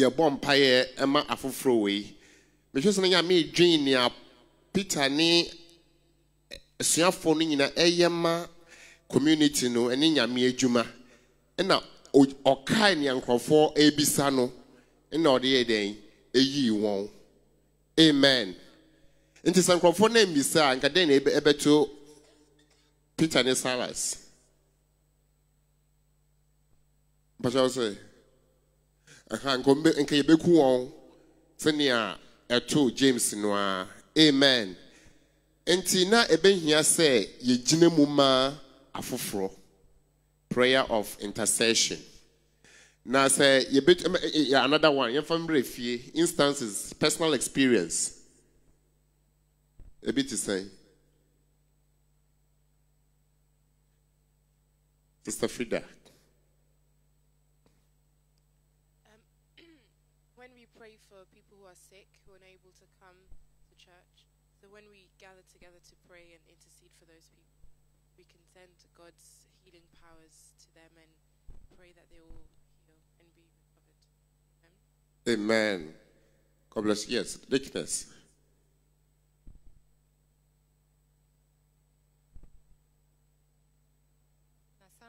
yɛbɔ mpaeɛ ma afoforɔ wei. Mehwɛ sɛ no nyame dwen nea peter ne asuafoɔ no nyinaa ɛyɛ ma community no ɛne nyame adwuma. Ɛna ɔkae nea nkurɔfoɔ ɛrebisa no ɛna ɔde yɛ dɛn? Ɛyii wɔn. Amen. Nti sɛ nkurɔfoɔ no mmisa a nka dɛn na ɛbɛ- ɛbɛto peter ne silas mpakyɛw sɛ aha nka yɛbɛku wɔn sɛnea ɛtoo james no a amen. Nti na ɛbɛhia sɛ yɛgyina mu ma afoforɔ prayer of intercession. Na sɛ yɛbɛt ɛmɛ- ɛ- ɛ- another one. Yɛmfa mmerɛ fie instances personal experience. Ebi te sɛn sister frida when we pray for people who are sick, who are unable to come to church, so when we gather together to pray and intercede for those people, we can send God's healing powers to them and pray that they will heal and be recovered. Amen. God bless yes dickness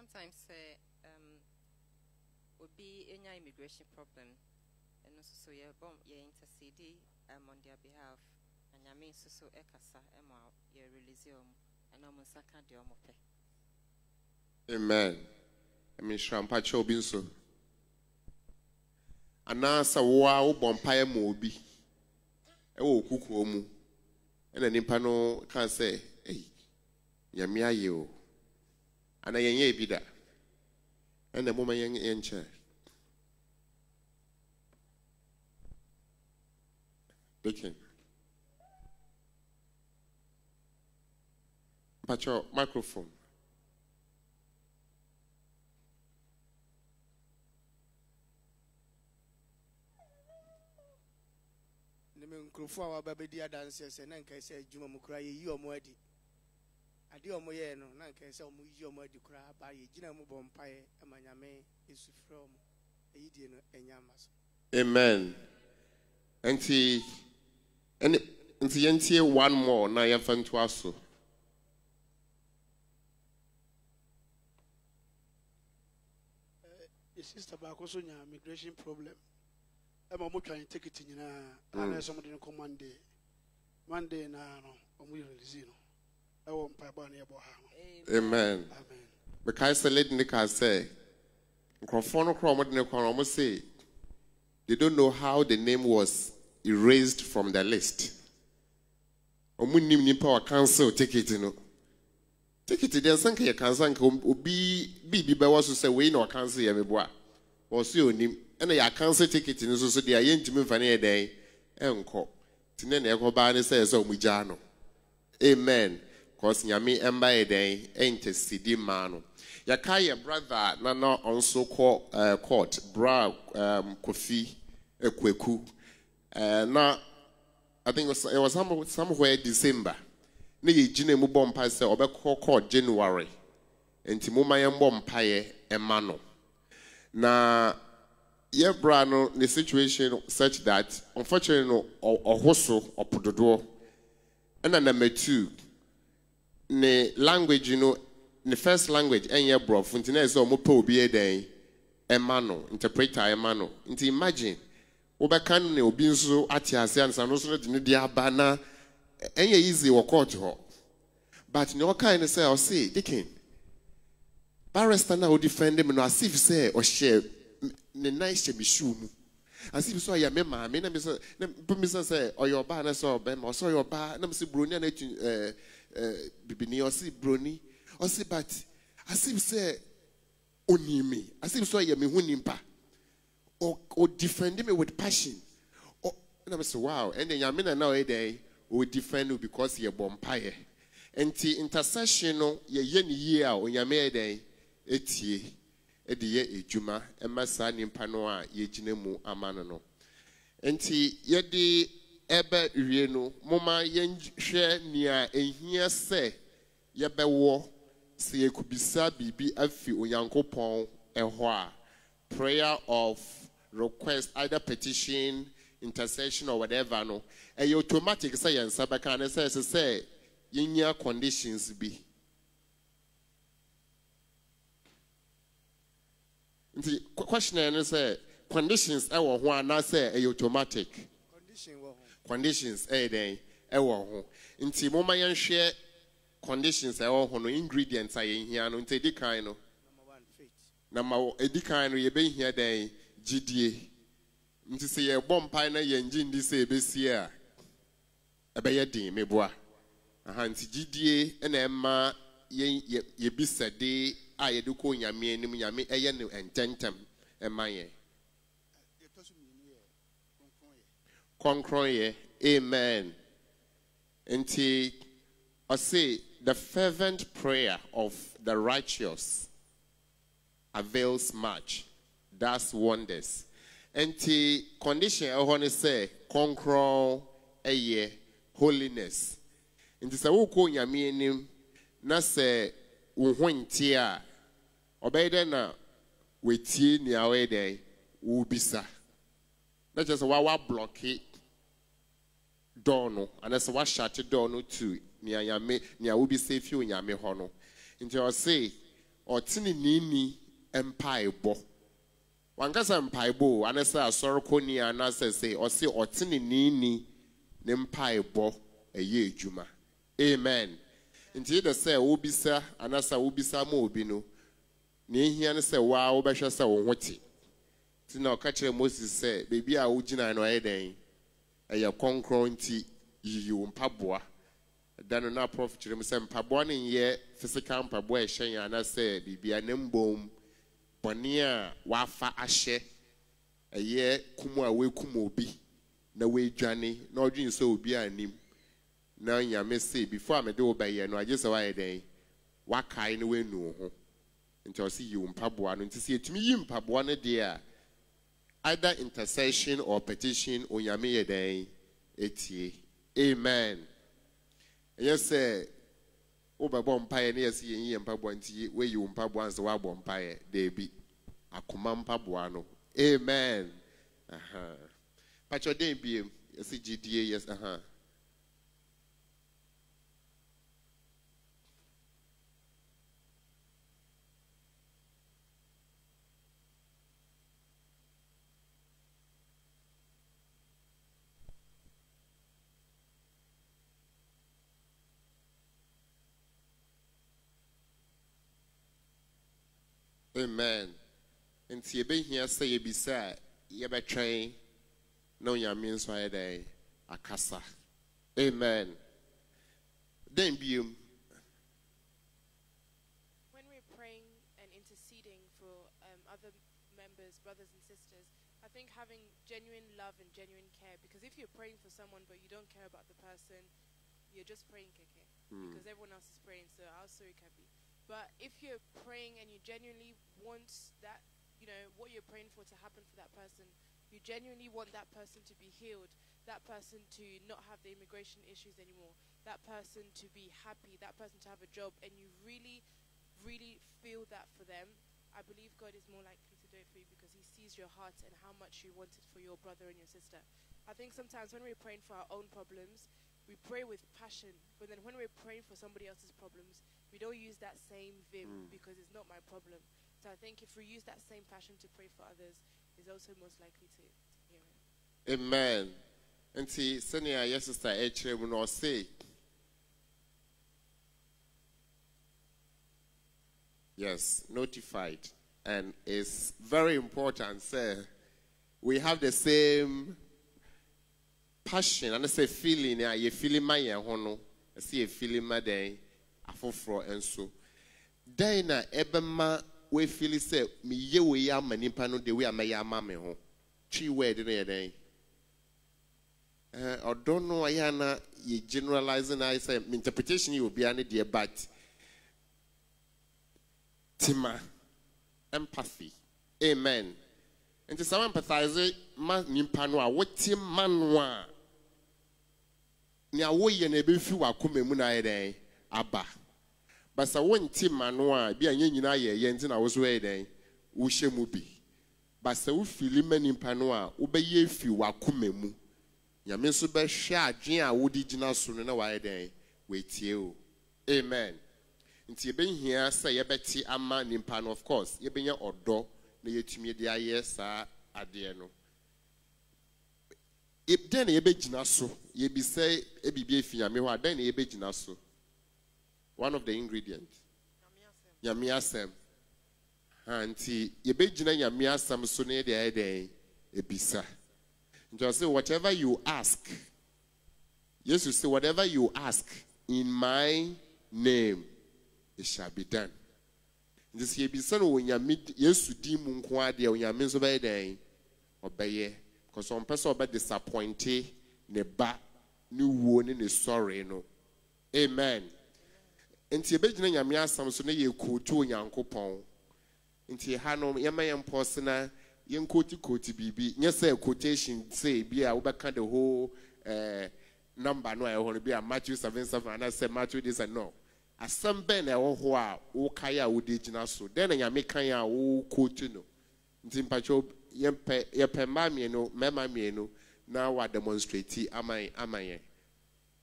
sometimes sɛ um, obi anya immigration problem. Ɛno nso so yɛbɔ yɛ intercede um, on their behalf. Na nyame nso so ɛkasa ɛma yɛ release ɔmo ɛna ɔmo nsa ka deɛ ɔmo amen. Ɛmenhyira mpakyɛ obi nso anaasɛ wo a wobɔ mpaeɛ ma obi ɛwɔ okukuo mu. Ɛna nipa no ka sɛ ei nyame ayɛ o. Ana yɛnyɛ bi da? Ɛna moma yɛn yɛnkyɛ Dikin. mpakyɛ microphone. Nkurɔfoɔ a waba bɛdi adanseɛ sɛ na nkae sɛ adwuma mu koraa yɛyi ɔmo adi adeɛ ɔmo yɛɛ no na nkae sɛ ɔmo yi ɔmo adi koraa ba yɛgyina mu bɔ mpaeɛ ama nyame ɛsu frɛ ɔmo ayidie no ɛnya ama so Amen. Nti ɛne nti yɛntie one more na yɛmfa ntoa so. yɛ sister baako so nya migration problem ɛma ɔmo ticket nyinaa ana ɛsɛ ɔmo de kɔ monday monday naa no ɔmo yɛ release no ɛwɔ mpaebɔ ne yɛbɔ ha no Amen. amen Mekae sɛ lady ne kaa sɛ nkurɔfoɔ no koraa a wɔde ne kɔ no wɔn se they don't know how the name was erased from the list. Wɔn nim nipa a cancel ticket no. Ticket deɛ nsa nka yɛ cancel nka obi biribi bɛwɔ so sɛ wei na ɔcancel yɛ meboa. Wɔso yɛ onim ɛna yɛ cancel ticket no nso so deɛ yɛntumi mfa ne yɛ dɛn ɛnkɔ. Ti ne na ɛkɔbaa ne sɛ ɛsɛ ɔmo gyaa no. amen kɔs nyame ɛmba yɛ dɛn ɛntɛsidi maa no yɛka yɛ brother na na ɔnso kɔ uh, court bra um, kofi ekweku ɛɛ na i think it some, somewhere december. Ne yɛgyina mu bɔ mpa sɛ ɔbɛkɔ court january. Nti moma mpa yɛ ɛma no na yɛ bra no the situation such that unfortunately no ɔ- ɔho so ɔpo dodoɔ ɛna number two ne language no ne first language ɛnyɛ borɔfo nti na ɛsɛ sɛ ɔmo pɛ obi yɛ dɛn interpreter ɛma no nti imagine wobɛka no na obi nso ate ase ansa no nso no de ne de aba na ɛ- ɛnyɛ easy wɔ court hɔ but ne ɔkae ne sɛ ɔse dikin barrister na ɔdefend me no asif sɛ ɔhyɛ m- ne nan hyɛ me shoe mu. Asif sɛ ɔyɛ me maame na mesɛ na mpɛ mi sɛ sɛ ɔyɛ ɔbaa na sɛ ɔbɛma ɔsɛ ɔyɛ ɔbaa na mesɛ buroni a n'atu ɛɛ ɛɛ bibini ɔse buroni ɔse but asif sɛ onim me asif sɛ ɔyɛ me ho nipa ɔ ɔ defend me with passion. Ɔ na mesɛ wow ɛnna nyame na na ɔyɛ dɛ defend me because yɛ bɔ mpaeɛ. Nti intercession no yɛyɛ ne yie a onyame yɛ dɛn etie ɛde yɛ edwuma ɛma saa nipa no a yɛgyina mu ama no no. Nti yɛde ɛbɛ wie no moma yɛnhwɛ nea ehia sɛ yɛbɛwɔ sɛ yɛkubisa biribi afi onyankopɔn ɛhɔ a prayer of request either petition intercession or whatever no ɛyɛ automatic sɛ yɛn nsa bɛka ne sɛ ɛsɛ sɛ conditions bi nti qu- question no sɛ conditions ɛwɔ ho anaasɛ ɛyɛ automatic? Conditions ɛyɛ dɛn? Ɛwɔ ho. Nti momma yɛnhwɛ conditions ɛwɔ ho no ingredients a yɛhia no. Nti ɛdi kan no. Na ma ɛdi kan no yɛbɛhia dɛn? Gyidie. Nti sɛ yɛbɔ mpae na yɛngye ndi sɛ ɛbɛsie a ɛbɛyɛ den meboa. Aha nti gyidie ɛna ɛma yɛn- yɛ- yɛbisade a yɛde kɔ nyame anim. Nyame ɛyɛ no ntɛntɛm ɛma yɛ. Kɔnkrɔnyɛ amen. Nti ɔse the fervent prayer of the righteous avails much. Does wonders. Nti condition ɛhɔ ne sɛ kɔnkrɔn ɛyɛ holiness. Nti sɛ wokɔ nyame anim na sɛ wo ho nte a ɔbɛyɛ dɛ na wɔatie nea wɔyɛ dɛn wobisa. Na kyerɛ sɛ wawa blɔke dɔɔ no anaasɛ wahyate dɔɔ no to nea nyame nea wobisa fi onyame hɔ no. Nti ɔse ɔtene nini mpaebɔ. Wankasa mpaebɔ o anaasɛ asɔrekɔni anaasɛ sɛ ɔse ɔtene nini ne mpaebɔ ɛyɛ adwuma. Amen. Nti yɛdɛ sɛ wobisa anaasɛ wobisa ma obi no nea ɛhia no sɛ waa wobɛhwɛ sɛ wo ho te. Nti na ɔka kyerɛ moses sɛ beebi a wogyina no ɔyɛ dɛn? Ɛyɛ kɔnkrɔn nti yiyi wo mpaboa. Da no na prɔf kyerɛ mu sɛ mpaboa no nyɛ physical mpaboa a ɛhyɛ yɛn anaasɛ biribia ne mbom bɔne a wafa ahyɛ ɛyɛ kum a wakum obi na wadwane na ɔdwene sɛ obi anim na nyame sɛ before a mede wo bɛyɛ no agye sɛ woayɛ dɛn? Wakae na woanu wo ho. Nti ɔsɛ yi mpaboa no. Nti sɛ yɛtumi yi mpaboa no deɛ a either intercession or petition onyame yɛ dɛn? Etie. Amen. Ɛyɛ sɛ wobɛbɔ mpaeɛ ne yɛ sɛ yɛnyi yɛ mpaboa nti woayi wo mpaboa nsɛ woabɔ mpaeɛ. Daabi. Akoma mpaboa no. Amen. Pakyɛ dɛn biem yɛsɛ gyidie yɛs aha amen nti yɛbɛhia sɛ yɛbisa a yɛbɛtwɛn na onyame nso ayɛ dɛn akasa amen dɛn biem When we're praying and interceding for um, other members, brothers and sisters, I think having genuine love and genuine care. Because if you're praying for someone but you don't care about the person, you're just praying keke. Because everyone else is praying, so how sorry can be. But if you're praying and you genuinely want that, you know, what you're praying for to happen for that person, you genuinely want that person to be healed, that person to not have the immigration issues anymore, that person to be happy, that person to have a job, and you really really feel that for them, I believe God is more likely to do it for you because He sees your heart and how much you want it for your brother and your sister. I think sometimes when we're praying for our own problems, we pray with passion, but then when we're praying for somebody else's problems, we don't use that same vim hmm. because it's not my problem. So I think if we use that same passion to pray for others, is also most likely to, hear it. amen. Nti sɛnea yɛ sister eh, ɛkyerɛ mu no ɔse yes notified. And it's very important sir. We have the same passion and say feeling a yɛ feeling ma yɛn ho no. Ɛsɛ yɛ feeling ma dɛn afoforɔ nso. Dɛn na ɛbɛma wɔafili sɛ meyɛ wei ama nipa no de wei a mɛyɛ ama me ho. Twi word no yɛ dɛn Eh, ɔdɔ no ayɛ ana yɛ generalize na ayɛ sɛ interpretation yɛ obiara ne deɛ but tima empathy amen. Nti sɛ woempathize ma nipa no a wote ma no a nea woyɛ no ɛbɛfi w'akoma mu na ayɛ dɛn aba but sɛ wonte ma no a bi a nyɛ nyinaa yɛ ɛyɛ nti na wo so ɛyɛ dɛn? Wohyɛ mu bi. Ba sɛ wofili ma nipa no a wobɛyɛ efi wakoma mu. Nyame nso bɛhwɛ adwene a wode gyina so no na wayɛ dɛn? Wɔatie o amen. Nti yɛbɛhia sɛ yɛbɛte ama nipa no of course yɛbɛnya ɔdɔ na yɛtumi de ayɛ saa adeɛ no. Dɛn na yɛbɛgyina so? Yɛbisɛ ebibi efi nyame hɔ a dɛn na yɛbɛgyina so? One of the ingredients. Asɛm ha nti yɛbɛgyina nyame asɛm so na yɛde ayɛ ebisa. Nti ɔsɛ whatever you ask yesu sɛ whatever you ask in my name it shall be done. Nti sɛ yɛbisa no wɔ nyame yesu din mu nko adeɛ onyame nso bɛyɛ dɛn? Ɔbɛyɛ. Because ɔmpɛ sɛ ɔbɛ disappointe ne ba ne wuo ne ne sɔre no. Amen nti yɛbɛgyina nyame asɛm so na yɛkootu onyankopɔn. Nti ha no yɛma yɛn mpɔ se na yɛnkootikoti biribi. Nyɛ sɛ quotation sɛ bi a wobɛka the whole eh, number no a ɛwɔ no bi a matthew 7 7 anaasɛ matthew this no. Asɛm bɛn na ɛwɔ hɔ a wokae a wode gyina so? Dɛn na nyame kan a wokootu no? Nti mpakyɛw yɛmpɛ yɛpɛ mmaa mmienu mmarima mmienu na wademonstrate ama ama yɛn.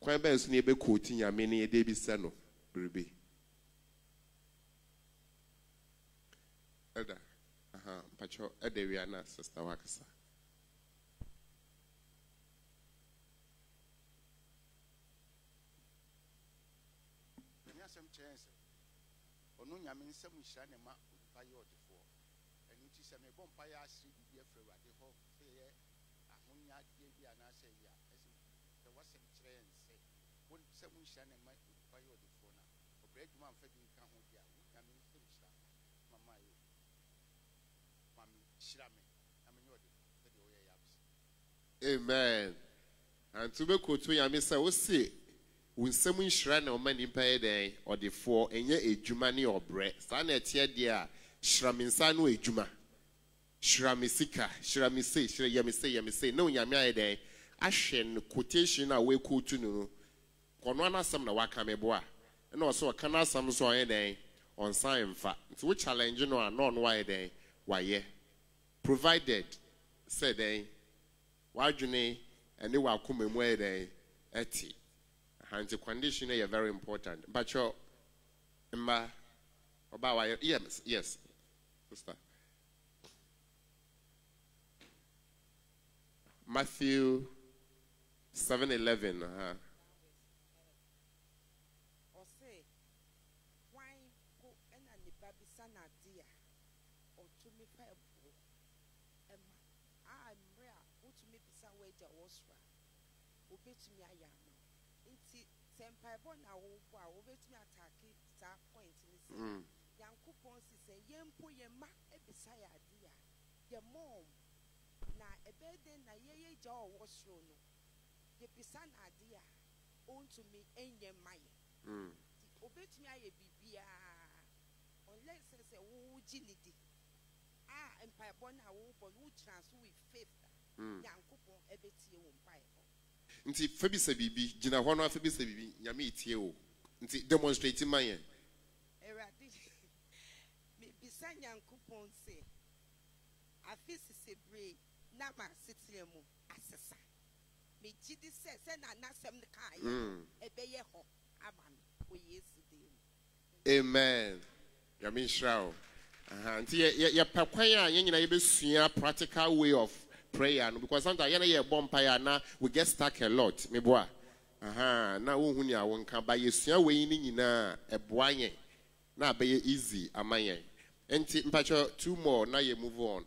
Kwan bɛn so na yɛbɛkooti nyame ne yɛde bisa no biribi ɛda aha mpakyɛw ɛda wia na sista wakasa. Asɛm kyerɛ sɛ ɔno nyame nsɛm nhyira ne ma onipa yɛ ɔdefoɔ ɛno nti sɛ mebɔ mpayɛ asere biribi afiri awurade hɔ sɛ yɛ ahonyadeɛ bi anaasɛ yɛ a ɛsɛ sɛ wasɛm kyerɛ yɛn sɛ wo nsɛm nhyira ne ma onipa yɛ ɔdefoɔ no a ɔbrɛ adwuma mfa bi nka ho deɛ a wo nyame nsɛm hyira ma ma yɛ ma me hyira me na menyɛ ɔdefoɔ sɛdeɛ woyɛ yɛ abisa amen. Anti wobɛkootu nyame sɛ wose wo nsɛm nhyira na ɔma nnipa yɛ dɛn? Ɔdefoɔ ɛnyɛ edwuma ne ɔbrɛ. Saa na ɛteɛ deɛ a hyira me nsa no edwuma hyira me sika hyira me sei hyira yɛ me sei yɛ me sei. Na no quotation a wɔakootu no no ɔno anasɛm na waka boa. Ɛna ɔsɛ ɔka no asɛm so ɔyɛ dɛn? Ɔnsan mfa. Nti wo challenge no a na ɔno ayɛ dɛn? Wayɛ. Provided sɛ dɛn w'adwene ɛne w'akoma mu ayɛ dɛn ɛte. Aha nti condition yɛ very important. Mpakyɛ mma ɔbaa wayɛ yes yes sister. Matthew seven eleven aha. ɔse nyankopɔn si sɛ yɛn mpo yɛn mma ebisa yɛ ade a yɛ mɔɔm na ɛbɛyɛ den na yɛyɛ gya ɔwɔ soro no? Yɛbisa n'ade a ɔntumi ɛnyɛ mma yɛ Mm. nti obetumi ayɛ biribiara unless sɛ sɛ ne di a mpaebɔ no a no wogyina so with faith a Mm. nyankopɔn ɛbɛtie wo mpaebɔ. Nti fa biribi gyina hɔ no afa biribi nyame etie o nti demonstrate ma yɛn na maasetena mu asesa. Megye di sɛ sɛ na n'asɛm no Mm. ɛbɛyɛ hɔ ama me wɔ yesu din mu. Amen. Nyame nhyira o aha nti yɛ- yɛ- yɛpɛ kwan a yɛn nyinaa yɛbɛsua practical way of prayer no because sometimes yɛn yɛ bɔ mpaeɛ na we get stuck a lot meboa aha na wohu nea wonka ba yɛsua wei no nyinaa ɛboa yɛn. Na abɛyɛ easy ama yɛn. Nti mpakyɛ two more na yɛ move on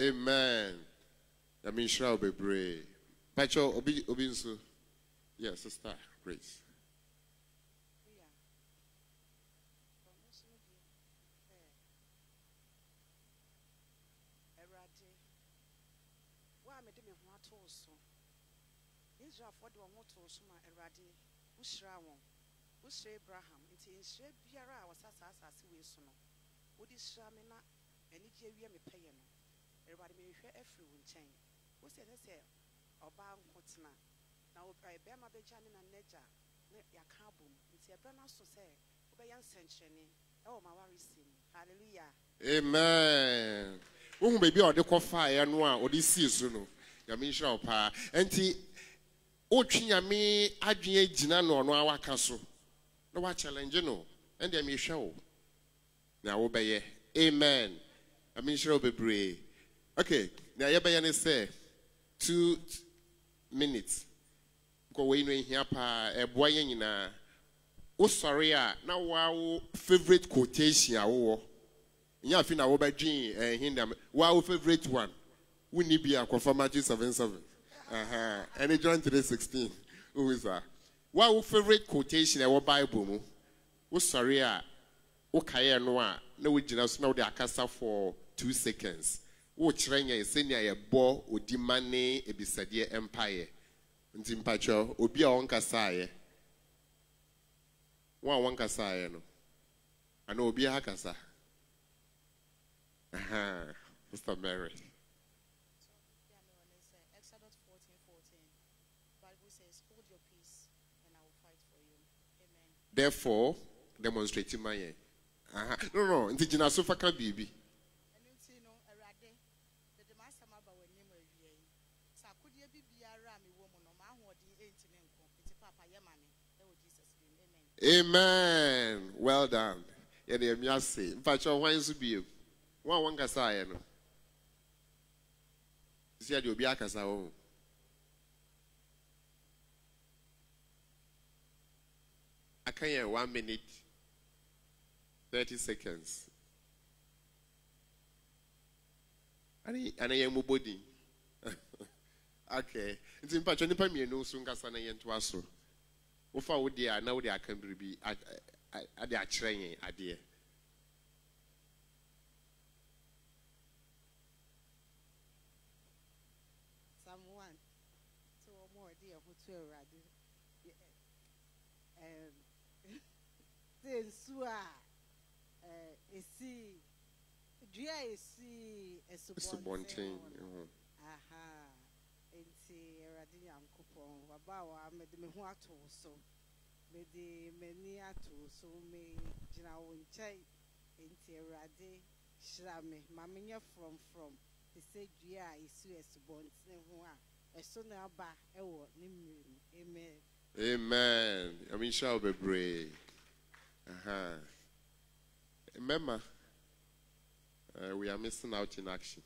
Amen. I mean, shall be brave. Pacho, obi, obi, so. Sister, grace. Israelfoɔ de wɔn ho too so ma Awurade Abraham nti nhyira biara was as saa asase wei so no wode hyira me me pɛyɛ awurade mehwehwɛ afiri wo nkyɛn wosi ɛsɛ sɛ ɔbaa nko tena na bɛrima bɛgya ne na n'agya na yɛaka abom nti ɛberɛ no aso sɛ wobɛyɛ nsɛnkyerɛnne ɛwɔ ma waresi mu halleluya amen. Wohu baabi a ɔde kɔfaeɛ no? A ɔde sii so no nyame nhyira wo paa ɛnti wotwe nyame adwene gyina no ɔno a waka so na woakyɛlɛngye no. Ɛndeɛ mehwɛ wo na wobɛyɛ amen. Nyame nhyira wo bebree okay na yɛbɛyɛ sɛ two minutes. Nkɔwɔyi no ahia paa ɛboa yɛ nyinaa. Wosɔre a na woa wo favorite quotation a wowɔ. Nyɛ afi na wobɛdwen eh, ɛhin dam woa wo favorite one. Wonni bi a kɔfa matthew 77 Aha, ɛne john 316 wohu saa woa wo favorite quotation a bible mu. Wosɔre a wokaeɛ no a na wogyina so na akasa for two seconds wokyerɛ nyɛ sɛnea yɛbɔ odima ne ebisadeɛ mpaeɛ nti mpatwɛ obi a wɔnkasaeɛ wɔn a wɔnkasaeɛ no anaa obi a kasa mr mary Therefore, demonstrate my. Uh -huh. No, no, nti gyina so fa ka biribi. Amen. Well done. Yɛde ɛmi ase. Mpakyɛ ɔhwan nso biem. Wɔn a wɔnkasaeɛ no. Sisi ade obi akasa wɔn. Aka yɛ one minute thirty seconds. Ani ana yɛn mu bɔ din. Okay. Nti mpakyɛ nipa mmienu nso nkasa na yɛn to. Wofa wo deɛ a na wode aka biribi ade akyerɛ yɛn adeɛ Psalm 1. So more dear who to already. Say nsuo a esi dua a esi subɔnten ho. aha nti awurade nyankopɔn waba a wamede me ho ato wo so. Mede m'ani ato wo so megyina wo nkyɛn. Nti awurade hyira me. Ma menyɛ frɔmfrɔm te sɛ dua a ɛsi asubɔnten ho a ɛso na aba ɛwɔ ne mmerɛ mu. Amen. Amen. Ame nhyira wo bebree. Aha. mmarima uh, we are missing out in action.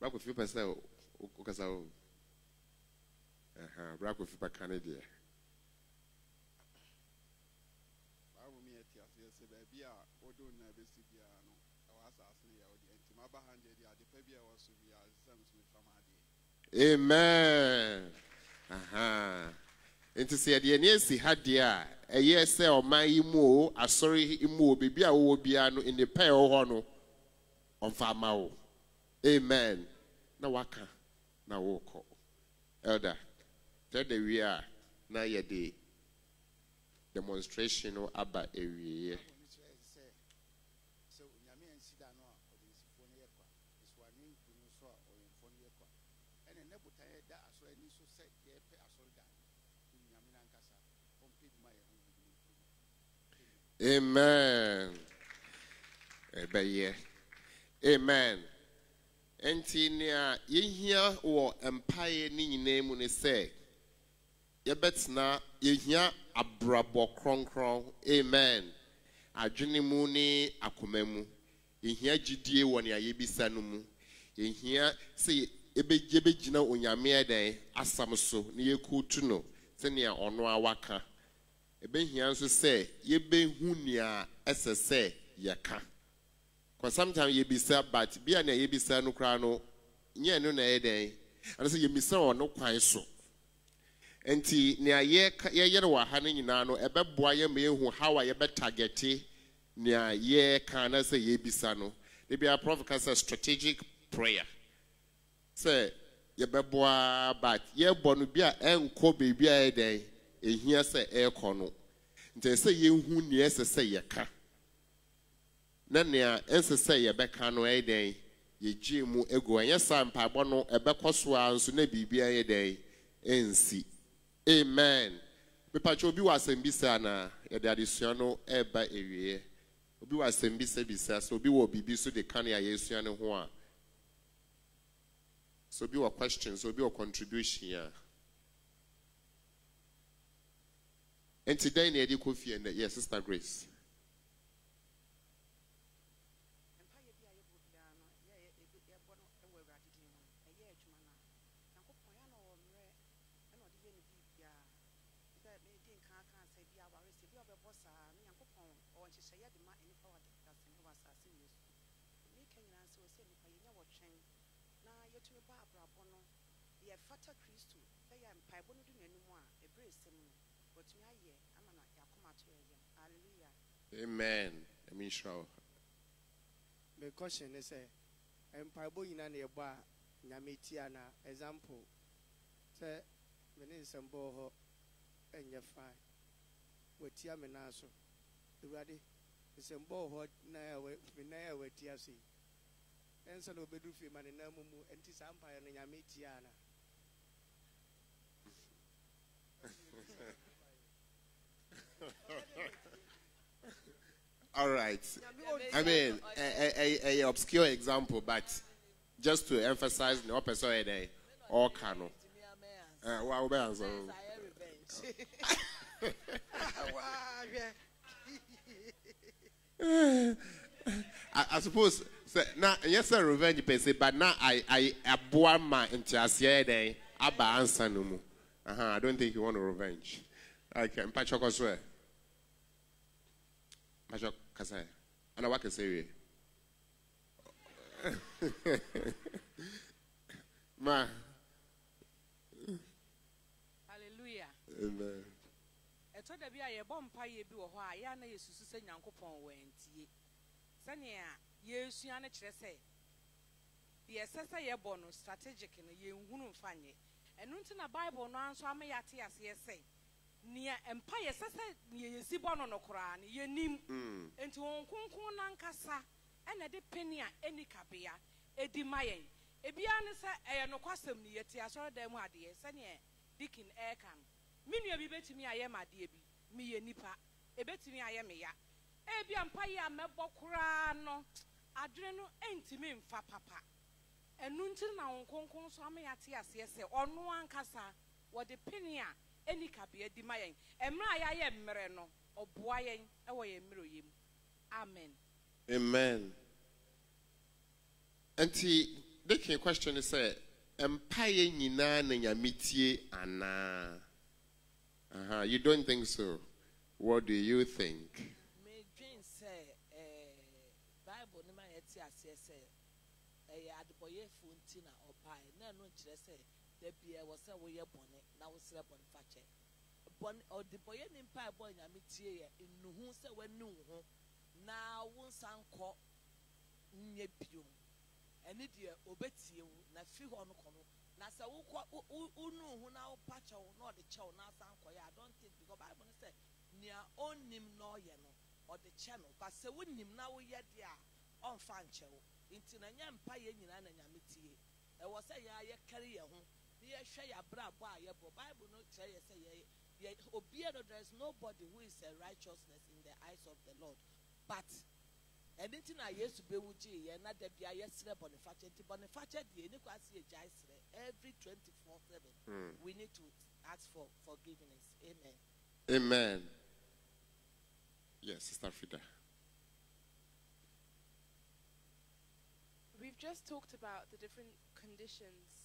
Pɛ sɛ wo- wo- wokasa wo Aha, brakofi bɛka ne deɛ bible mi yɛ te aseɛ sɛ baabi a wode wo nyinaa bɛsi biara no ɛwɔ asase no yɛ wo deɛ. Nti maba ha deɛ deɛ ade pa bi a ɛwɔ so biara sɛ me so mefa ma adeɛ. Amen. Aha. Nti sɛ yɛde ani asi ha deɛ a ɛyɛ sɛ ɔman yi mu o asɔre mu o biribi a wowɔ biara no nnipa a ɛwɔ hɔ no ɔmfa ama wo. Amen. Na waka na wokɔ elder. Kyerɛ da wie a na yɛde demonstration no aba awieeɛ Bible no kyerɛ sɛ sɛ onyame ansi da no a ɔde nsifoɔ no yɛ kwa nsoane nku no so a ɔyɛmfoɔ no yɛ kwa ɛne nnɛ botan yɛda asɔre ani so sɛ yɛpɛ asɔre da no onyame no ankasa ɔmpɛ bi ma yɛ ho bibiri amen. Amen nti nea yɛhia wɔ mpaeɛ ne nyinaa mu ne sɛ yɛbɛtena yɛhia abrabɔ kronkron. Amen. Adwene mu ne akoma mu. Yɛhia gyidie wɔ nea yɛbisa no mu. Yɛhia sɛ yɛbɛ- yɛbɛgyina onyame ɛdɛn asam so na yɛkutu no sɛnea ɔno a waka. Ɛbɛhia nso sɛ yɛbɛhu nea ɛsɛ sɛ yɛka. Cause sometimes yɛbisa but bia nea yɛbisa no koraa no nyɛ no na ɛyɛ dɛn? Ɛno sɛ yɛmisa wɔ no kwan so nti nea no wɔ ha no nyinaa no ɛbɛboa yɛ ma yɛhu how a yɛbɛtagɛte nea yɛka na sɛ yɛbisa no. De bia prof ka sɛ strategic prayer. Sɛ yɛbɛboa but yɛbɔ no bi a ɛnkɔ baabi a ɛyɛ dɛn ehia sɛ ɛrekɔ no. Nti ɛsɛ yɛnhu nea ɛsɛ sɛ yɛka. Na nea ɛsɛ sɛ yɛbɛka no ɛyɛ dɛn yɛgyee mu egu ɛnyɛ saa mpaebɔ no ɛbɛkɔ so a nso na biribi ɛyɛ dɛn ɛnsi amen. Mepatwa obi wɔ asɛm bi sɛ anaa yɛde no ɛreba awieɛ obi wɔ asɛm bi sɛ bisa obi wɔ biribi so de ka ne a yɛresua ne ho a sɛ obi wɔ question obi wɔ contribution a. Nti dɛn na yɛde kɔ sister grace mpayɛ bi a yɛbɔ biara no yɛ ebi yɛbɔ no wɔ awurade din mu no ɛyɛ adwuma no a nyankopɔn yɛ na ɔwɔ mmerɛ ɛna ɔde yɛ ne biribiara sɛ medi nka ka sɛ bi aware sɛ bi a ɔbɛbɔ saa ne nyankopɔn ɔwɔ nhyehyɛeɛ de ma nnipa wɔ adase ne wɔ asase wei so meka nyinaa sɛ ɔ sɛ nnipa yɛnya wɔtwɛn na yɛtumi ba abrabɔ no yɛfata kristo bɛyɛ mpaebɔ no du n'anim a ɛberɛ sɛm no watumi ayɛ ama na yɛakoma ato yɛ yam halleluya amen. Nhyira me question ne sɛ mpaebɔ nyinaa na yɛbɔ a nyame tia na example. Sɛ me ne nsɛm bɔɔ hɔ ɛnyɛ fine watia me nan so. Awurade nsɛm bɔɔ hɔ na a wa- me nan a watia so yi ɛnsa na obɛduru fie ma ne nan mu mu ɛnti saa mpaeɛ no nyame tia ana all right. I mean a, a, a, obscure example but just to emphasize the opposite ɔyɛ dɛn ɔɔka no ɛɛ wa wo bɛ answer o. I, I suppose na nyɛ sɛ revenge per se but now I I aboa ma nteaseɛ yɛ dɛn aba ansa no mu uh-huh, I don't think you want to revenge. Okay mpatsɔ kɔ so ɛ mpatsɔ kasa ɛ ɛna wa kasa wie ma. Hallelujah. Amen. Ɛtɔ da bi a yɛbɔ mpayɛ bi wɔ hɔ a yɛa na yɛsusu sɛ nyankopɔn wɔ antie. Sɛnea yɛsua no kyerɛ sɛ deɛ ɛsɛ sɛ yɛbɔ no strategic no yɛnhunu mfa nyɛ. Ɛno nti na bible no nso ama yɛate aseɛ sɛ nea mpa yɛsɛ sɛ nea yɛsi bɔ no no koraa no yɛnim Mm. nti wɔn kronkron nankasa ɛna de peni a ɛni kabea ɛdi ma yɛn. Ebiara ne sɛ ɛyɛ nokwasɛm ne yɛte asɔredan mu adeɛ sɛneɛ dikin ɛɛka no. Me nua bi bɛtumi ayɛ me adeɛ bi meyɛ nipa ɛbɛtumi ayɛ me ya. Ebia mpa yi a mɛbɔ koraa no adwene no ɛntumi mfa papa. Ɛno nti na wɔn kronkron so ama yɛate aseɛ sɛ ɔno ankasa wɔde peni a ɛni kabea di ma yɛn mmerɛ a yɛayɛ mmerɛ no ɔboa yɛn ɛwɔ yɛn mmerɛ yɛ mu amen Amen. Nti, deke question is sɛ, mpaeɛ nyinaa na nyame tie anaa? Aha, you don't think so. What do you think? medwen sɛ eh, bible no ma yɛte aseɛ sɛ ɛyɛ adebɔyɛfoɔ nti na ɔpae na ɛno nkyerɛ sɛ da ɛwɔ sɛ woyɛ bɔne na wosrɛ bɔne fakyɛ bɔne ɔdebɔyɛ ne mpa ɛbɔ nyame tie yɛ nnuhu sɛ w'ani wo ho na wo nsa nyɛ biom ɛne deɛ obɛtie wo na fi hɔ no kɔ no. Na sɛ wokɔ wo- wo- ho na wopa kyɛw na ɔde kyɛw na asan i don't think because bible no sɛ nea ɔnnim na ɔyɛ no ɔde kyɛ no. But sɛ wonim na woyɛ deɛ a ɔmfa nkyɛ wo. Nti na nyɛ mpa yɛ nyinaa na nyame tie. Ɛwɔ sɛ yɛa yɛkɛre yɛn ho. Yɛhwɛ yɛ abrabɔ a yɛbɔ bible no kyerɛ yɛ sɛ yɛ yɛ obiara no there is nobody who is a righteousness in the eyes of the lord but ɛne nti na yesu bɛwu gyee yɛn na da bia yɛserɛ bɔnefakyɛ nti bɔnefakyɛ deɛ ɛni kɔ ase yɛgyae serɛ every 24 7 Mm. we need to ask for forgiveness amen Amen. Yes, Sister Frida. We've just talked about the different conditions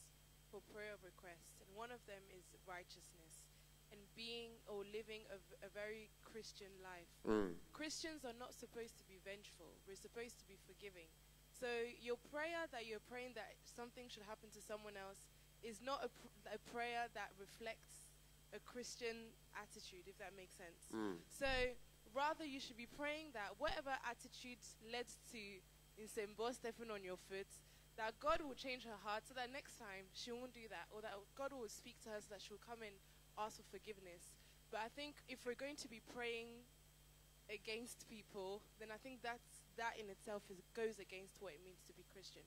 for prayer of request, and one of them is righteousness and being or living a very Christian life. Mm. Christians are not supposed to be vengeful, we're supposed to be forgiving. So, your prayer that you're praying that something should happen to someone else is not a, pr- a prayer that reflects a Christian attitude, if that makes sense. Mm. So rather, you should be praying that whatever attitude led to in Insembo stepping on your foot, that God will change her heart so that next time she won't do that, or that God will speak to her so that she'll come and ask for forgiveness. But I think if we're going to be praying against people, then I think that's that in itself is, goes against what it means to be Christian.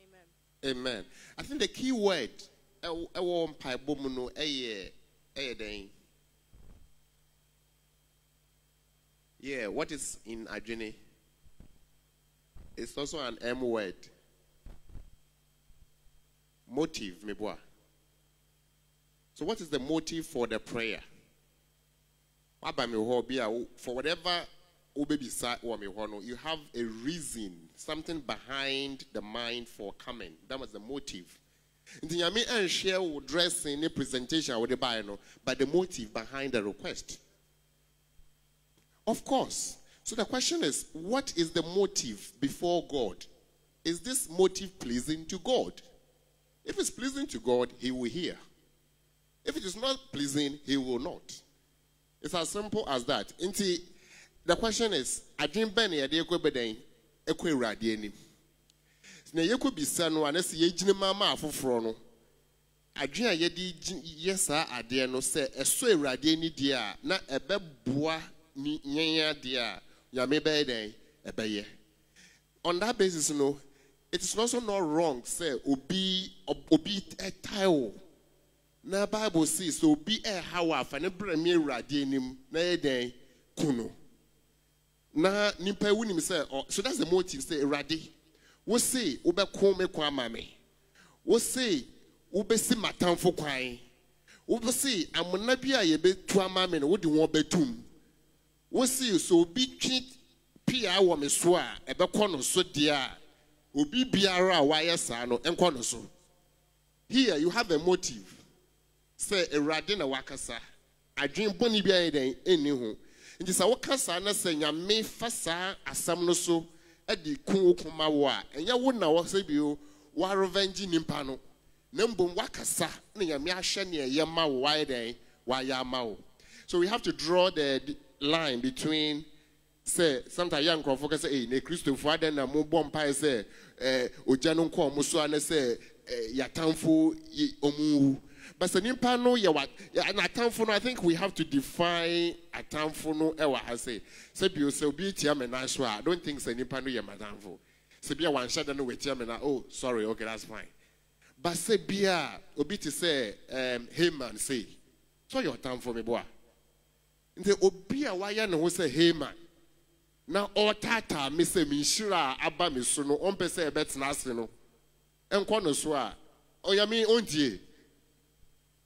Amen. Amen. I think the key word. Yeah, what is in Adwene? It's also an M word. Motive, meboa. So, what is the motive for the prayer? A For whatever you have a reason, something behind the mind for coming. That was the motive. Nti nyame anhwɛ wo dressing ne presentation a wode baeɛ no, but the motive behind the request. Of course. So the question is, what is the motive before God? Is this motive pleasing to God? If it's pleasing to God, He will hear. If it is not pleasing, He will not. It's as simple as that. Nti, the question is, adwene bɛn na yɛde ekɔ bɛdɛn ekɔ awurade anim. Na yɛkɔ bisa a no a on that basis no it is also not wrong sɛ obi ob- obi ɛtae wo na bible says sɛ obi ɛha wo afa ne brɛ awurade anim na yɛ dɛn ku no na nipa yi wonim sɛ so that's the motive sɛ awurade wo se wobɛko me kwan ama me wo se wobɛsi m'atamfo kwan. Wo se amona bi a yɛbɛtu ama me no wode wɔn bɛtum wo se sɛ obi twe pia wɔ me so a ɛbɛkɔ no so deɛ obi biara a wayɛ saa no ɛnkɔ no so. Here you have a motive. Sɛ awurade na wakasa. Adwene bɔne bi ayɛ dɛn ɛnni ho. Nti sɛ woka saa na sɛ nyame fa saa asɛm no so de ku wo koma wo a ɛnyɛ wo na wɔsɛ bio woarevenge nipa no. Na mmom wakasa na nyame ahyɛ ne ɛyɛ ma wo wayɛ dɛn wayɛ ama wo. So we have to draw the line between sɛ sometimes yɛ nkurɔfoɔ ka sɛ ei na kristofoɔ adɛn na mobɔ mpae sɛ ogya no nkɔ ɔmo so ana sɛ eh, yɛatamfo but sɛ nipa no yɛ wa atamfo no i think we have to define atamfo no ɛwɔ ha sɛ sɛ bio sɛ obi tia me so a i don't think sɛ nipa no yɛ m'atamfo. Sɛ bia wanhyɛ da no me na oh sorry okay that's fine. But sɛ bia obi te sɛ um, haman sei sɛ ɔyɛ ɔtamfo me boa. Nti obi a wayɛ ne ho sɛ na ɔretaataa me sɛ menhyira a aba me so no ɔmpɛ sɛ ɛbɛtena ase no ɛnkɔ no so a ɔnyame ɔntie.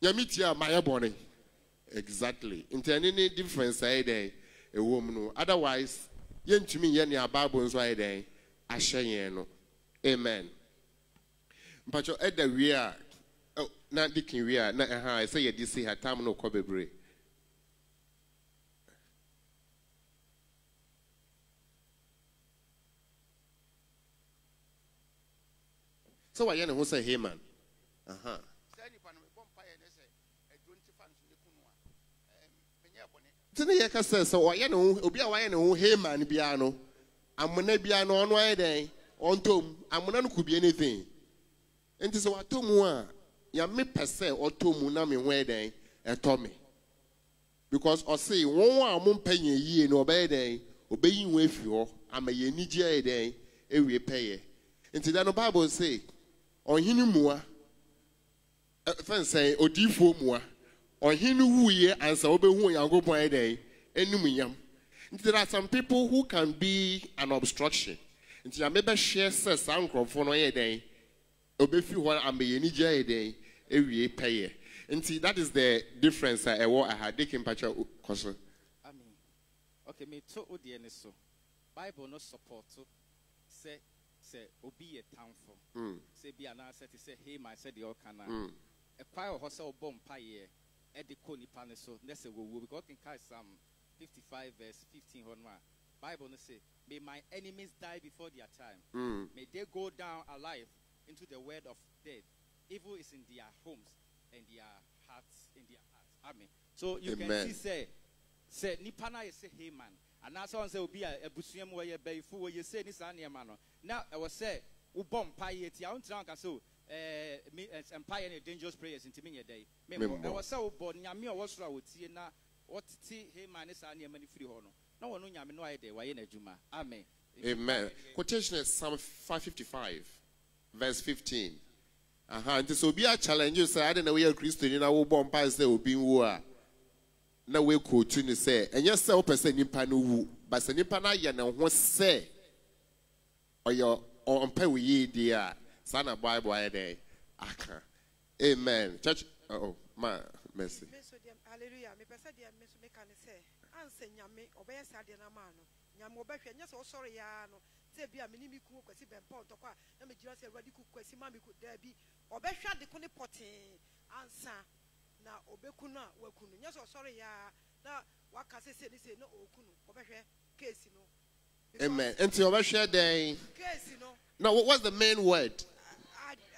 Nyame tie a mayɛ bɔne. Exactly. Nti ɛne ne difference ayɛ dɛn? Ɛwɔ mu no. Otherwise yɛntumi nyɛ nea bible nso ayɛ dɛn? Ahyɛ yɛn no. Amen. Mpatwɛ ɛda wie a na dikin wie a na ɛha ɛsɛ yɛde si ha. Tam no kɔ bebree. Sɛ wayɛ ne ho sɛ haman. Aha. Ne nti ne ne yɛka sɛ sɛ ɔyɛ ne ho obi a wayɛ ne ho haman biara no amona biara no ɔno ayɛ dɛn? Ɔntɔm amona no could be anything. Nti sɛ watɔ mu a nyame pɛ sɛ ɔtɔ mu na me ho yɛ dɛn? Ɛtɔ me. Because ɔse wɔn a mompɛ yɛn yie no ɔbɛyɛ dɛn? Ɔbɛyi wɔn afiri hɔ. Ama yɛn anigye ayɛ dɛn? Awie pɛyɛ. Nti da no bible say ɔhene mua fɛn sɛn odiifoɔ mua ɔhene wuiɛ ansa wobɛhu onyankopɔn ayɛ dɛn anim yam nti there are some people who can be an obstruction nti nyame bɛhwɛ sɛ saa nkurɔfoɔ no yɛ dɛn obɛfi hɔ ama yɛn anigye ayɛ dɛn awie pɛyɛ nti that is the difference a ɛwɔ aha deke mpatwa kɔ so Amen. Okay, me to ne so. Bible no support sɛ sɛ obi yɛ tamfo. Mm. Sɛ bi anaasɛ te sɛ Haman sɛ deɛ ɔka na. Mm. Ɛkwan wɔ hɔ sɛ ɔbɔ mpaeɛ ɛde kɔ nipa ne so na sɛ wɔwuo because ɔkenka Psalm 55 verse 15 hɔ no a Bible no say may my enemies die before their time. Mm. May they go down alive into the word of death. Evil is in their homes and their hearts in their hearts. Amen. So you Amen. can see say say nipa na yɛ sɛ Haman anaasɛ ɔn sɛ obi a abusua mu wɔyɛ bɛyifo wɔyɛ sɛ ne saa nneɛma no na ɛwɔ sɛ wobɔ mpaeɛ ti a wontena wanka sɛ mpaeɛ ne dangerous prayers nti menyɛ dɛn ɛwɔ sɛ wobɔ nyame a ɔwɔ soro a wɔtie na wɔtete hema ne saa nneɛma no firi hɔ no. Na wɔno nyame no ayɛ dɛ wayɛ n'adwuma. Amen. Amen. Quotation is Psalm 555, verse 15. Aha, nti sɛ obi a challenge you sɛ ade na woyɛ kristoni na wobɔ mpae sɛ obi nwu a na woekɔtu ne sɛ ɛnyɛ sɛ wopɛ sɛ nnipa no wu ba sɛ nnipa no ayɛ ne ho sɛ ɔyɛ ɔmpɛ wo yie die a saa na bible ayɛ dɛ aka. Amen. Church oh ma mercy. Hallelujah. Mepɛ sɛ deɛ me nso meka ne sɛ ansɛ nyame ɔbɛyɛ saa deɛ no ama no. Nyame ɔbɛhwɛ nyɛ sɛ ɔsɔre yaa no. Sɛ bi a mene me ku kwasi bɛmpa ɔtɔkɔ a na megyina sɛ awurade ku kwasi ma me daabi ɔbɛhwɛ ade ko ne pɔtee. Ansa na ɔbɛku no a waku no. Nyɛ sɛ ɔsɔre yaa na waka sɛ sɛ ne sɛ na ɔku no ɔbɛhwɛ keesi no amen. And ɔbɛhwɛ dɛn keesi no no what- what's the main word?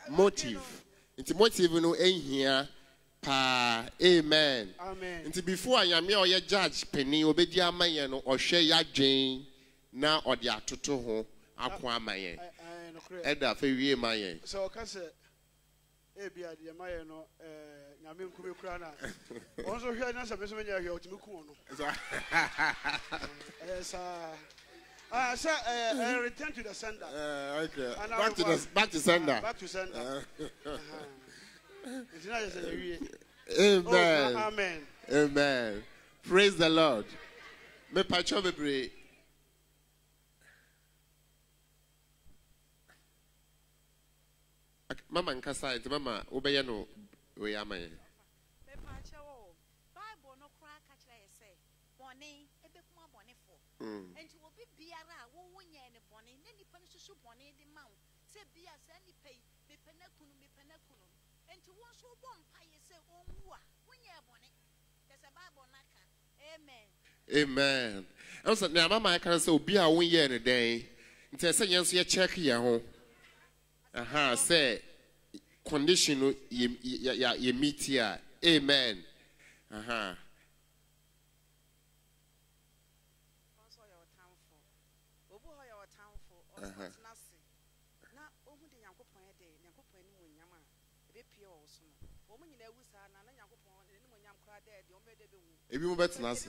Motive. nti motive no ɛnhia paa amen. Amen. nti before a ah, eh, eh, nyame a ɔyɛ judge panin obɛdi ama yɛn no ɔhwɛ yɛadwen na ɔde atoto ho ako ama yɛn Ɛɛ, nokorɛ. ɛda afɛ wie ma yɛn sɛ ɔka sɛ ebi a deɛ mayɛ no ɛɛ, nyame nkumi kura na. Ɔno nso hwɛ na sɛ me nso menya hwɛ ɔtumi ku ɔno ɛyɛ saa Ah, sɛ ɛɛ, ɛɛ, return to the sender. Uh, okay. And Back to the- back to sender. Ah, back to sender. Uh, nti na yɛ sɛ amen. Oh, amen. Amen. Praise the lord. Mepatwɛ bebree Ok, mama nkasa nti mama wobɛyɛ no wei ama mepaakyɛ wo bible no koraa ka kyerɛ yɛ sɛ bɔne ɛbɛkum abɔnefoɔ Mm. enti obi biara a wowo nyɛɛ ne bɔne na nnipa no susu bɔne de ma wo sɛ bia saa nnipa yi mepɛ no akunu mepɛ no akunu no enti wo nso wobɔ mpayɛ sɛ ɔnwu a wonyɛɛ bɔne kyɛ sɛ bible no aka amen. Ɛm sɛ nea mama ɛka sɛ obi a wonyɛɛ no dɛn nti ɛsɛ yɛn nso yɛkyɛk yɛn ho. Aha sɛ condition no yɛ- yɛ meet a. Amen. Aha. Bɛwu ebi mo bɛtena ase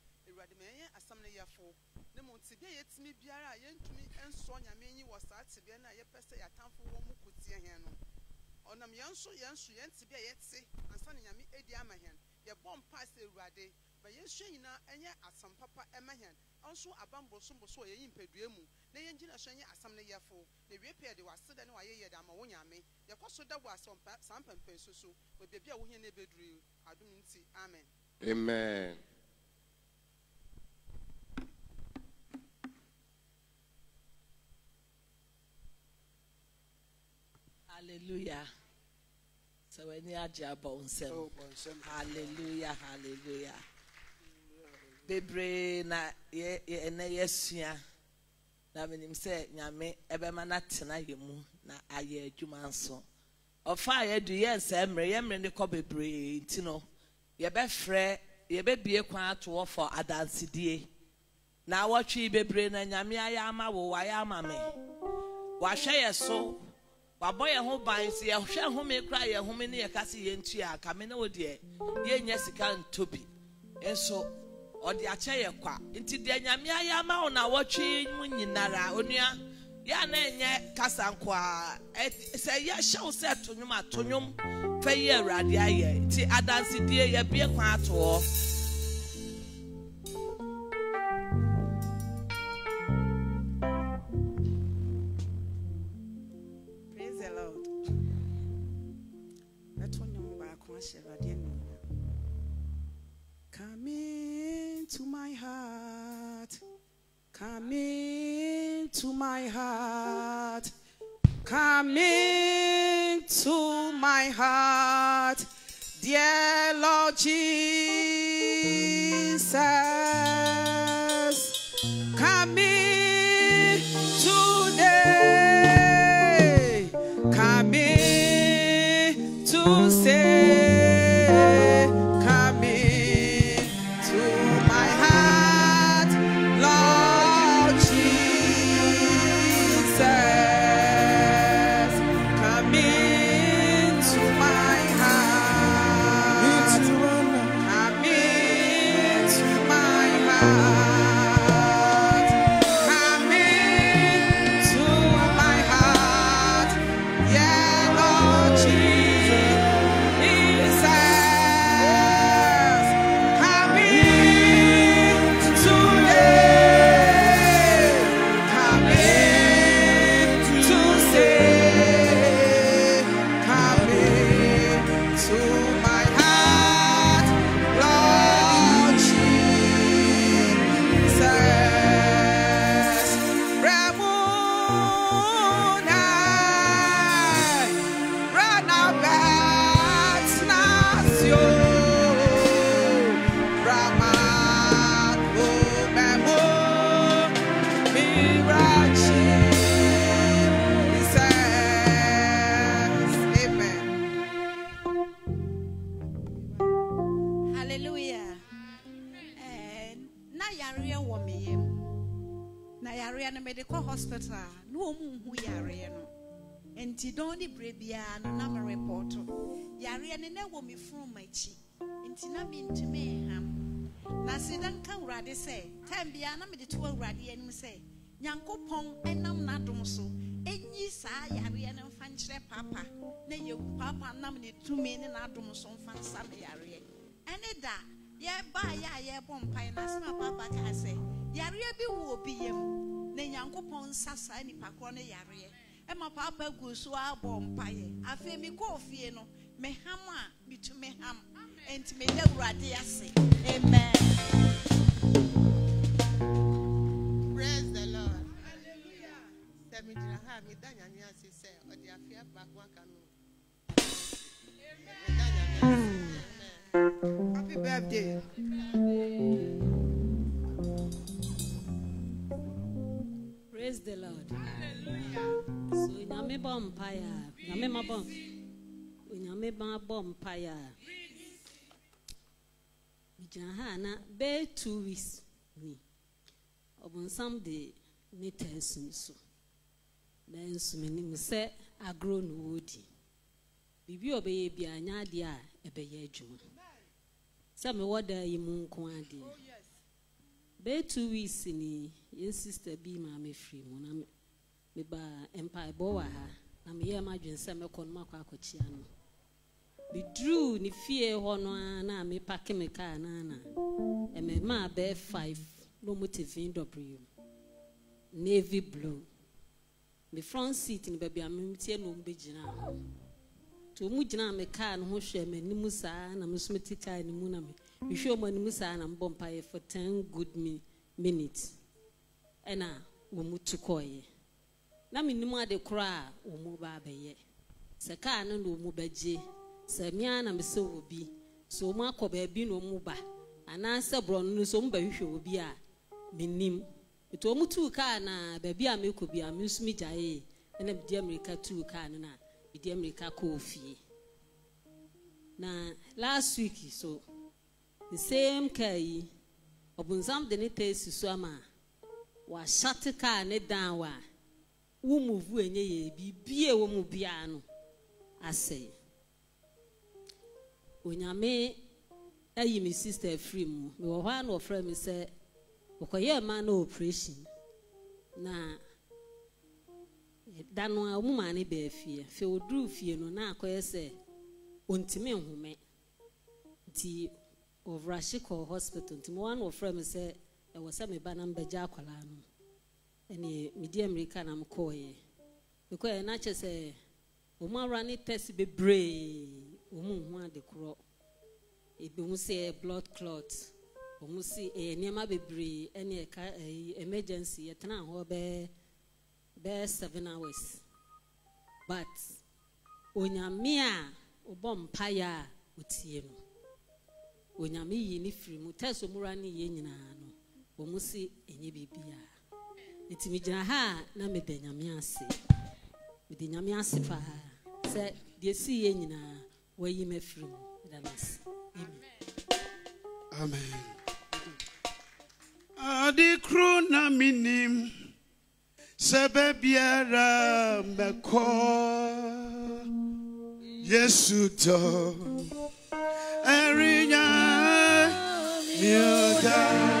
awurade ma yɛnyɛ asɛm no yɛfo ne mu tebea a yɛtumi biara a yɛntumi nsɔ nyame nyi wɔ saa tebea no a yɛpɛ sɛ yɛatamfo wɔ mu kotie hɛn no. Ɔnam yɛn so yɛn so yɛn tebea yɛte ansa ne nyame adi ama hɛn. Yɛbɔ mpaa sɛ awurade ma yɛnsua nyinaa ɛnyɛ asɛm papa ɛma hɛn. Ɔnso aba mbosomboso wɔ yɛyi mpadua mu. Na yɛngyina so nyɛ asɛm no yɛfo na wie pɛ yɛde wase da ne wayɛ yɛ de ama wo nyame. Yɛkɔ so da wɔ baabi nti amen. Amen hallelujah. W'ani agye abɔ wo nsɛm Oh, hallelujah hallelujah. Bebree na ɛnɛ yɛsua na menim sɛ nyame ɛbɛma no atena yɛ mu na ayɛ adwuma nso. Ɔfa a yɛadu yɛ nsɛ mmerɛ yɛ mmerɛ ne kɔ bebree nti no yɛbɛfrɛ yɛbɛbie kwan ato hɔ fɔ adansedie. Na awɔtwe bebree na nyame ayɛ ama wo wayɛ ama me. Wahwɛ yɛ so. Wabɔ yɛn ho ban sɛ yɛhwɛ home kora yɛ home ne yɛka sɛ yɛntua kame ne wo deɛ yɛnyɛ sika ntɔ nso ɔde akyɛ yɛ kwa. Nti deɛ nyame ayɛ ama wo na wɔtwe mu nyinara onua yɛ a na ɛnyɛ kasa nko a ɛ- sɛ yɛhyɛ wo sɛ to nwom a to nwom fɛ yi awurade ayɛ. Nti adansedie yɛbie kwan ato hɔ. Come into my heart. Come into my heart, dear Lord Jesus. Come in yareɛ no mede kɔ hospital a na ɔmu nhu yareɛ no. Nti dɔn ne berɛ biara no na merepɔɔto yareɛ no. Na wɔ me funum akyi. Nti na mentumi nham. Na seda nka awurade sɛ tam biara na mede to awurade anim sɛ nyankopɔn ɛnam n'adom so ɛnyi saa yareɛ no mfa nkyerɛ papa na yɛwu papa nam ne tumi ne n'adom so mfa nsa me yareɛ ɛne da yɛbaa yɛ a yɛbɔ mpae no asɛm a papa kaa sɛ yareɛ bi wɔ obi yam na nyankopɔn nsa saa nipa korɔ no yareɛ ɛma papa gu so abɔ mpaeɛ afei mekɔɔ fie no meham a metumi ham enti meda awurade ase amen Praise the Lord. Sɛ megyina ha a meda nyame ase sɛ ɔde afe baako aka no. Meda nyame ase. Amen. Happy birthday. Praise the Lord. So nyame bɔ mpaeɛ a nyame ma bɔ nyame ma bɔ mpaeɛ a. Megyina ha a na bɛyɛ two weeks ni. Ɔbonsam de ne ta asum so. Nanso menim sɛ agorɔ na wɔredi. Biribi a ɔbɛyɛ biara nyɛ adeɛ a ɛbɛyɛ adwuma. Sɛ mewɔ da yi mu nko adeɛ bɛyɛ two weeks ni yɛn sista bi maa mi firi mu na mi ba mpaebɔ wɔ ha. Na mi yɛ ma dwen sɛ mɛkɔ no makɔ akɔkyi ano mi duru ne fie hɔ no ara na mi paki mi kaa na na. Mmarima abɛɛ five na wɔn te vw navy blue. Mi front seat ne baabi a mi tie na wɔn bɛgyina ho. Nti wɔn gyina mi kaa no ho hwɛ mi anim saa na mi nso mi ti kaa no mu na mi hwɛ wɔn anim saa na mi bɔ mpaeɛ for ten good minutes. Ɛna wɔn mu tu kɔɔeɛ na menim ade korɔ a wɔn mu ba abɛyɛ sɛ kaa no na wɔn mu bɛgye. Sɛ mmea na mesɛ wɔ bi sɛ wɔn akɔ baabi na wɔn mu ba. Anaasɛ borɔno no nso wɔn bɛhwehwɛ wɔ bi a menim nti wɔn tuu kaa na baabi a mekɔ bi a me nso megyaeɛ ɛna mede amirika tuu kaa no na mede amirika kɔɔ fie. Na last week so the same car yi ɔbonsam de ne ta esi so ama wahyate kaa ne dan wo muvu enye yɛ biribi a ɛwɔ mu biara no. Asɛe onyame ayi me sister afiri mu. Mewɔ hɔ a na ɔfrɛ me sɛ ɔkɔyɛ ma na operation. Na da no a ɔmo maa ne baa fie. Afei oduru fie no na akɔyɛ sɛ ontumi nhome. Nti ɔvrahye kɔɔ hospital. Nti mo wa na ɔfrɛ me sɛ ɛwɔ sɛ meba na mbɛgya akwadaa no. Ɛne medi amerika na mkɔɔyɛ mekɔɛ na kyɛ sɛ ɔmo awura ne test bebree ɔmo nhu ade korɔ. Ebi mo sɛ blood clot ɔmo si ɛyɛ nneɛma bebree ɛne ɛka ɛyi emergency yɛtena hɔ bɛɛ bɛɛ seven hours. But onyame a ɔbɔ mpaeɛ a ɔtie no onyame yi ne firi mu. Tɛs ɔmura ne yɛ nyinaa no wɔn si biribiara nti megyina ha a na meda nyame ase. Mede nyame ase paa sɛ deɛ si nyinaa wayi me afiri mu. Meda amen. Ade na menim sɛ baabiara mɛkɔ. Yesu tɔ ɛrenya miɔda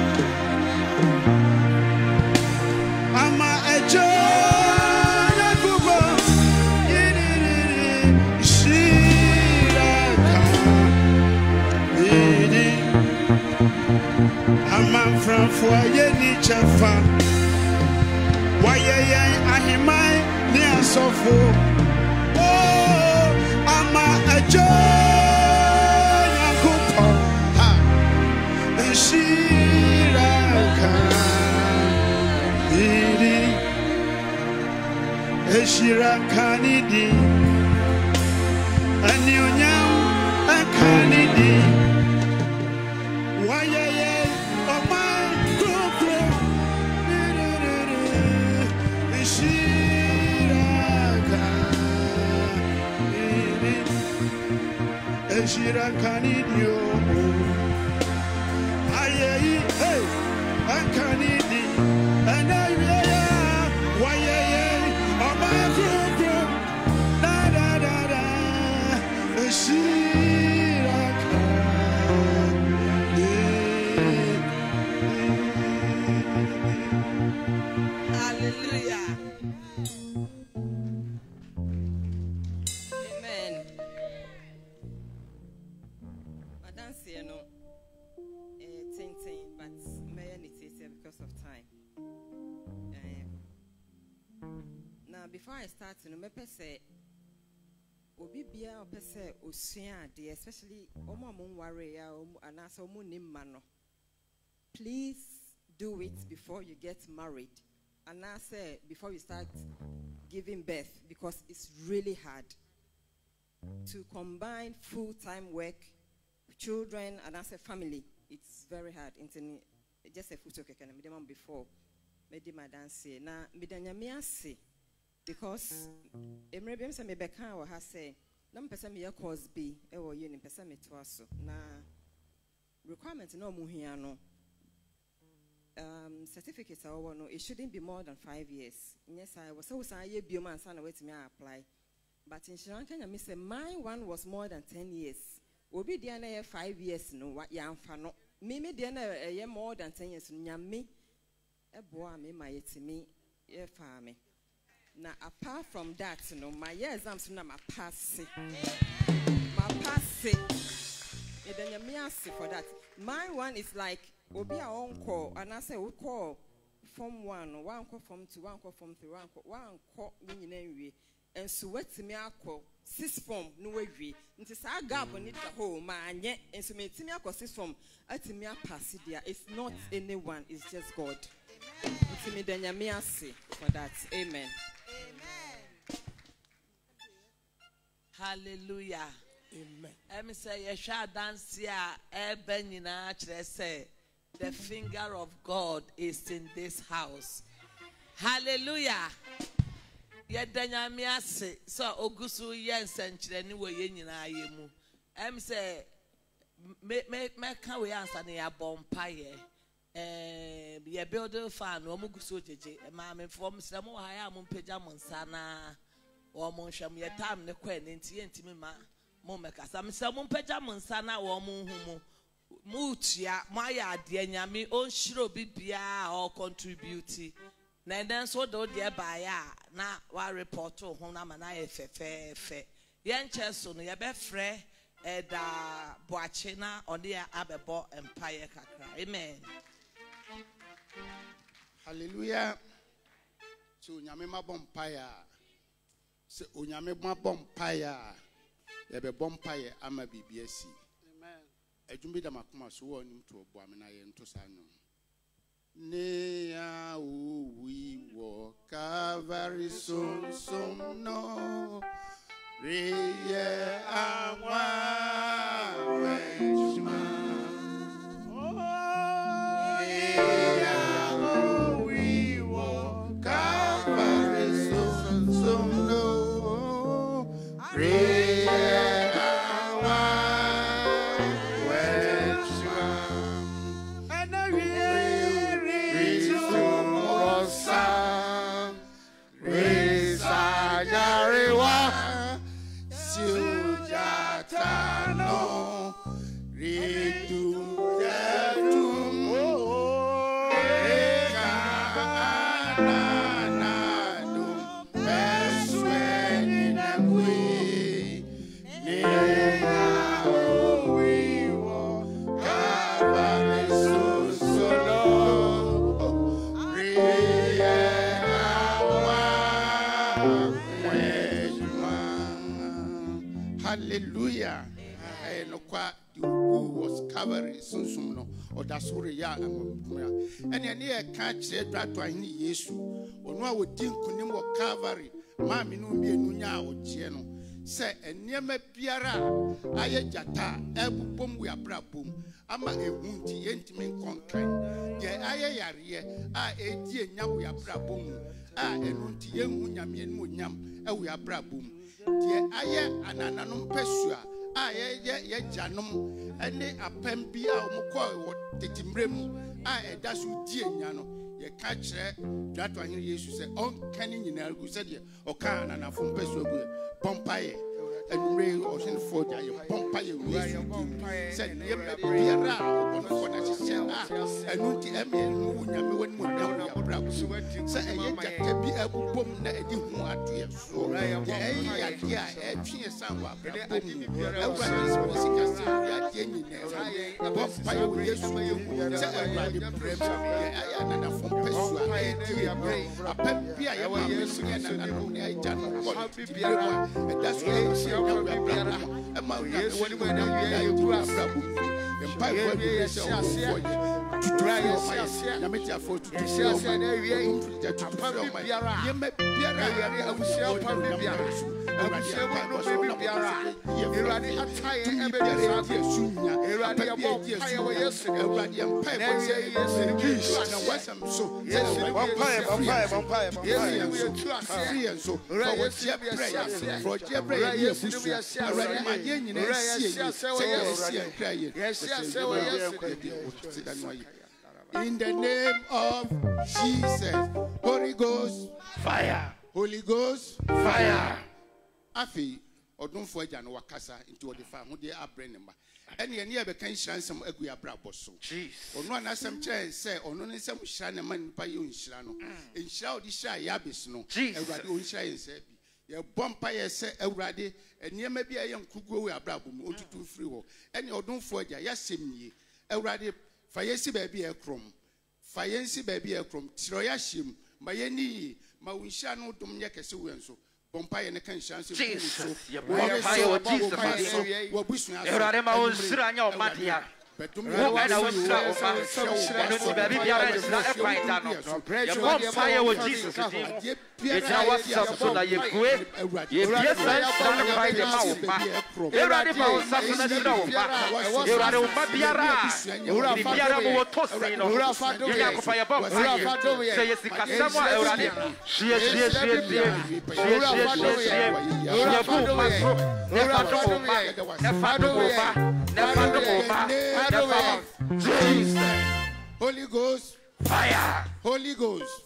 amafrafo a yɛni kyɛfa wayɛ yɛn aheman ne asɔfo Oh, ama ɛkyɛ nyankopɔn ha. Nhyira ka. Didi ɛhyira ka ne di. Anuonyam ɛhyira ka ne di o ayɛyi hey, ɛka ne before I start no mɛpɛ sɛ obi biara ɔpɛ sɛ osua adeɛ especially wɔn a wɔn nware a wɔn anaasɛ please do it before you get married. Anaasɛ before you start giving birth because it's really hard to combine full-time work children anaasɛ family. It's very hard. Just a foto kɛkɛ na mede before mede ma danseɛ na meda because mmerɛ bi sɛ mebɛkaa wɔ ha sɛ na mpɛ sɛ meyɛ course bi wɔ uni mpɛ sɛ metoa so. Na requirement na hia no um, certificate no it shouldn't be more than five years. Nyɛ saa ɛwɔ sɛ wosan yɛ biom ansa na woatumi apply. But nhyira nka nyame sɛ my one was more than ten years. Obi deɛ na ɛyɛ five years no yɛamfa no. Meme deɛ na ɛyɛ more than ten years no nyame ɛboa me ma yɛtumi yɛfaa me na apart from that you no mayɛ exams no na mapase mapase yɛda nyame ase for that. My one is like obi a ɔnkɔ anaasɛ wokɔɔ form one no wankɔ form two wankɔ form three one call wankɔ wankɔ ne nyinaa nwie. Nso watumi akɔ six form no wawie nti saa gap ne da hɔ maanyɛ nso metumi akɔ six form atumi apase deɛ it's not anyone it's just god. Nti meda nyame ase for that. Amen hallelujah. Amen. Ɛmi sɛ yɛhwɛ adansi a ɛbɛ nyinaa kyerɛ sɛ the finger of god is in this house. Hallelujah. Yɛda nyame ase sɛ ogu so yɛ nsɛnkyerɛnne wɔ yɛn nyinaa yɛ mu. Ɛmi sɛ mɛ mɛ mɛka wei ansa na yɛabɔ mpaeɛ. ɛɛm yɛ building fan wɔn gu so gyegye maamefoɔ mesrɛ mo wɔ ha yɛ a mo mpagya mo nsa na wɔn nhwɛ mo yɛ time ne kɔɛ ne nti yɛntumi ma mo mmɛkasa mesrɛ mo mpagya mo nsa na wɔn hu mo. Mo tua mo ayɛ adeɛ nyame ɔnhyerɛ obi biara a ɔcontribute na ɛdɛ nso de o deɛ baeɛ a na wa report ho na ma na ayɛ fɛfɛɛfɛ yɛn nkyɛn so no yɛbɛfrɛ ɛda boakye na ɔde yɛ abɛbɔ mpaeɛ kakra. Amen. Hallelujah. Sɛ onyame mabɔ mpaeɛ a sɛ onyame mabɔ mpaeɛ a yɛbɛbɔ mpaeɛ ama biribi asi. Adwuma bi da makoma so wɔ anim to ɔboa me na yɛnto saa nnwom ne a wowi wɔ calvary sonsom no reyɛ awa ne no ɔda so reyɛ amamdumia ɛnea ne yɛka kyerɛ dwato ahene yesu ɔno a wɔdi nkonim wɔ calvary maame no mmienu nya a ɔkyeɛ no sɛ nneɛma biara a ayɛ gyata a ama ehu nti yɛntumi nkɔnkan deɛ ayɛ yareɛ a ɛdi enya wɔ abrabɔ mu a ɛno nti yɛnhu nyame anim onyam ɛwɔ abrabɔ deɛ ayɛ anananom pɛsua a yɛyɛ yɛgyanom ne apɛm bi a wɔkɔɔ wɔ tete mmerɛ mu a ɛda so di anya no yɛka kyerɛ dwato ahene yesu sɛ ɔnka ne nyinaa gu sɛdeɛ ɔka ananafo mpɛsua gu pɔmpayɛ anumere ɔhenefoɔ de ayɛ pɔmpayɛ wɔ yesu dim sɛ nneɛma biara a ɔbɔnefoɔ no ahyehyɛ a ɛno nti ɛma ɛnu wo nyame w'anim ɔdam wɔ yɛabrabɔ sɛ ɛyɛ gyata bi abobɔ mu na ɛde hu ato yɛ soɔ deɛ ɛyɛ yadeɛ a ɛtwe yɛ san wɔ abrabɔ mu awurade sɛ wɔ sika sɛ yadeɛ nyinaa bɔ mpayɛ wɔ yesu dim sɛ awurade brɛ mu ɛyɛ ananafo mpɛ so a ɛdi yɛ apam bi a yɛma amesɛ yɛ nananom ne agya no kɔ no tibire mu a ɛda so ɛnhyɛ nyame wɔ abrabɔ mu ɛma nyame wɔne mu ɛna wie ayɛ gu abrabɔ mu mpaebɔ aduɛ sɛ ɔwɔfoɔ yɛ tutufrɛ ɔma yɛ nyame tiafoɔ tutufrɛ ɔma yɛ ɔmfirigya tutufrɛ ɔma yɛ nneɛma biara. A abusua pa bi biara. abusua mu no baabi biara. Awurade ataeɛ ɛbɛdi saa de asu nya. Awurade yɛbɔ mpaeɛ wɔ yesu awurade yɛ mpaebɔ sɛ yesu na wasɛm so. Sɛ firi yɛn so fa wɔgyeɛ brɛ yɛn fa wɔgyeɛ brɛ yɛn ne abusua awurade ma yɛn nyinaa sie yie sɛ yɛasi yɛn kra yɛ In the name of Jesus, Holy Ghost, fire. Holy Ghost, fire. Afei, ɔdomfo agya no wakasa nti ɔde fa ahodeɛ abrɛ ne ma ɛne ɛne yɛbɛka nhyira nsɛm agu yɛ abrabɔ so. Ɔno a n'asɛm kyerɛ sɛ ɔno ne nsɛm hyira ne ma nnipa yɛ nhyira no. Nhyira a ɔde hyira yɛ abes no. Awurade ɔnhyira yɛ bi yɛbɔ mpa yɛ sɛ awurade nneɛma bi a ɛyɛ nkukuo wɔ abrabɔ mu otutu firi hɔ. Ɛne ɔdomfoɔ agya yɛasɛm yie. Awurade fa yɛn si baabi yɛ korɔm fa yɛn si baabi yɛ korɔm tirɛ yɛahyɛ mu. Ma yɛn ni yie. Ma wo nhyia no dom nyɛ kɛse wɔ yɛn so. Bɔmpaeɛ ne ka nhyia nsɛm kɔ wo so. Wɔn bɛ sɛ wɔbɔ wɔn mpaeɛ so. wɔbusua so ɛwurade ma wo nsira nyɛ ɔmadea wɛna wosra wo ma ɛno nti baabi biara ɛsra ɛfaeta no yɛbɔ mpaeɛ wɔ jesus din mu yɛgyina woasesa so so na yɛbue yɛbie saa nsra no kwae de ma wo mma awurade ma wo nsa so na hyira wo mma awurade wo mma biara a biribiara mowɔ tɔ sei no yɛnyankopa yɛbɔ mpaeɛ sɛ yɛ sikasɛm a awurade hyeɛhyeɛhyeɛhyeɛ hyeɛhyeɛhyeɛhyeɛ hyeɛbu wo mma so nɛfa dom wo mma nɛfa dom wo mma nɛfa dom wo mma wo jesus. Holy Ghost. Fire. Holy Ghost.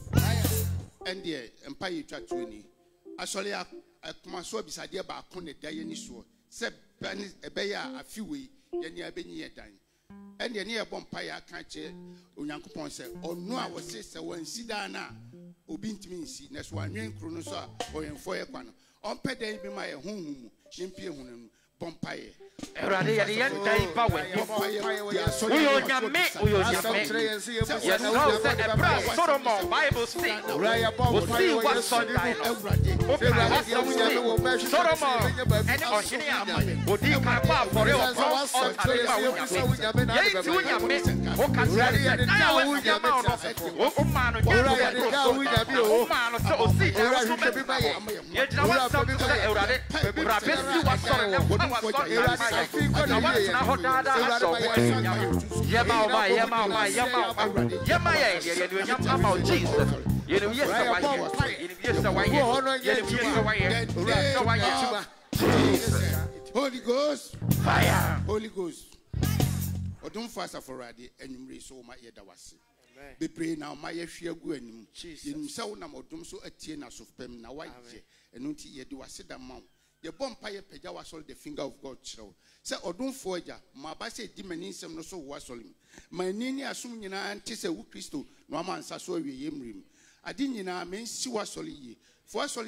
ɛndeɛ mpa yɛ twa tuo ni asɔre akoma so abisadeɛ baako na ɛda yɛ ni soɔ sɛ ɛbɛyɛ a afi wei yɛne abɛnyi yɛ dan ɛndeɛ ne yɛbɔ mpa yɛ aka kyerɛ onyankopɔn sɛ ɔno a wɔse sɛ wansi daa no a obi ntumi nsi. Na so wanwen kuro no so a ɔyɛmfoɔ yɛ kwa no. Ɔmpɛ dan bi ma yɛ honhom mu yɛmpie hu no mu? Bɔ mpa yɛ awurade yɛde yɛn dan ba w'anim woyɛ onyame woyɛ onyame sɛ a solomon bible se osii w'asɔndan no wopra w'asɛm se solomon ɛne ɔhene a odii kan afɔre altar no ma wo nyame yɛyi nti wo nyame woka kyerɛ sɛ dan a wasi wo no womaa no no sɛ osii yɛgyina w'asɛm sɛ awurade w'asɔre w'asɔndan ma yɛ na woatena hɔ daadaa asɔ wo yɛma wo ma yɛma wo ma yɛma wo ma yɛma yɛn deɛ yɛde onyam ama wo jesus yɛnim yɛ sɛ wayɛ yɛnim yɛ sɛ wayɛ yɛnim yɛ sɛ wayɛ sɛ wayɛ jesus Holy Ghost. Fire. Holy Ghost. ɔdomfo asafo awurade anwummere so woma yɛda wase bebree na ɔma yɛhwe agu anim yɛnim sɛ wonam ɔdom so atie na woayɛ ɛno nti yɛde wase da ma wo yɛbɔ mpa yɛ pagya wasɔre the finger of god kyerɛ wo sɛ ɔdomfoɔ agya ma aba sɛ ɛdi m'ani nsɛm no so wasɔre mu ma ani ne asom nyinaa nte sɛ wo kristo na wama nsa so awie yɛ mmere mu ade nyinaa mensi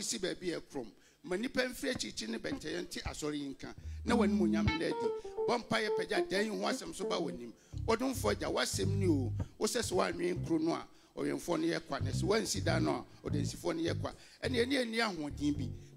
si baabi yɛ korɔm ma nnipa mfiri akyirikyiri ne bɛntɛyɛ nte asɔre yi nka. Na w'anim onyam nna adi. Bɔ mpa yɛ pagya dan yi ho asɛm so ba w'anim ɔdomfoɔ agya w'asɛm ni o. Wo sɛ sɛ woanwen kuro no a ɔwɛmfoɔ no yɛ kwa. Na sɛ woansi da no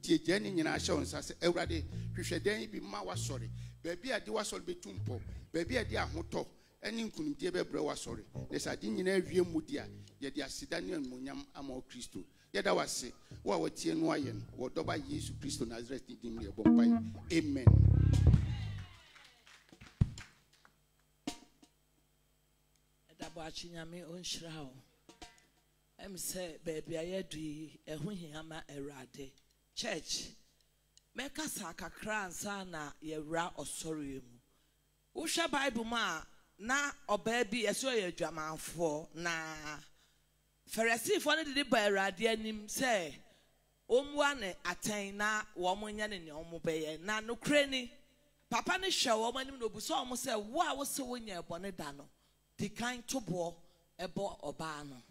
tie gyaa ne nyinaa hyɛ wo nsa sɛ awurade hwehwɛ dan bi ma wasɔre baabi a de wasɔre bɛtu mpɔ baabi a de ahotɔ ɛne nkonimdie bɛbrɛ wasɔre na sɛ ade nyinaa awie mu di a yɛde aseda ne animonyam ama wo kristo. Yɛda wase wo a wɔtie no ayɛ no wɔdɔba yesu kristo nasaret ne dim ne yɛbɔ mpae. Amen. Ɛdabɔ akyi nyame ɔnhyira wo. Ɛm sɛ baabi a yɛadu yi ɛho hia ma church mɛkasa kakra ansa na yɛwura ɔsɔre mu. Wohwɛ bible mu a na ɔbaa bi yɛsɛ ɔyɛ adwamanfoɔ na farisifoɔ no dede ba awurade anim sɛ ɔmmua ne atɛn na wɔn nyɛ ne nea wɔn bɛyɛ na nokorɛ ni papa no hwɛ wɔn anim na obusa wɔn sɛ wo a wosɛ wonya ɛbɔne da no di kan to boɔ ɛbɔ ɔbaa no.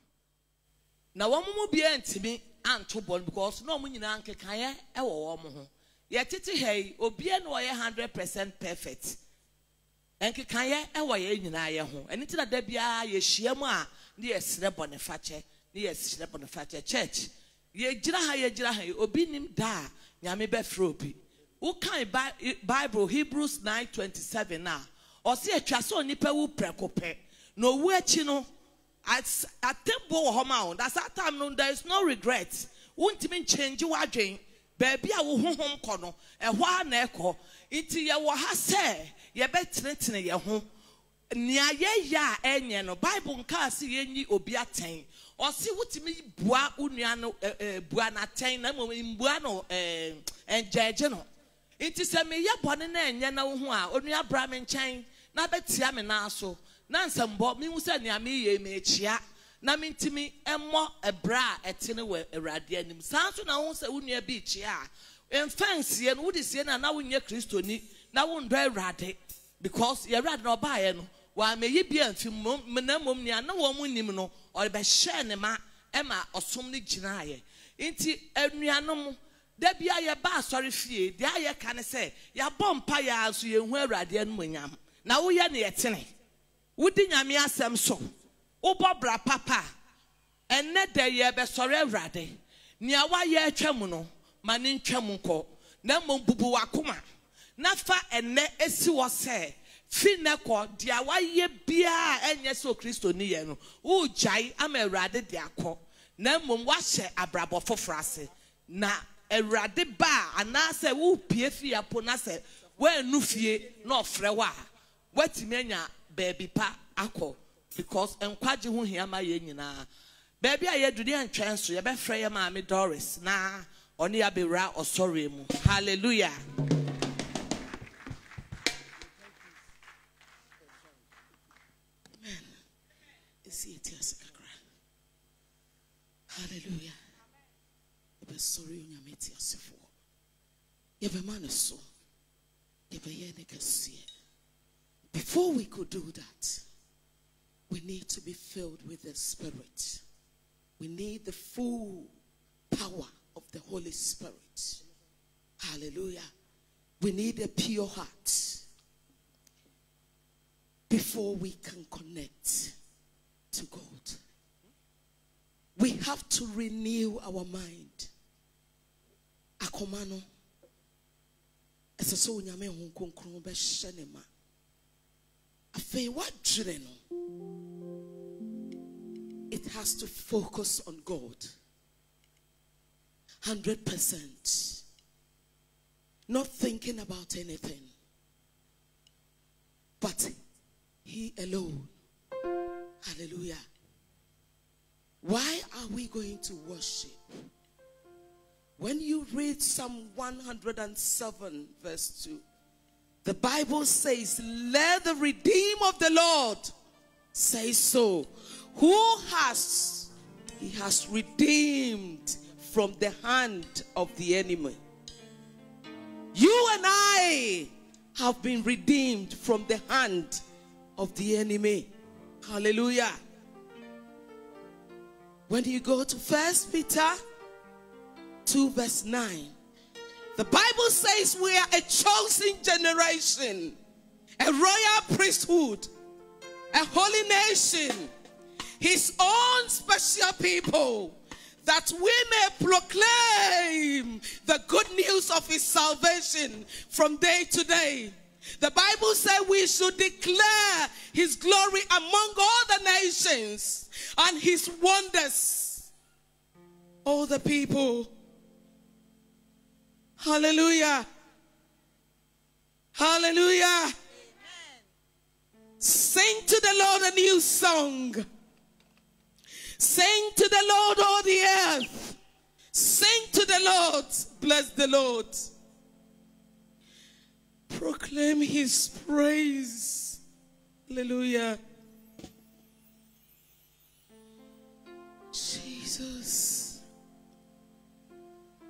Na wɔn mu bia ntumi anto bɔ no because na wɔn nyinaa nkekaeɛ ɛwɔ wɔn ho yɛtete ha yi obia na ɔyɛ hundred percent perfect. Nkekaeɛ ɛwɔ yɛn nyinaa yɛ ho ɛne ti na da biara yɛhyia mu a ne yɛsrɛ bɔ ne fakyɛ ne yɛsrɛ bɔ ne fakyɛ church yɛgyina ha yɛgyina ha yi obi nim da a nyame bɛfrɛ obi wokan Bi- bible hebrews nine twenty seven a ɔsi atwa sɛ onipa wu prɛko pɛ. Na owu akyi no as- atembo wɔ hɔ ma wo. That's that time no there is no regret. Wontumi nkyɛngye w'adwen. Baabi a wo honhom kɔ no ɛhɔ a na ɛkɔ. Nti yɛwɔ ha sɛ yɛbɛtenetene yɛn ho. Nea yɛyɛ a ɛnyɛ no bible nkaa se yɛnyi obi atɛn. Ɔse wotumi bua wo nua no ɛ ɛ bua n'atɛn na mmom mbua no ɛɛ ɛngyɛgye no. Nti sɛ meyɛ bɔne na ɛnyɛ na ho a onua bra me nkyɛn na bɛtia me nan so na nsɛmbɔ mehu sɛ nea meyɛ mekyia na mentimi mmɔ ɛbrɛ a ɛte no wɔ awurade anim. Saa nso na wo sɛ wo nua bi kyia a mfa nsie no wode sie no a na wonyɛ kristoni na wondɔ awurade. Because yɛwurade na ɔbaeɛ no wɔamɛyi bi amfi na mmom nea na wɔn mu nim no ɔde bɛhyɛ ne ma ɛma ɔsom no gyinaeɛ. Nti anuanom da bi a yɛba asɔre fie deɛ a yɛka ne sɛ yɛabɔ mpa yɛ a nso yɛhu awurade animonyam na woyɛ ne yɛtene wodi nyame asɛm so. Wobɔ bra papa. A ɛnnɛ da yɛbɛsɔre awurade. Nea woayɛ atwa mu no ma ne ntwa mu nkɔ. Na mmom bubu wakoma. Na fa ɛnnɛ esi wɔ sɛ fi ne kɔ deɛ wayɛ biara ɛnyɛ sɛ okristoni yɛ no wogyae ama awurade de akɔ. Na mmom wahyɛ abrabɔ foforɔ ase. Na awurade ba a anaasɛ wopie fie apo na sɛ woanu fie na ɔfrɛ wo a woatumi anya baabi pa akɔ. Because nkwagye ho hia ma yɛn nyinaa. Baabi a yɛduru ne yɛntwɛn so yɛbɛfrɛ yɛ maame doris na ɔne yɛabɛwura ɔsɔre mu. Hallelujah. Halleluya yɛbɛsɔre before we could do that we need to be filled with the spirit. We need the full power of the holy spirit. Hallelujah. We need a pure heart before we can connect to God. We have to renew our mind. Akoma no ɛsɛ sɛ onyame ho afei wadwene no it has to focus on God. 100% not thinking about anything. But he alone. Hallelujah. Why are we going to worship? When you read Psalm 107, verse 2, the Bible says, Let the redeem of the Lord say so. Who has, he has redeemed from the hand of the enemy. You and I have been redeemed from the hand of the enemy. Hallelujah. When you go to First Peter 2, verse 9, the Bible says we are a chosen generation, a royal priesthood, a holy nation, his own special people, that we may proclaim the good news of his salvation from day to day. The Bible says we should declare his glory among all the nations and his wonders. All the people. Hallelujah. Hallelujah. Sing to the Lord a new song. Sing to the Lord, all the earth. Sing to the Lord. Bless the Lord. Proclaim his praise. Hallelujah.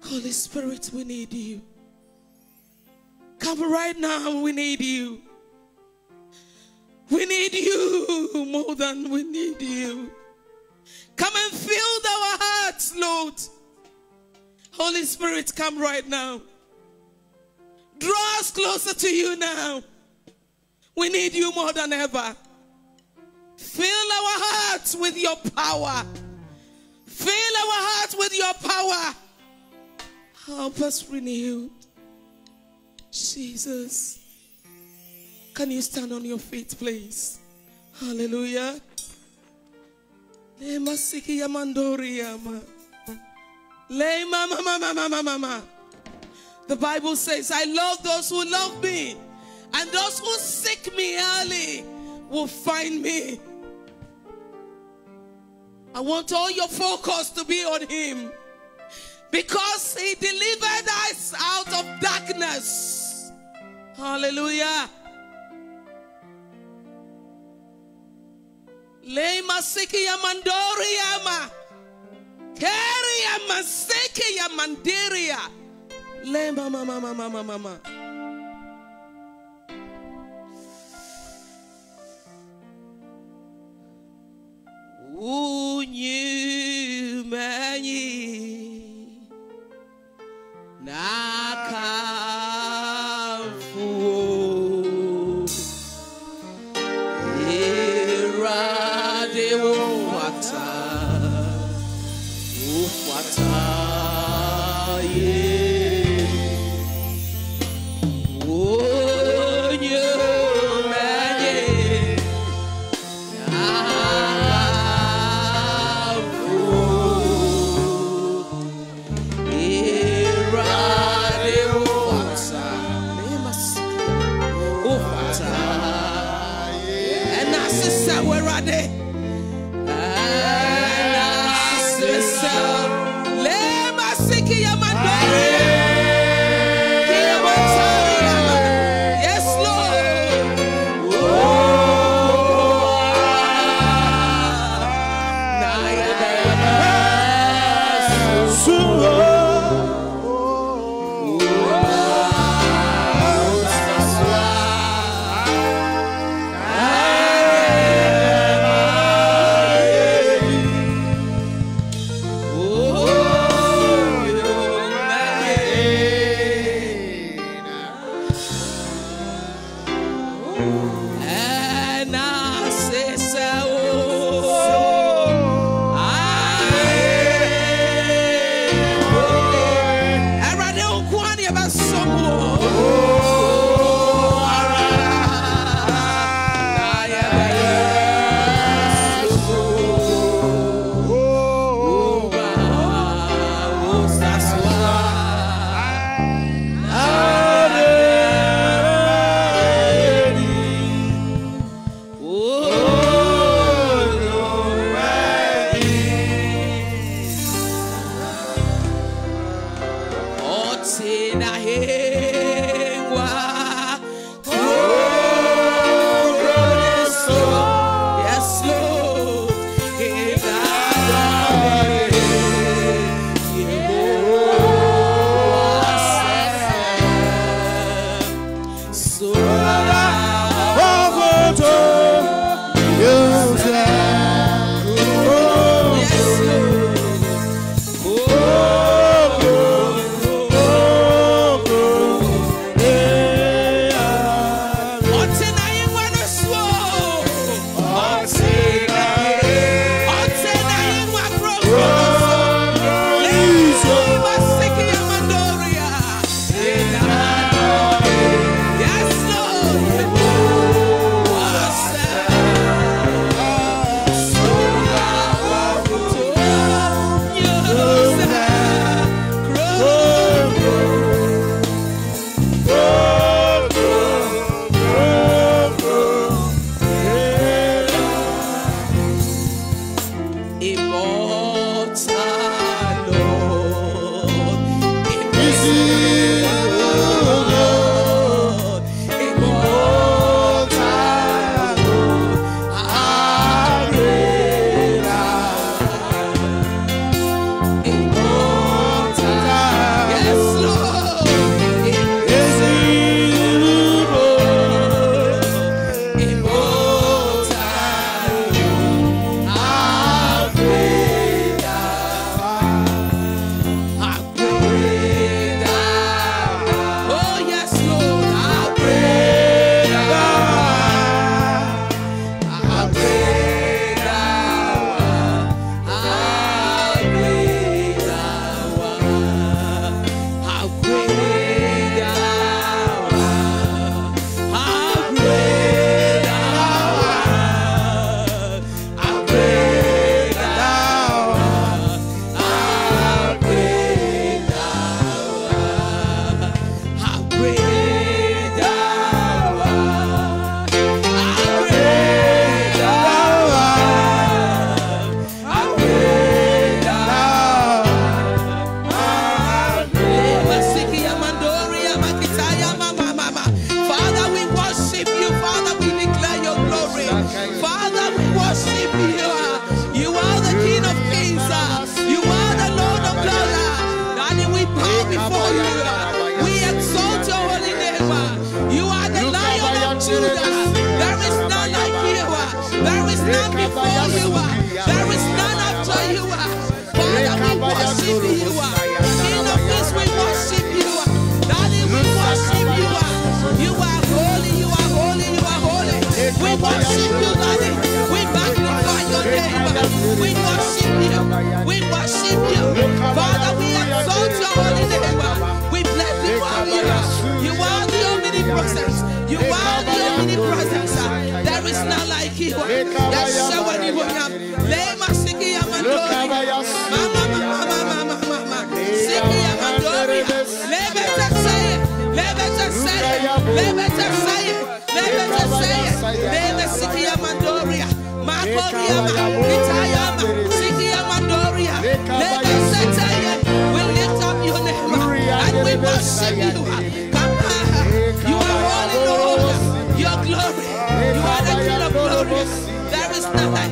Holy Spirit, we need you. Come right now, we need you. We need you more than we need you. Come and fill our hearts, Lord. Holy Spirit, come right now. Draw us closer to you now. We need you more than ever. Fill our hearts with your power. Fill our hearts with your power. Help us renewed. Jesus. Can you stand on your feet, please? Hallelujah. Mama mama mama mama. The Bible says, I love those who love me, and those who seek me early will find me. I want all your focus to be on Him because He delivered us out of darkness. Hallelujah. Lema siki ya mandori yama. Keri ya masiki ya mandiria. Le mama mama mama mama. Unyumanyi nakafu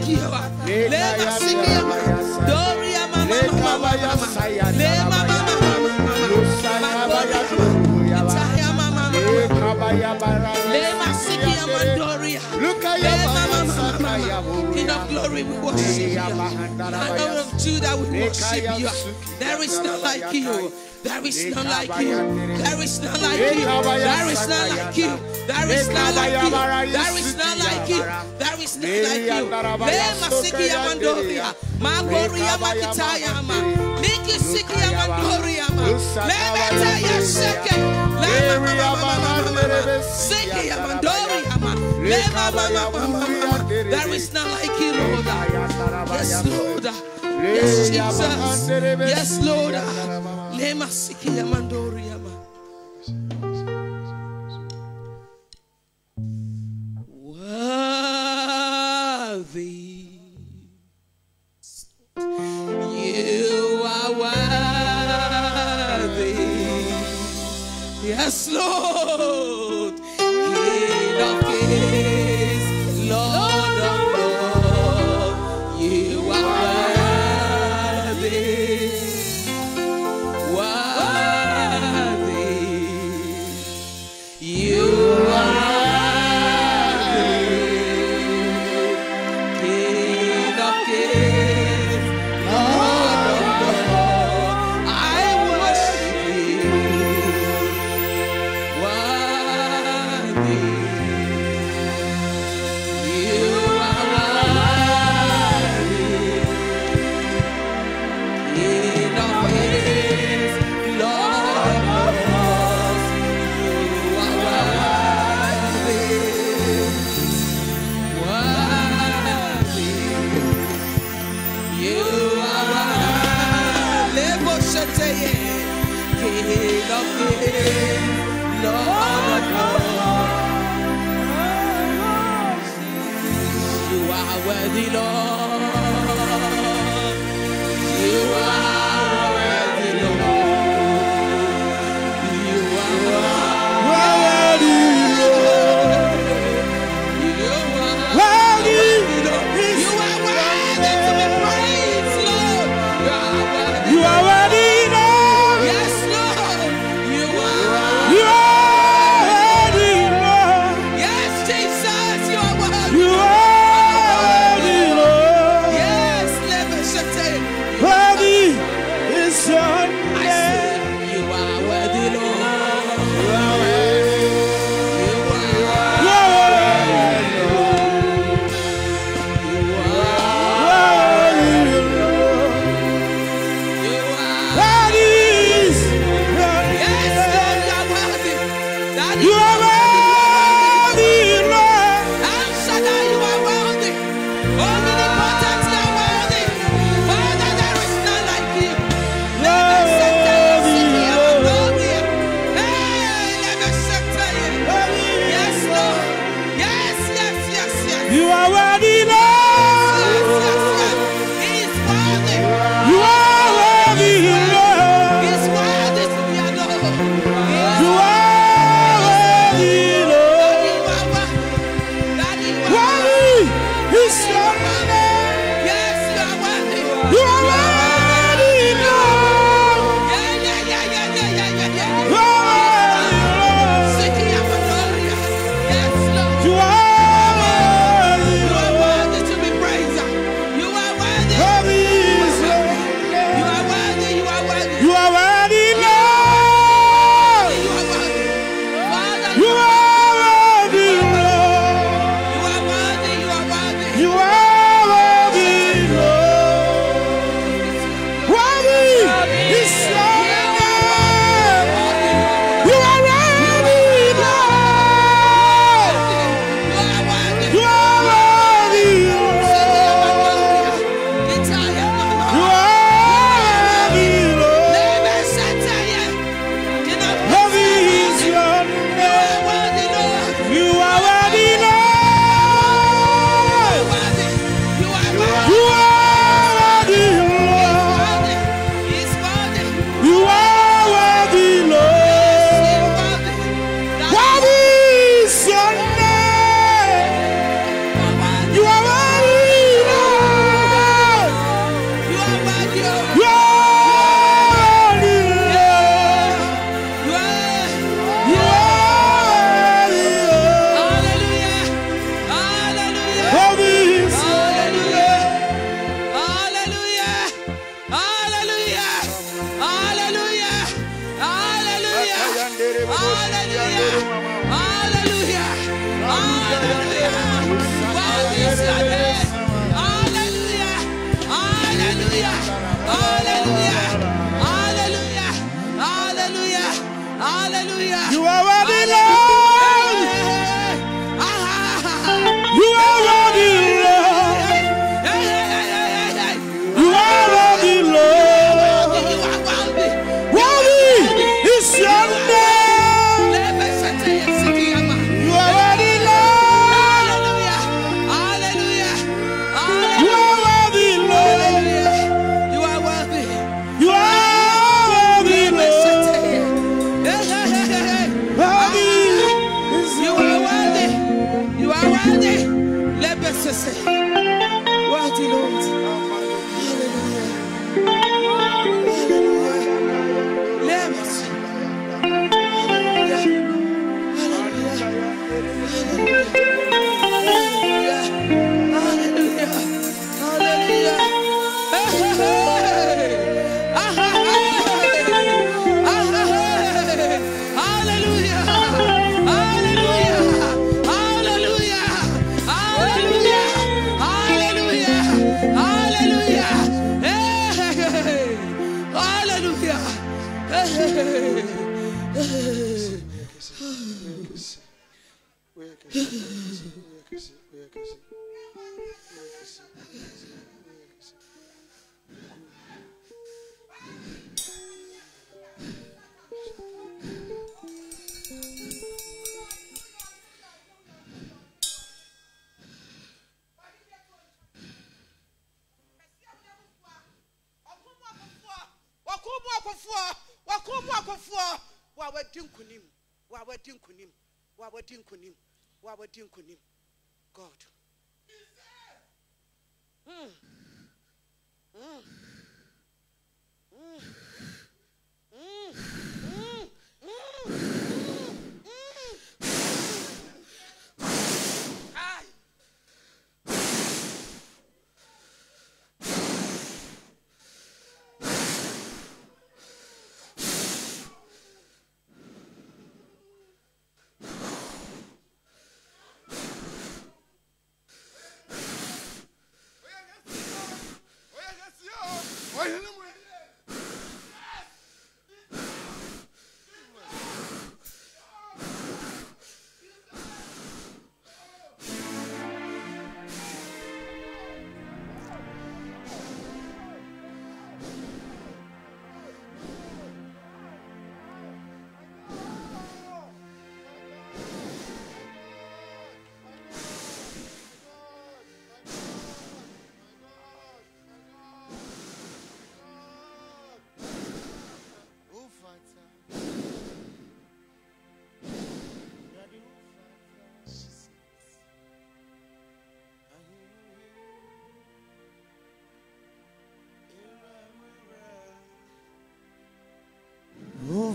aqui, ó. Leva-se minha of glory, we worship you. Lion of Judah, we worship you. There is none like you. There is none like you. There is none like you. There is none like you. There is none like you. There is none like you. There is none like you. Lema siki yamandovia. Magori yamakita yama. Niki siki yamandori yama. Lema taya seke. Lema mama mama mama. Siki yamandori. There is none like you, Lord. Yes, Lord. Yes, Jesus. Yes, Lord. Worthy. You are worthy. Yes, Lord.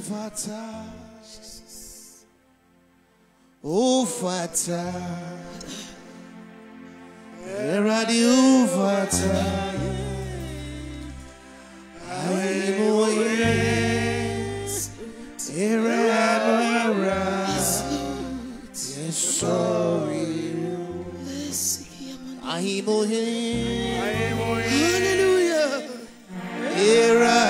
over Father, over tasks. Where are the over tasks? I am wait. Here am around. Yes, sorry. I am wait. Hallelujah. Here I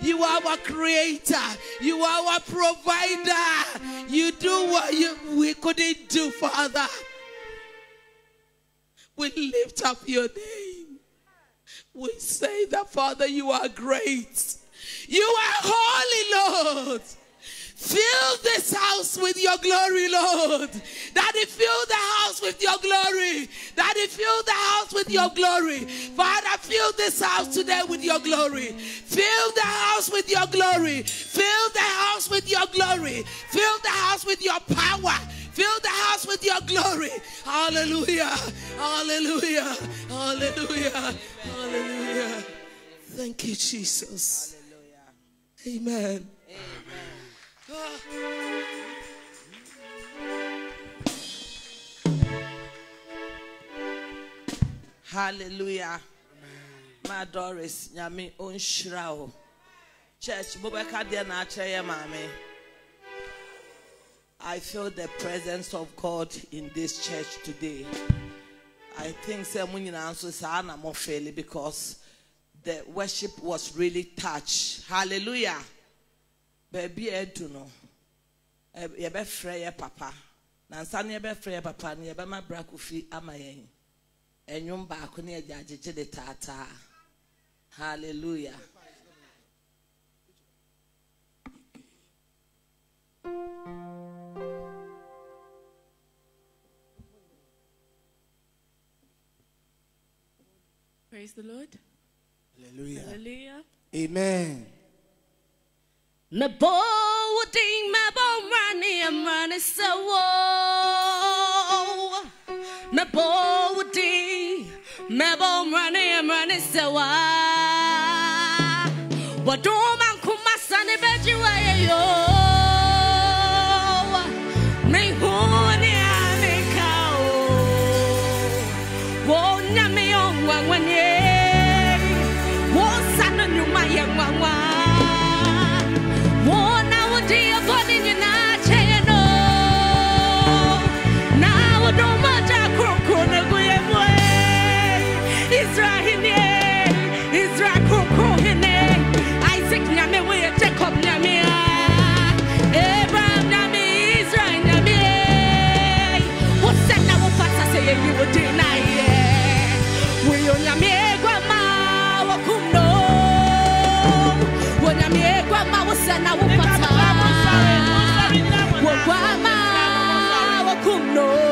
You are our creator. You are our provider. You do what you, we couldn't do, Father. We lift up your name. We say that, Father, you are great. You are holy, Lord. Fill this house with your glory, Lord. Daddy, fill the house with your glory. Daddy, fill the house with your glory. Father, fill this house today with your glory. Fill the house with your glory. Fill the house with your glory. Fill the house with your power. Fill the house with your glory. Hallelujah. Hallelujah. Hallelujah. Hallelujah. Thank you, Jesus. Amen. Hallelujah. My doris nyame ɔnhyira wo church na akyerɛ yɛ i feel the presence of god in this church today. I think sɛ mo nyinaa nso saa na mofele because the worship was really touched. Hallelujah baabi a ɛdu no yɛbɛfrɛ yɛ papa na nsa no yɛbɛfrɛ yɛ papa no yɛbɛma bra kofi ama yɛn ɛnwom baako ne yɛgye agyegye de taataa hallelujah Praise the Lord. Hallelujah. Hallelujah. Amen. Mebo ding mebo mrani amrani sawo. Mebo ding mebo mrani amrani sawa. Wadoma kumasa ni beji wa yo. Me wakumno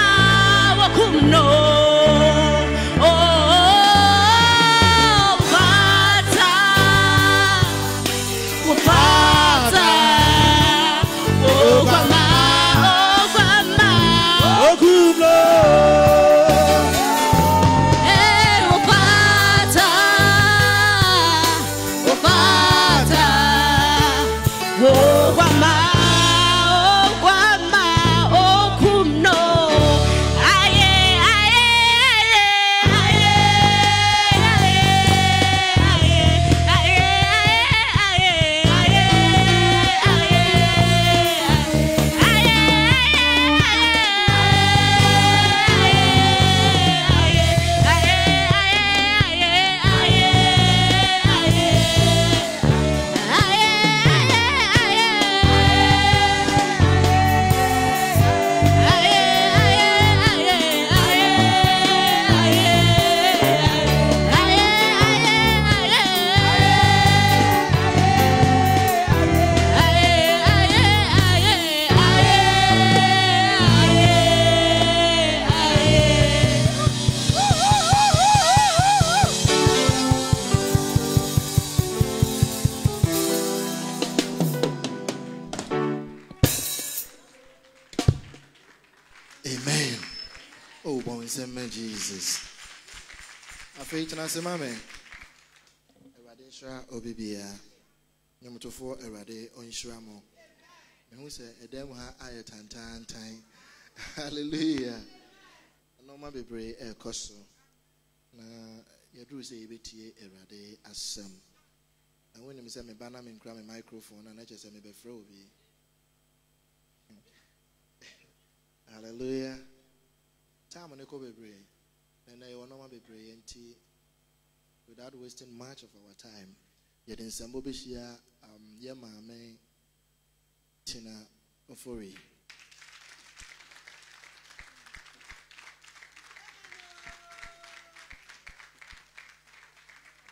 Wo kwama Nyɔmotofo Awurade ɔnhyira mo. Mehu sɛ ɛdan mu ha ayɛ tantaantan. Hallelujah. Nneɛma bebree ɛrekɔ so. Na yɛduru sɛ yɛbɛtie Awurade asɛm. Na wonim sɛ meba na menkura me microphone a na kyerɛ sɛ mebɛfrɛ obi. Hallelujah. Time ne kɔ bebree. Na na yɛwɔ nneɛma bebree nti without wasting much of our time, yɛde nsɛmbɔ bɛhyia yɛ maame Tina Ofori.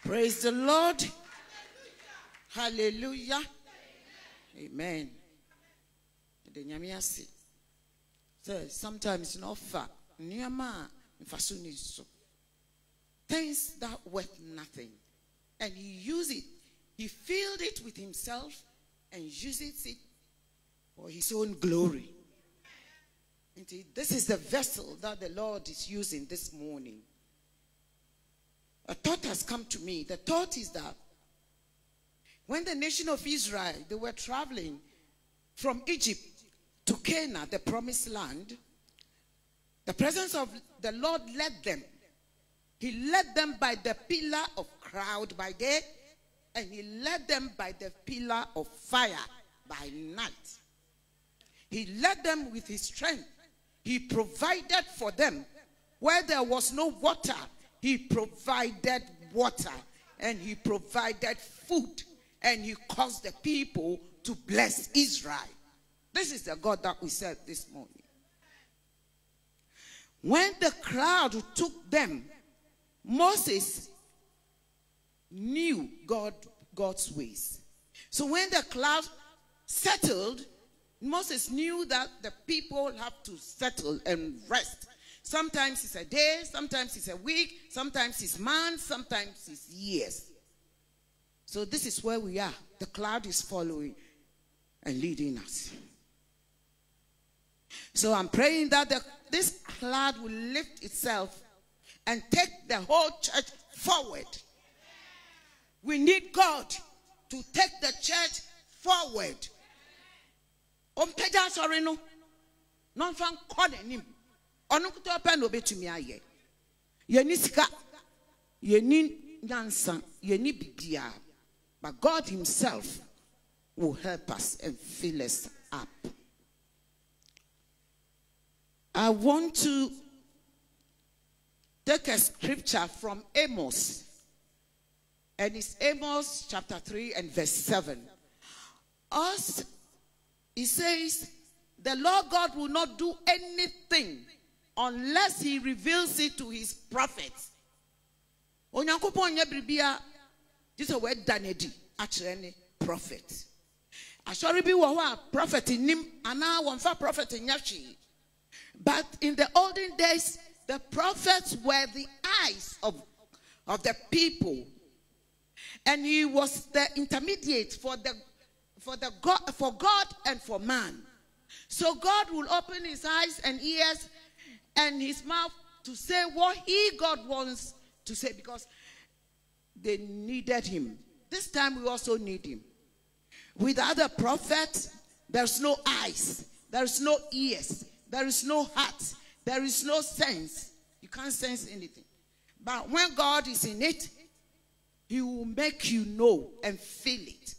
Praise the Lord. Hallelujah. Amen. So sometimes no fa nneɛma a mfa so. Things that worth nothing. And he use it. He filled it with himself and uses it for his own glory. Indeed, this is the vessel that the Lord is using this morning. A thought has come to me. The thought is that when the nation of Israel they were traveling from Egypt to Canaan, the promised land, the presence of the Lord led them. He led them by the pillar of cloud by day, and he led them by the pillar of fire by night. He led them with his strength. He provided for them where there was no water. He provided water and he provided food and he caused the people to bless Israel. This is the God that we serve this morning. When the crowd took them, Moses knew God, God's ways. So when the cloud settled, Moses knew that the people have to settle and rest. Sometimes it's a day, sometimes it's a week, sometimes it's months, sometimes it's years. So this is where we are. The cloud is following and leading us. So I'm praying that the, this cloud will lift itself and take the whole church forward. We need God to take the church forward. Ɔmpagya asɔre no. Na ɔmfa nkɔ n'anim ɔno nkoto pɛ na obɛtumi ayɛ yɛni sika. Yɛni nyansa. Yɛni bibia. But god himself will help us and fill us up. I want to take a scripture from amos and it's amos chapter 3 and verse 7 us he says the lord god will not do anything unless he reveals it to his prophets. Onyankopɔn nyɛ biribia akyerɛ ne prophet. Asɔre bi wɔ a prophet nim anaa wɔmfa prophet nyɛ but in the olden days the prophets were the eyes of, of the people and he was the intermediate for the for the god for god and for man. So god will open his eyes and ears and his mouth to say what he god wants to say because they needed him. This time we also need him. With other prophets there's no eyes there's no ears there is no heart there is no sense. You can't sense anything. But when god is in it he will make you know and feel it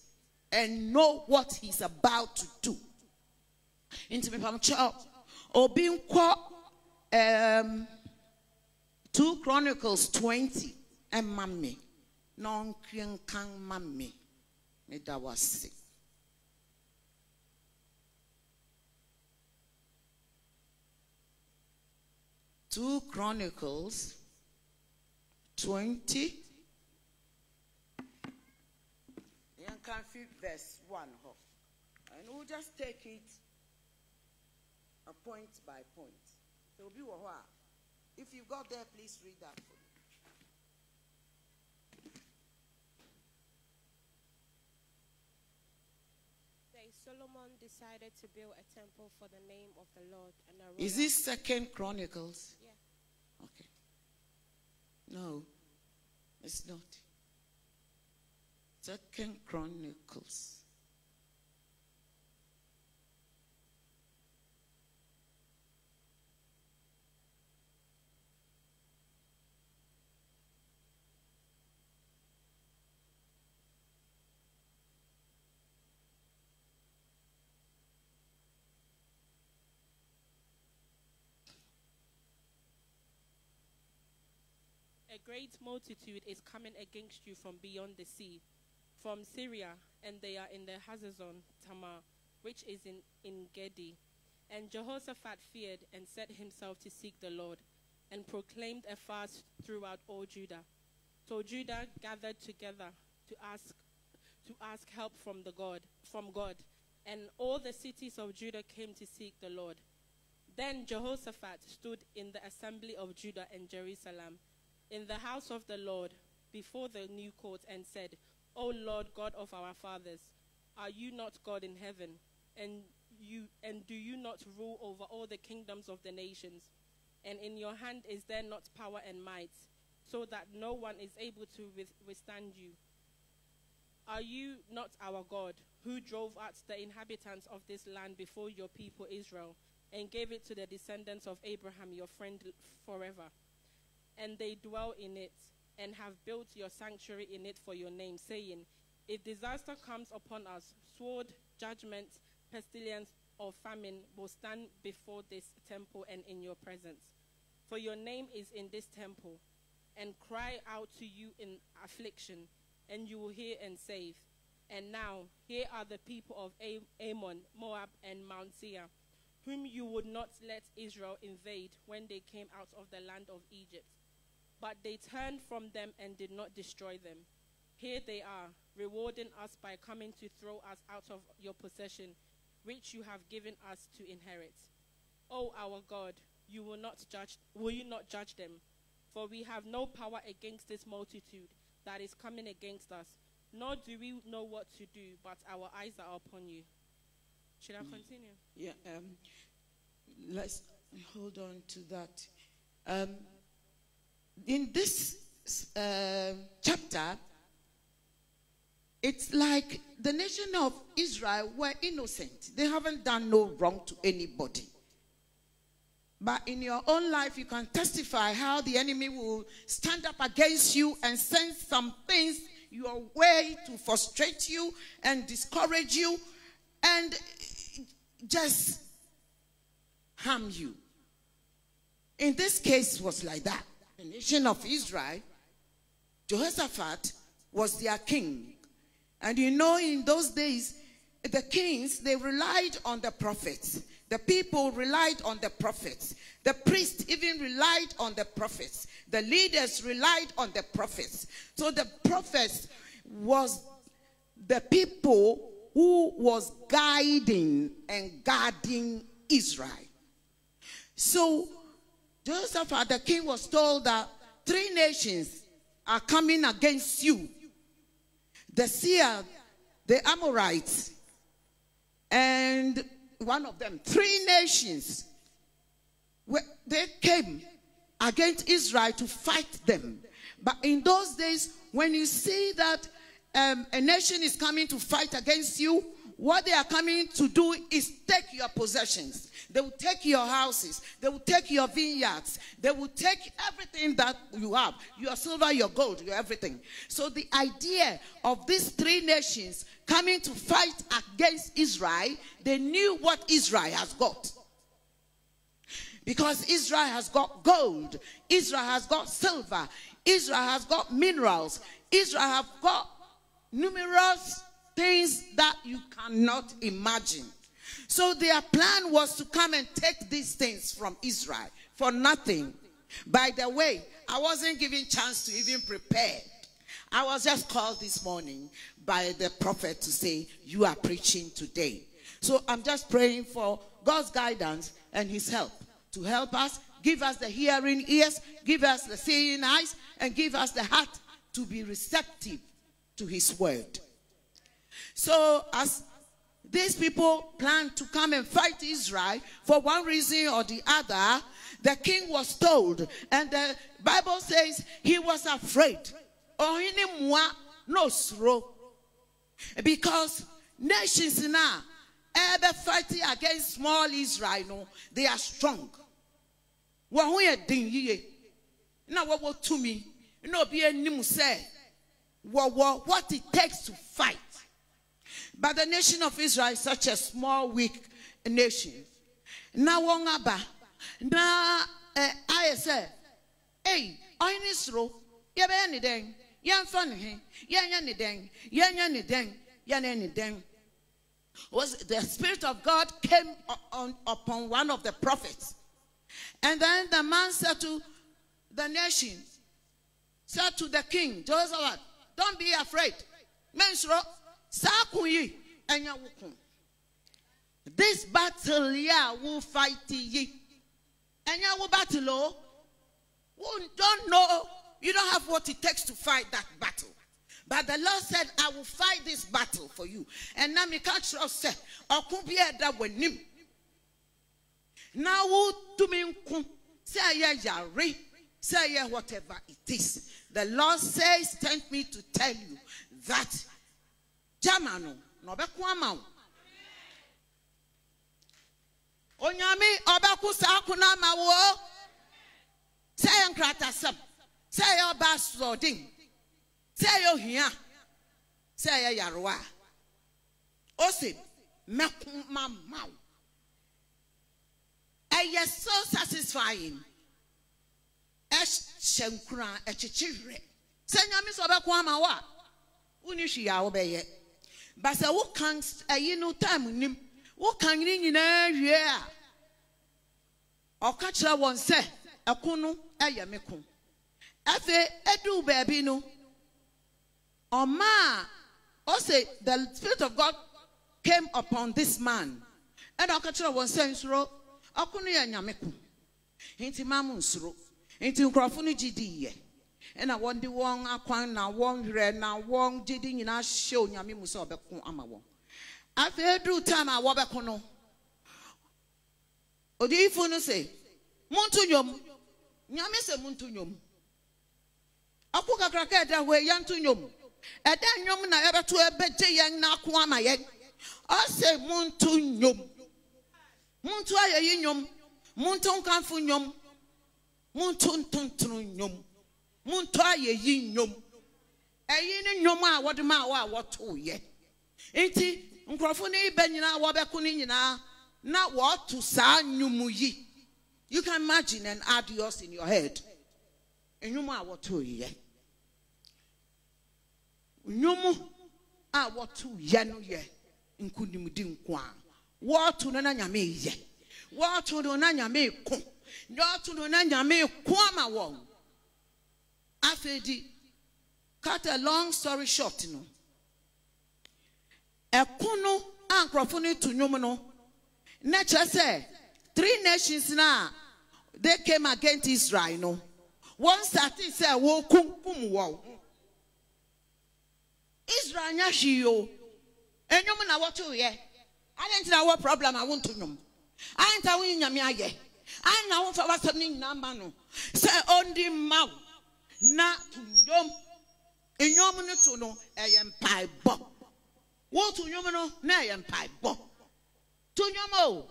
and know what he's about to do. Into me, obi nkɔ um, 2 Chronicles 20 ɛma me na ɔnkwe nkan ma me meda wase. Two Chronicles 20 can fit verse 1 off. And we'll just take it a point by point. So be what If you've got there, please read that for me. Solomon decided to build a temple for the name of the Lord and a Is this Second Chronicles? Yeah. Okay. No, it's not. Second Chronicles. A great multitude is coming against you from beyond the sea, from Syria, and they are in the Hazazon Tamar, which is in, En Gedi. And Jehoshaphat feared and set himself to seek the Lord, and proclaimed a fast throughout all Judah. So Judah gathered together to ask to ask help from the God from God, and all the cities of Judah came to seek the Lord. Then Jehoshaphat stood in the assembly of Judah and Jerusalem, in the house of the Lord, before the new court, and said, O Lord God of our fathers, are you not God in heaven? And you and do you not rule over all the kingdoms of the nations? And in your hand is there not power and might, so that no one is able to withstand you? Are you not our God, who drove out the inhabitants of this land before your people Israel, and gave it to the descendants of Abraham, your friend, forever? And they dwell in it, and have built your sanctuary in it for your name, saying, If disaster comes upon us, sword, judgment, pestilence, or famine will stand before this temple and in your presence. For your name is in this temple, and cry out to you in affliction, and you will hear and save. And now, here are the people of Ammon, Moab, and Mount Seir, whom you would not let Israel invade when they came out of the land of Egypt. But they turned from them and did not destroy them. Here they are, rewarding us by coming to throw us out of your possession, which you have given us to inherit. O our God, you will not judge will you not judge them? For we have no power against this multitude that is coming against us, nor do we know what to do, but our eyes are upon you. Should I continue? Yeah, um, let's hold on to that. Um, in this uh, chapter, it's like the nation of Israel were innocent. They haven't done no wrong to anybody. But in your own life, you can testify how the enemy will stand up against you and send some things your way to frustrate you and discourage you and just harm you. In this case, was like that. The nation of Israel, Jehoshaphat was their king. And you know, in those days, the kings, they relied on the prophets. The people relied on the prophets. The priests even relied on the prophets. The leaders relied on the prophets. So the prophets was the people who was guiding and guarding Israel. So Joseph, the king, was told that three nations are coming against you the Seir, the Amorites, and one of them, three nations, they came against Israel to fight them. But in those days, when you see that um, a nation is coming to fight against you, what they are coming to do is take your possessions. They will take your houses. They will take your vineyards. They will take everything that you have your silver, your gold, your everything. So, the idea of these three nations coming to fight against Israel, they knew what Israel has got. Because Israel has got gold, Israel has got silver, Israel has got minerals, Israel have got numerous things that you cannot imagine. So their plan was to come and take these things from Israel for nothing. By the way, I wasn't given chance to even prepare. I was just called this morning by the prophet to say, You are preaching today. So I'm just praying for God's guidance and his help to help us, give us the hearing ears, give us the seeing eyes, and give us the heart to be receptive to his word. So, as these people planned to come and fight Israel for one reason or the other, the king was told, and the Bible says he was afraid. Because nations now ever fighting against small Israel, no, they are strong. Now, what to me? No, be a what it takes to fight. But the nation of Israel is such a small, weak nation. Now, one aba, na I eh, say, hey, I need slow, ya be any dang, yan fun him, yan yan dang, yan yan dang, yan any dang. Was the Spirit of God came on, upon one of the prophets. And then the man said to the nation, said to the king, Joseph, don't be afraid. Mensro. This battle yeah will fight ye. Enya will battle oh. Don't know. You don't have what it takes to fight that battle. But the Lord said, I will fight this battle for you. And now me can't trust say, Okumbi that when him. Now to me say yeah yare, say yeah whatever it is. The Lord says, sent me to tell you that gyama no na ɔbɛko ama wo. Onyame ɔbɛko saa ko no ama wo. Sɛ ɛyɛ nkratasɛm sɛ ɛyɛ ɔba sɔden sɛ ɛyɛ ohia sɛ ɛyɛ yarewa a ose mɛko ma ma wo. Ɛyɛ so satisfying. Ɛhyɛ nkura ɛkyekyere sɛ nyame sɛ ɔbɛko ama wo a wonni hwee a wobɛyɛ ba sɛ woka ɛyi no time nim woka ne nyinaa wie a ɔka kyerɛ wɔn sɛ ɛko no ɛyɛ me ko afei ɛduu baabi no ɔma a ɔsɛ the spirit of god came upon this man. Ɛna ɔka kyerɛ wɔn sɛ nsoro ɔko no yɛ nyame ko nti ma mo nsoro nti nkurɔfo no gye diiɛ ɛna wɔde wɔn akwan na wɔn werɛ na wɔn gye di nyinaa hyɛ onyame mu sɛ ɔbɛko ama wɔn afei duru time a wɔbɛko no odiifo no sɛ monto nnwom nyame sɛ monto nnwom ɔko kakraka ɛda hɔ yɛnto nnwom ɛda nnwom na yɛbɛto ɛbɛgye yɛn n'ako ama yɛn. Ɔsɛ monto nnwom monto ayɛyi nnwom monto nkamfo nnwom monto ntontono nnwom monto ayɛyi nnwom ɛyi ne nnwom a wɔde ma awɔ a wɔtoyɛ nti nkurɔfo ne bɛ nyinaa wɔbɛko ne nyinaa na wɔto saa nnwom yi. You can imagine and add yours in your head. Nnwom a wɔtoyɛ nnwom a wɔtoyɛ no yɛ nkonimdi nko a. Wɔto no na nyame yɛ. Wɔto no na nyame ko. Wɔto no na nyame ko ama wɔn. Afei cut a long story short no. Ɛko no a nkurɔfo no. To nnwom no na kyerɛ sɛ three nations na they came against israel no. Wɔn sate sɛ wɔkunkum wɔn israel nya hwee o enwom na wɔto yɛ adi nti na wɔ problem a wɔnto nnwom adi nti a wɔnyi nyame ayɛ adi na wɔnfa wasɛm ne nyinaa ma no sɛ ɔndi mma na nnwom nnwom no to no ɛyɛ mpaebɔ. Wɔto nnwom no na ɛyɛ mpaebɔ. To nnwom o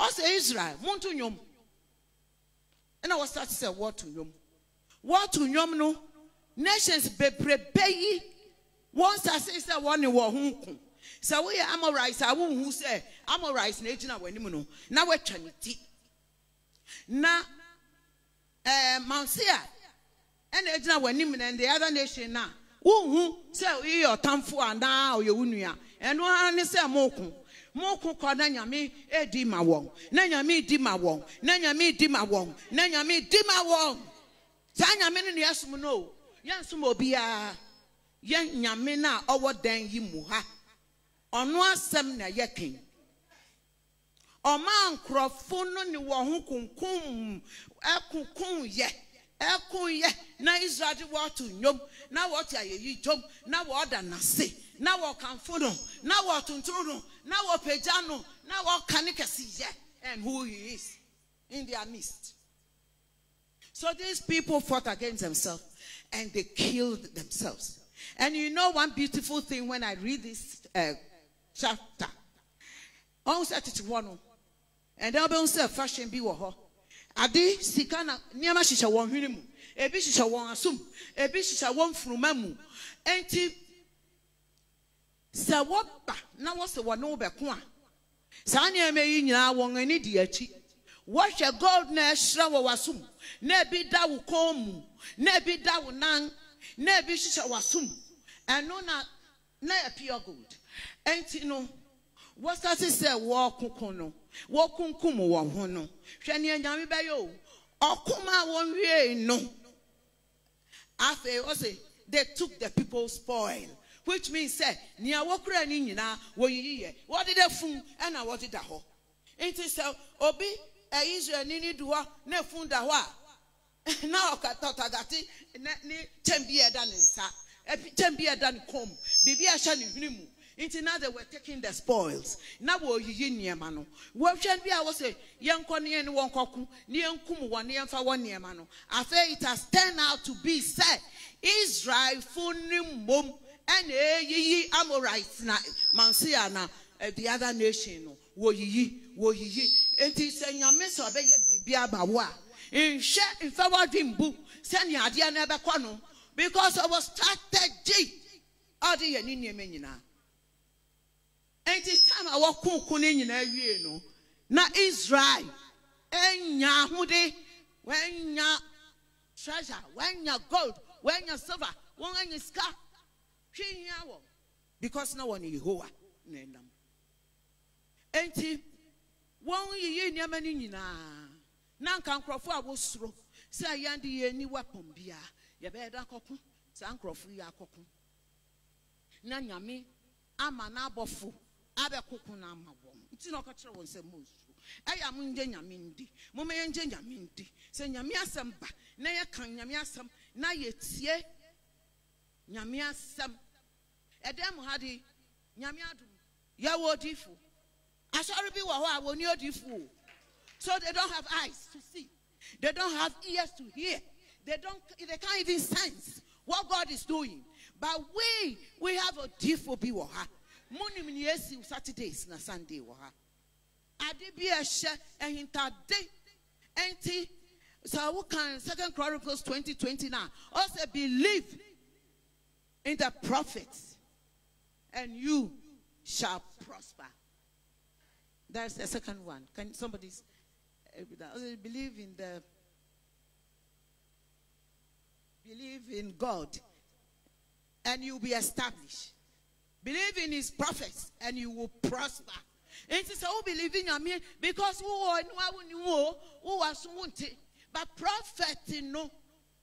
ɔsɛ israel monto nnwom ɛna wɔsate sɛ wɔto nnwom wɔto nnwom no nations bebrebe yi wɔn sase sɛ wɔne wɔn ho ko sɛ woyɛ amorites a wohu sɛ amorites na egyina wɔn anim no na wɔatwa ne ti. Na ɛɛ mansia ɛna egyina wɔn anim na the other nation na wohu sɛ oyɛ ɔtamfo anaa ɔyɛ wo nua ɛno ara ne sɛ mo ko mo ko kɔ na nyame edi ma wɔn na nyame di ma wɔn na nyame di ma wɔn na nyame di ma wɔn saa nyame no na yɛsom no o yɛnsom obiara. Yɛn nyame no a ɔwɔ dan yi mu ha. Ɔno asɛm na yɛken ɔma nkurɔfo no ne wɔn ho kunkum ɛkunkum yɛ ɛkun yɛ na israel de wɔto nnwom na wɔte ayɛyi dwom na wɔda n'ase na wɔkamfo no na wɔtontoro no na wɔpagya no na wɔka ne kɛse yɛ and who he is? In their midst. So these people fought against themselves and they killed themselves. And you know one beautiful thing when I read this uh, chapter. Ɔn sɛ tete hɔ no, ɛdɛ ɔbɛn sɛ fashion bi wɔ hɔ. Ade sika na nneɛma hyehyɛ wɔn hwene mu, ebi hyehyɛ wɔn asom, ebi hyehyɛ wɔn funuma mu. Enti sɛ wɔba na wɔsɛ wɔne wo bɛko a, saa nneɛma yi nyinaa wɔn ani di akyi. Wɔhwɛ gold na ɛhyerɛ wɔ w'asom, na ebi da wo kɔn mu, na ebi da wo nan, na ebi hyehyɛ w'asom. ɛno na na yɛ pure gold ɛnti no wɔsase sɛ wɔɔkoko no wɔkunkum wɔn ho no. Hwɛ nea nyame bɛyɛ o. Ɔkom a wɔnwie no. Afei ɔsɛ they took the people spoil which means sɛ nea wɔkura ne nyinaa wɔyiyi yɛ wɔde dɛ fun ɛna wɔde da hɔ. Nti sɛ obi ɛyi israelni ni du hɔ na fun da hɔ a na ɔkatɔtagate ne ne kyɛn bi ɛda ne nsa ɛkyɛn bi ɛda ne kɔn mu biribi ahyɛ ne hwene mu nti now they were taking the spoils. Na wɔyiyi nneɛma no wɔhwɛ bi a wɔsɛ yɛnkɔ ne yɛn ne wɔn kɔko ne ne yɛnfa wɔn afei it has turned out to be sɛ israelfo ne mmom ɛna eyiyi amorites na na uh, the other nation no. Wɔyiyi wɔyiyi nti sɛ nyame sɛ ɔbɛyɛ biribi ama wo a nhwɛ nfa wɔdwe mbu sɛnea adeɛ no ɛbɛkɔ no. Because a strategy ɔde yɛ ne nneɛma nti time a wɔkoko ne nyinaa wie no. Na israel anya ahode wɔanya treasure wɔanya gold wɔanya silver wɔn anya sika wɔ. Because na wɔn yehowa na ɛnam. Nti wɔn yiyi nneɛma no nyinaa na nka nkurɔfoɔ a wɔsoro sɛ yɛn de yɛn ni weapon biara yɛbɛyɛ da akɔko. Saa nkurɔfo yi na nyame ama n'abɔfo abɛkoko no ama wɔn nti na ɔka kyerɛ wɔn sɛ mosuro ɛyɛ a mongye nyame ndi moma yɛngye nyame ndi sɛ nyame asɛm ba. Na yɛka nyame asɛm na yɛtie nyame asɛm ɛdɛn mu ha de nyame adom yɛwɔ odifo asɔre bi wɔ hɔ a o so they don't have eyes to see. They don't have ears to hear. They don't they can't even sense what god is doing. But we we have a wɔ ha monim ne yɛsi saturdays na sunday wɔ ha. Ade bi a ɛhyɛ ɛhintade ɛnti sɛ wokan second chronicles 2020 na ɔsɛ believe in the prophets and you shall prosper. There's the second one. Can somebody believe in the believe in god and you'll be established believe in his prophets and you will prosper. Nti sɛ wo believe in nyame because wowɔ niwa wo ni wo wowɔ so wo but prophet no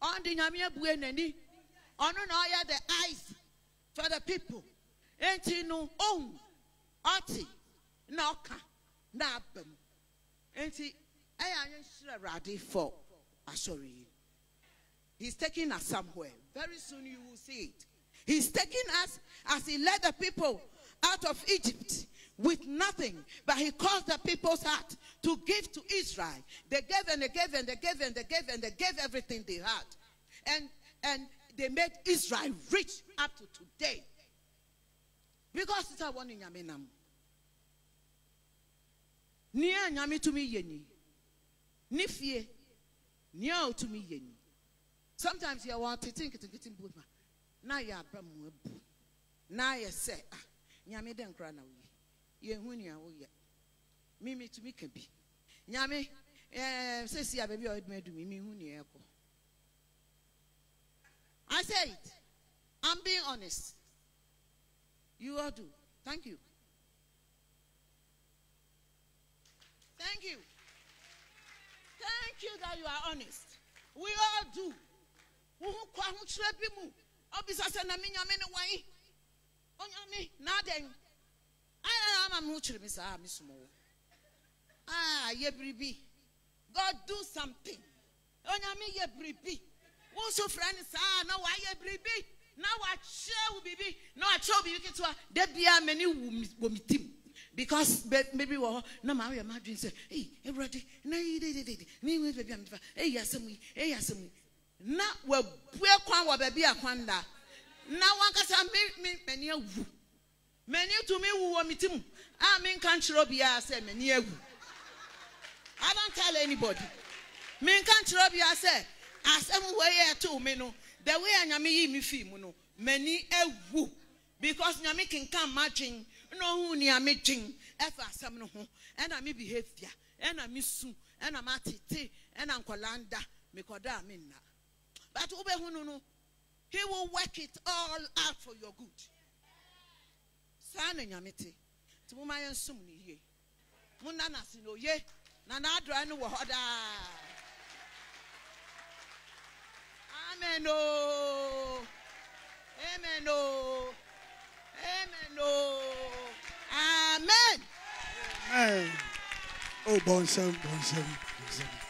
ɔnde nyame abue n'ani ɔno na ɔyɛ the eyes for the people. Nti no ohu ɔte na ɔka na aba mu nti ɛyɛ awurade for ah, asɔre yi he's taking us somewhere. Very soon you will see it he's taking us as he led the people out of egypt with nothing but he caused the people's heart to give to israel. They gave and they gave and they gave and they gave and they gave everything they had. And and they made israel rich up to today. Because it's a one in yaminam nea nyame tumi yɛ ni ne fie. Nea ɔtumi yɛ ni sometimes to think it's getting ma na yɛ aba mu abu na yɛ sɛ ah nyame dɛ nkora na woyɛ yɛhu nea woyɛ mimi tumi ka bi nyame ɛɛ sɛsi a baabi a ɔdumi adumi mehu nea ɛkɔ i say it i'm being honest you all do thank you Thank you. Thank you that you are honest. We all do. Wohu kwa ho kyerɛ bi mu. Obisa sɛ na me nyame ne wan. Onyame na. Ayɛ ama me ho kyerɛ me saa me som wo. Ah, yɛ biribi. God do something. Onyame yɛ biribi. Wo nso frɛ ne saa na wayɛ biribi. Na wakyerɛ wo biribi. Na wakyerɛ wo biribi ketewa. Da biara m'ani wɔ me tim because maybe hɔ na maa yɛ maa dwen sɛ eyi ewurade na yi de de de de ne yi baabi a mi fa eyi eyi na wabue kwan wɔ baabi a kwan da. Na wankasa mi mi m'ani awu. M'ani tumi wu wɔ mi ti mu a mi nka nkyerɛ obiara sɛ m'ani awu. I don't tell anybody. Mi nka nkyerɛ obiara sɛ asɛm wɔ yɛ ɛto mi no the way a nyame yi mi fi mu no m'ani awu. Because nyame kenkan ma dwen na ohun nea me dwen ɛfa asɛm no ho. Ɛna me behaviour ɛna me su ɛna ma tete ɛna nkɔla nda mekɔda a me nna. But he will work it all out for your good. Saa na nyame te nti moma yɛ nsom no yie monna nase no oye na n'adɔe no amen o. Amen o. Amen o. Amen. Amen. Oh, bonsam, bonsam, bonsam.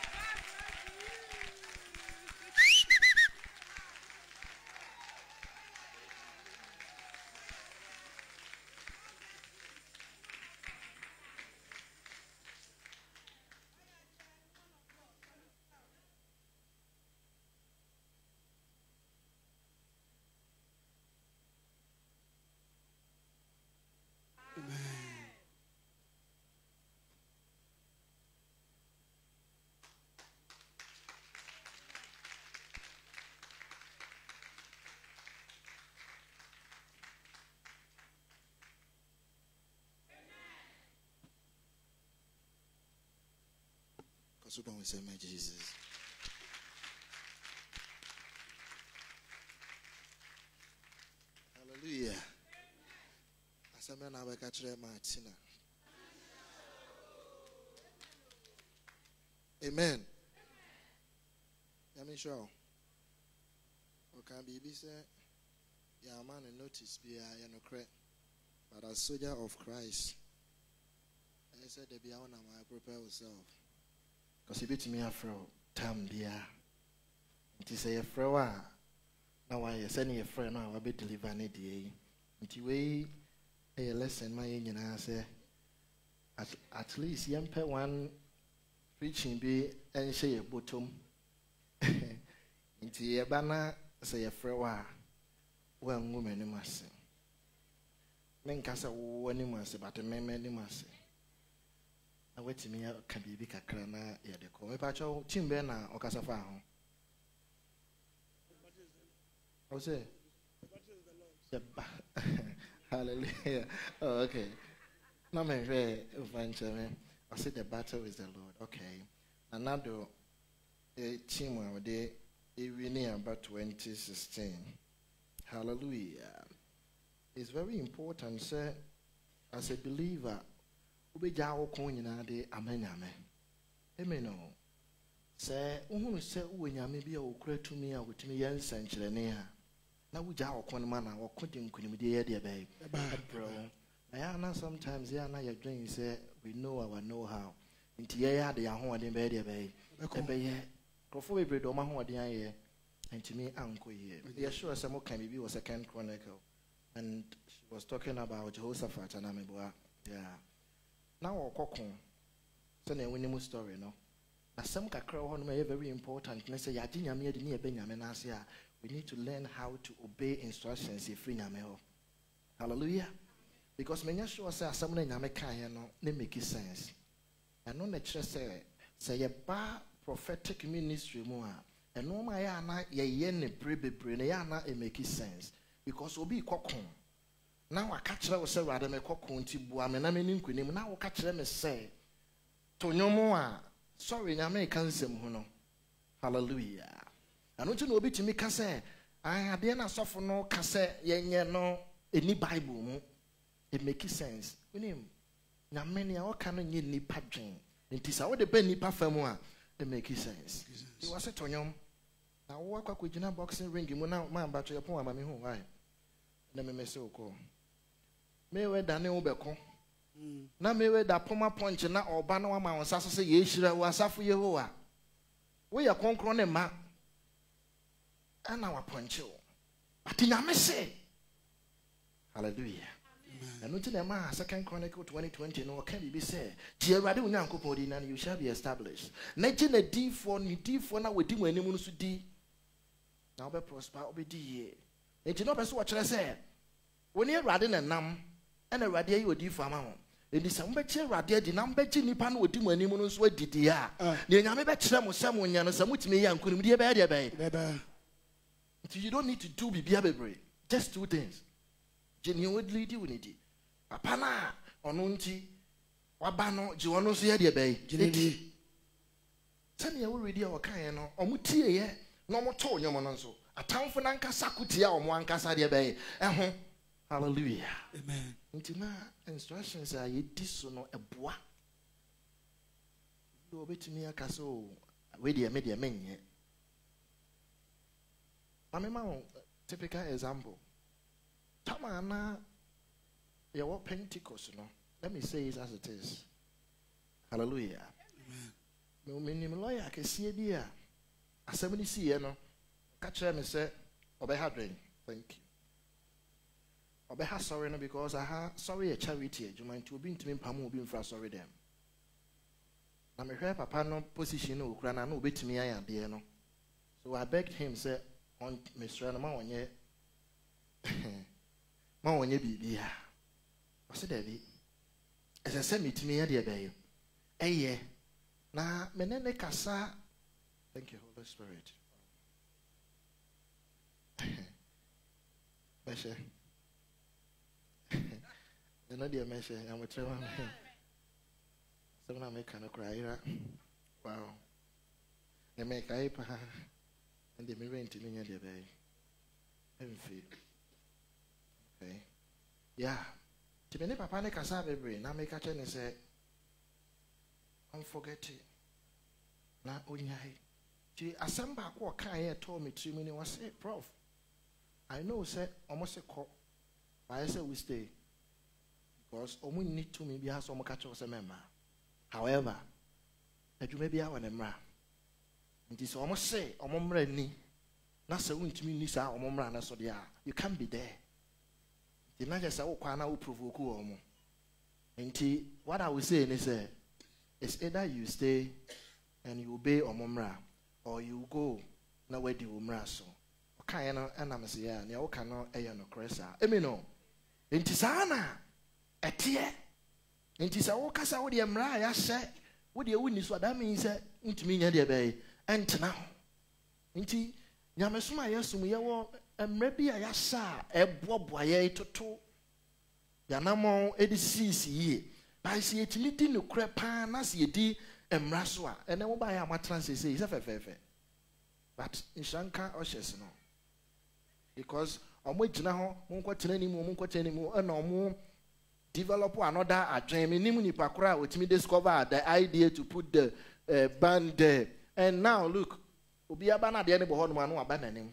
Bɔn nsɛm ma Jesus. Hallelujah. Asɛm na abɛka kyerɛ Martina. Amen. Nyame nhyira wo. Ɔka biribi sɛ yɛama no notice biara yɛ nokorɛ. But as soldier of Christ, ɛyɛ sɛ da bia wonam a prepare yourself. Kasi ebetumi afrɛ wo tam biara. Nti sɛ yɛfrɛ wo a na wayɛ sɛne yɛfrɛ no a wabɛdeliver ne deɛ yi. Nti wei ɛyɛ lesson ma yɛn nyinaa sɛ at, at least yɛmpɛ one preaching bi ɛnhyɛ yɛ bɔtɔm. Nti yɛba na sɛ yɛfrɛ wo a woangu m'anim ase menka sɛ wowɔ anim ase bate mɛmɛ anim ase na woatumi aka na oh, okay. Na mehwɛ the battle is the lord. Okay. Anado team a wɔde ɛwi ne aba 2016 hallelujah. It's very important sɛ as a believer wobɛgyaa wo ko nyinaa de ama nyame. Amen o sɛ wohunu sɛ wowɔ nyame bi a wɔkura tumi a wɔtumi yɛ nsɛnkyerɛnne a na wogyaa wo ko no ma na wɔko de nkonimdeɛ yɛ deɛ bɛyɛ. Ɛbrɛ wo. Na yɛ ana sometimes yɛ ana yɛdwen sɛ we know our know how nti yɛyɛ ade yɛ ahoɔden bɛyɛ deɛ bɛyɛ. Ɛbɛyɛ. Nkurɔfoɔ bebree de ɔma ahoɔden ayɛ ntumi ankɔ yie. Yɛsure sɛ moka biribi wɔ second chronicle and she was talking about jehoshaphat and ameboa yeah. Na wɔkɔ ko sɛnea wonim story no? Asɛm kakra wɔ hɔ nom ɛyɛ very important. Ne sɛ yɛagye nyame adi ne yɛbɛ nyame no ase a we need to learn how to obey instructions yɛfiri nyame hɔ hallelujah. Because menyɛ sure sɛ asɛm no nyame kaeɛ no ne make sense. Ɛno na kyerɛ sɛ sɛ yɛba prophetic ministry mu a ɛnoɔma a ɛyɛ ana yɛyɛ ne bere bebree no ɛyɛ ana ɛmake sense. Because obi kɔko na waka kyerɛ wo sɛ awurade mekɔko nti boa me na meni nkonim. Na woka kyerɛ me sɛ to nnwom a sɔre nyame ka nsɛm ho no. Hallelujah. Ɛno nti na obi tumi ka sɛ adeɛ no asɔfo no ka sɛ yɛnyɛ no ɛni bible mu. It make sense. Wonim nyame nea ɔka no nyɛ nnipa dwen. Nti sɛ wode bɛ nnipa fa mu a it make sense. Wɔ se to nnwom na wo akɔ akɔgyina boxing ring mu na maambatɔ yɛpɔn ama me ho wae na memɛ sɛ wokɔ. Mewe da ne wo bɛko na mewe da poma pɔnkye na ɔba na wama wo nsa so sɛ yɛhyira wo asafo yehowa woyɛ kronkron ne ma. Ɛna wapɔnkye wo ate nyame se. Hallelujah. Ɛno nti na ɛma second chronicle 2020 no ɔka biribi sɛ gye awurade wo nyankopɔn di na no you shall be established. Na gye na diifoɔ ne diifoɔ na wɔdi mo anim no so di. Na wobɛ prosper wobɛdi yie nti na ɔpɛ sɛ wɔkyerɛ sɛ wo ne awurade na nam ɛna awurade ayi odiifoɔ ama ho ɛnti sɛ mobɛkye awurade adi na mobɛgye nnipa no wɔdi mo anim no nso adidi a deɛ nyame bɛkyerɛ mo sɛ monyɛ no sɛ motumi yɛ nkonimdeɛ bɛyɛ deɛ bɛyɛ. Nti you don't need to do biribia bebree. Just two things. Gye neɛ wɔdilidi wo ne di. Papa no a ɔno nti waba no gye wɔno nso yɛ deɛ bɛyɛ. Ɛdi sɛnea woredi a wɔkaeɛ no ɔmo tieeɛ na ɔmo too nnwom no nso. Atamfo no ankasa ko tie a ɔmo ankasa deɛ bɛyɛ. Ɛho hallelujah. Amen. Nti na instructions a yɛdi so no ɛboa. Bi wɔbɛtumi aka sɛ o wei deɛ me deɛ menyɛ. Ma wo eh, typical example. Tama na yɛwɔ pentecost no let me say it as it is. Hallelujah. Amen. menim lɔya akɛseɛ bi a asɛm no siiɛ no ka kyerɛ me sɛ ɔbɛha dwen thank you ɔbɛha sɔre no because aha sɔre yɛ charity adwuma nti obi ntumi mpam obi mfra sɔre dɛm na mehwɛ papa no position no ɔkura no na obɛtumi ayɛ adeɛ no. So i begged him sɛ mesrɛ no ma wɔnyɛ ma wɔnyɛ biribia ɔse daabi ɛsɛ sɛ metumi yɛ deɛ bɛyɛ. Ɛyɛ na mene ne kasa. Thank you holy spirit. Mɛhyɛ ɛno deɛ mɛhyɛ nyamotrɛ ma me asɛm na meka no koraa yera wow. Ne mekae paa ɛnde merɛ ntimi nyɛ deɛ bɛyɛ okay. Yeah. Nti me papa ne kasa bebree na meka kyɛ ne sɛ ɔmfɔgɛte na ɔnyae nti asɛm baako ɔkaeɛ ɛtɔɔ me tirim ne wɔse prof i know sɛ ɔmo se kɔ baayɛ sɛ we stay. Because ɔmo nni tumi biara sɛ ɔmo ka kyerɛw sɛ mɛmma however adwuma biara wɔ ne mmara nti sɛ ɔmo se ɔmo mmara ni na sɛ wontumi nni saa ɔmo mmara no so deɛ you can be there. Nti na kyɛ sɛ wokɔ a na woprovoke wɔ mo nti what i will say ne sɛ it's either you stay and you obey ɔmo mmara or you go na wadi wo mmara so. Wokaeɛ no ɛnam sɛ yɛ a nea woka no ɛyɛ nokorɛ saa. Ɛmi no nti saa na ɛteɛ. Nti sɛ wokasa wodeɛ mmara a yɛahyɛ wodeɛ wonni so a that means sɛ wontumi nyɛ deɛ bɛyɛ. Ɛntena ho. Nti nyamesom a yɛsom yɛwɔ mmerɛ bi a yɛahyɛ a ɛboaboa yɛ toto yɛanammɔn de siisi yie. Bae sɛ yɛtumi di nokorɛ paa na sɛ yɛdi mmara so a ɛnɛ wobaeɛ a moatena seesei sɛ fɛfɛɛfɛ. But nhyira nka ɔhyɛ no. Because ɔmo gyina hɔ monkɔtena anim monkɔtena anim ɛna ɔmo develop another adwene. Menim nipa koro a discover the idea to put the uh, band there. And now look obi aba na adeɛ bɔ hɔ nom ano aba n'anim.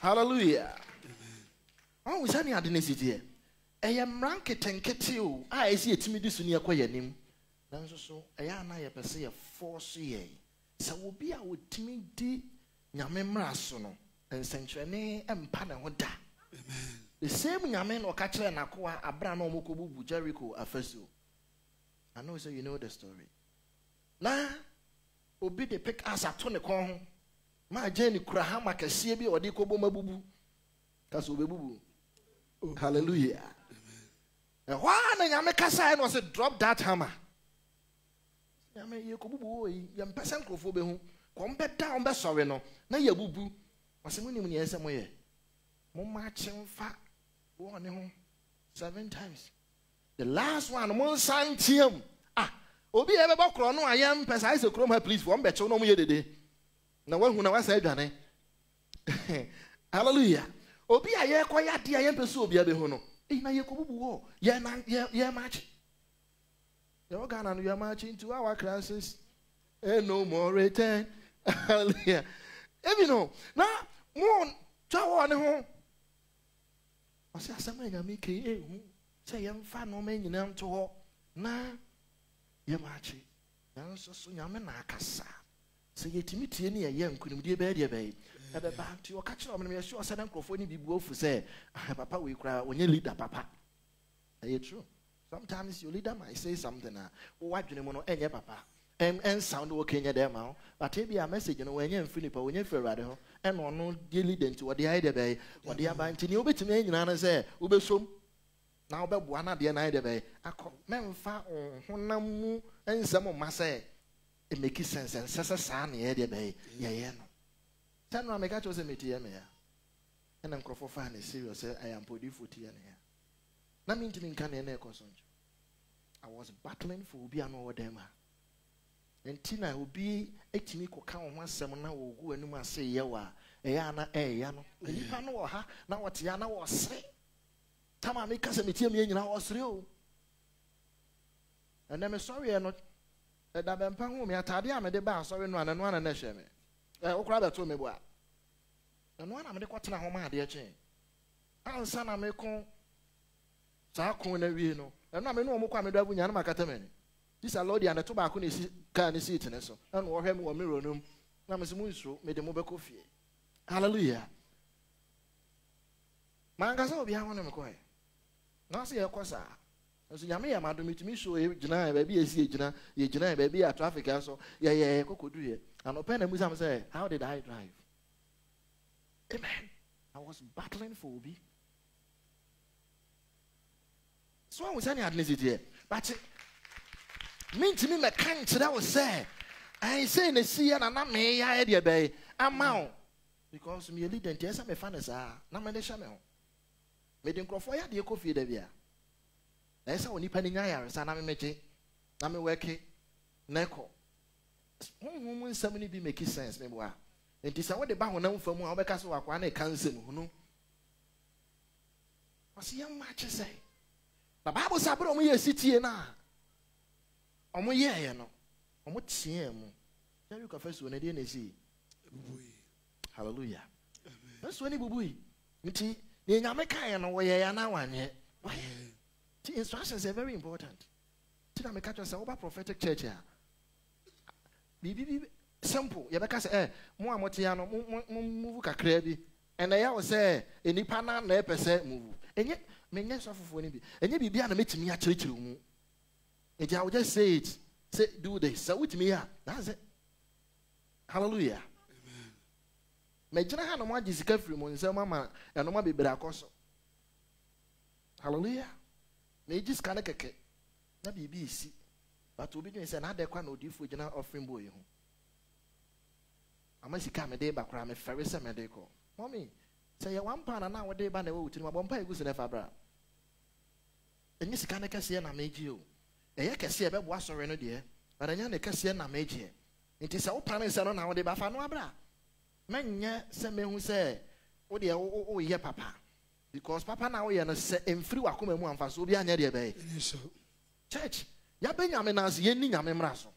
Hallelujah. Ɔn sani ade ne si teɛ ɛyɛ mmara nketenkete o a esi etimi di so ne ɛkɔ yɛ anim. Nanso so ɛyɛ ana yɛpɛ sɛ yɛfɔ so yɛ sɛ obi a otumi di nyame mmara so no nsɛnkyerɛnne mpa ne ho da. The same nyame na ɔka kyerɛ n'akoa abira na ɔmo kɔ bubu jericho afasuo. I know say you know the story. Na obi de pick us ato ne kɔn ho. Maa gye ne kura hama kɛseɛ bi a ɔde kɔ bɔ ma bubu. Kasa obebubu. Hallelujah. Ɛhɔ a na nyame kasa yɛ na ɔsɛ drop that hammer. Nyame yɛ kɔ bubu wɔ yi. Yɛ mpɛ sɛ nkurɔfoɔ bɛ ho kɔn bɛ da wɔn bɛ sɔre no na yɛ bubu. Ɔsɛ mo nim nea ɛsɛ mo yɛ mo ma akye nfa wɔn ne ho seven times. The last one mo nsa nteam. Ah obi yɛ bɛbɔ korɔ no a yɛ mpɛ sɛ ayɛ sɛ kurom ha police wɔn bɛ kyew na wɔn yɛ dede. Na wahu na wasa adwane. Hallelujah. Obi a yɛkɔ yɛ adeɛ a yɛmpɛ sɛ obi abɛhu no eyi na yɛkɔ bubu hɔ yɛ na yɛ yɛ maakye Your Ghana, you are marching to our classes. And no more return. Hallelujah. If you know, now, one, two, one, home. I say, some men making a say, young fan, no man, you to all. Now, you're marching. Now, so soon, you're men, I can't sɛ yɛtumi tie ne yɛyɛ nkonimdie bɛɛ deɛ bɛyɛ ɛbɛba nti ɔka kyerɛ ɔmno meyɛhyɛ ɔsɛ ne nkurɔfoɔ ne bibuɔfu sɛ papa wei koraa ɔnyɛ leader papa ɛyɛ true sometimes your leader might say something a wɔwadwene mu no ɛnyɛ papa. Ɛn ɛnsound wɔkɛ nyɛ dɛm ma wo but ebi a message no wɔnyɛ mfi nipa wɔnyɛ fi awurade ho ɛna ɔno yɛ leader nti wɔde ayɛ deɛ bɛyɛ wɔde aba nti nea wobɛtumi ayɛ nyinaa no sɛ wobɛsom na wobɛboa no adeɛ no ayɛ deɛ bɛyɛ akɔ mɛmfa wo honam mu nsɛm mma sɛ ɛmɛki sense nsɛ sɛ saa ne yɛ deɛ bɛyɛ yɛyɛ no. Sɛ no a meka kyerɛ sɛ metiɛ me a ɛna nkurɔfoɔ faa ne serious sɛ ayampɔdifoɔ tiɛ ne a na mentumi nka neɛ na ɛkɔ so nkyɛ i was battling for obi a na ɔwɔ ha nti na obi atumi kɔka wo ho asɛm na wɔgu anim ase yɛ wɔ ɛyɛ a na no. Nnipa no wɔ ha na wɔte ha na wɔsere. Tam a meka sɛ metie meɛ nyinaa wɔsere o. Ɛnɛ mesɔreɛ no ɛda ho me atadeɛ a mede baa asɔre no a nano ɛhyɛ me. Ɛ wokora bɛto me bo a ɛno ana mede kɔtena hɔ ma adeɛ kyee. Ansa na meko saa kɔn na wie no ɛnu ame wɔn kɔ amedo abunya anam akata mɛ ni lɔɔdi anɛto baako na esi kaa ne siiti ne so. Ɛnu wɔhwɛ mu wɔ mirror no na mesi mu nsuo mede mu bɛkɔ fie. Hallelujah. Mankasa obi awo ne mu kɔɛ. N'ase yɛ kɔ saa. Nso nyame yɛ maadum etumi so yɛ gyina yɛ baabi esi yɛ gyina yɛ gyina yɛ baabi yɛ traffic aso yɛ yɛ yɛ koko du yɛ. Anɔpɛ na mu sam sɛ how did I drive? Amen. I was battling for obi. So ahu sɛ ne ade ne si teɛ but mentumi mɛka nkyerɛ wo sɛ ɛn sɛ na si yɛ na na meyɛ ayɛ deɛ bɛyɛ ama wo because meyɛ leader nti ɛsɛ mefa ne saa na mede hyɛ me ho mede nkurɔfoɔ yɛ adeɛ kɔ fie da bi a na ɛsɛ wɔ nipa no nya ayaresa na memekye na mewɛke na ɛkɔ honhom nsɛm no bi make sense meboa nti sɛ wode ba honam fa mu a wobɛka sɛ wakoa na ɛka nsɛm hunu ɔsɛ yɛmma kye na bible sɛ aberɛ ɔmo yɛ asitie no a ɔmo yɛɛyɛ no ɔmo teɛ mu. Fasuo no deɛ na ɛsii hallelujah. Fasuo no bubui. Nti deɛ nyame kaeɛ no wɔyɛɛ anaa wanyɛ nti instructions are very important. Nti na meka kyerɛ sɛ woba prophetic church a biribi bi simple. Yɛbɛka sɛ mo a mote ya no momuvu kakraa bi. Ɛnɛ yɛ wo sɛ nnipa no na ɛpɛ sɛ muvu ɛnyɛ menyɛ sɔ fofoɔ no bi. Ɛnyɛ biribi a na mɛtumi akyerɛkyerɛ mu. Nti i will just say it. Say do this. Sɛ wotumi yɛ a that's it. Hallelujah. Magyina ha na mo agye sika firi mo nsɛm ama ɛnoma bebree akɔ so. Hallelujah. Egyi sika no kɛkɛ na biribi esi but obi dwen sɛ n'adɛ kwa na odiifo gyina offering bowl yi ho. Ama sika a mede ba koraa mefɛre sɛ mede kɔ mɔmi sɛ yɛ one pound na wɔde ba na ɛwɔ wuti no mabɔ mpa egu si n'ɛfa bra ɛnyɛ sika no kɛseɛ na megye o ɛyɛ kɛseɛ ɛbɛboa sɔre no deɛ but ɛnyɛ ne kɛseɛ na megye nti sɛ wopa ne nsɛ no na wɔde ba fa no abra mɛnyɛ sɛ mehu sɛ wodeɛ woyɛ papa. Because papa na woyɛ no sɛ mfiri wakoma mu amfa so obi anyɛ deɛ bɛyɛ church yɛbɛ nyame nanso yɛnni nyame mmara so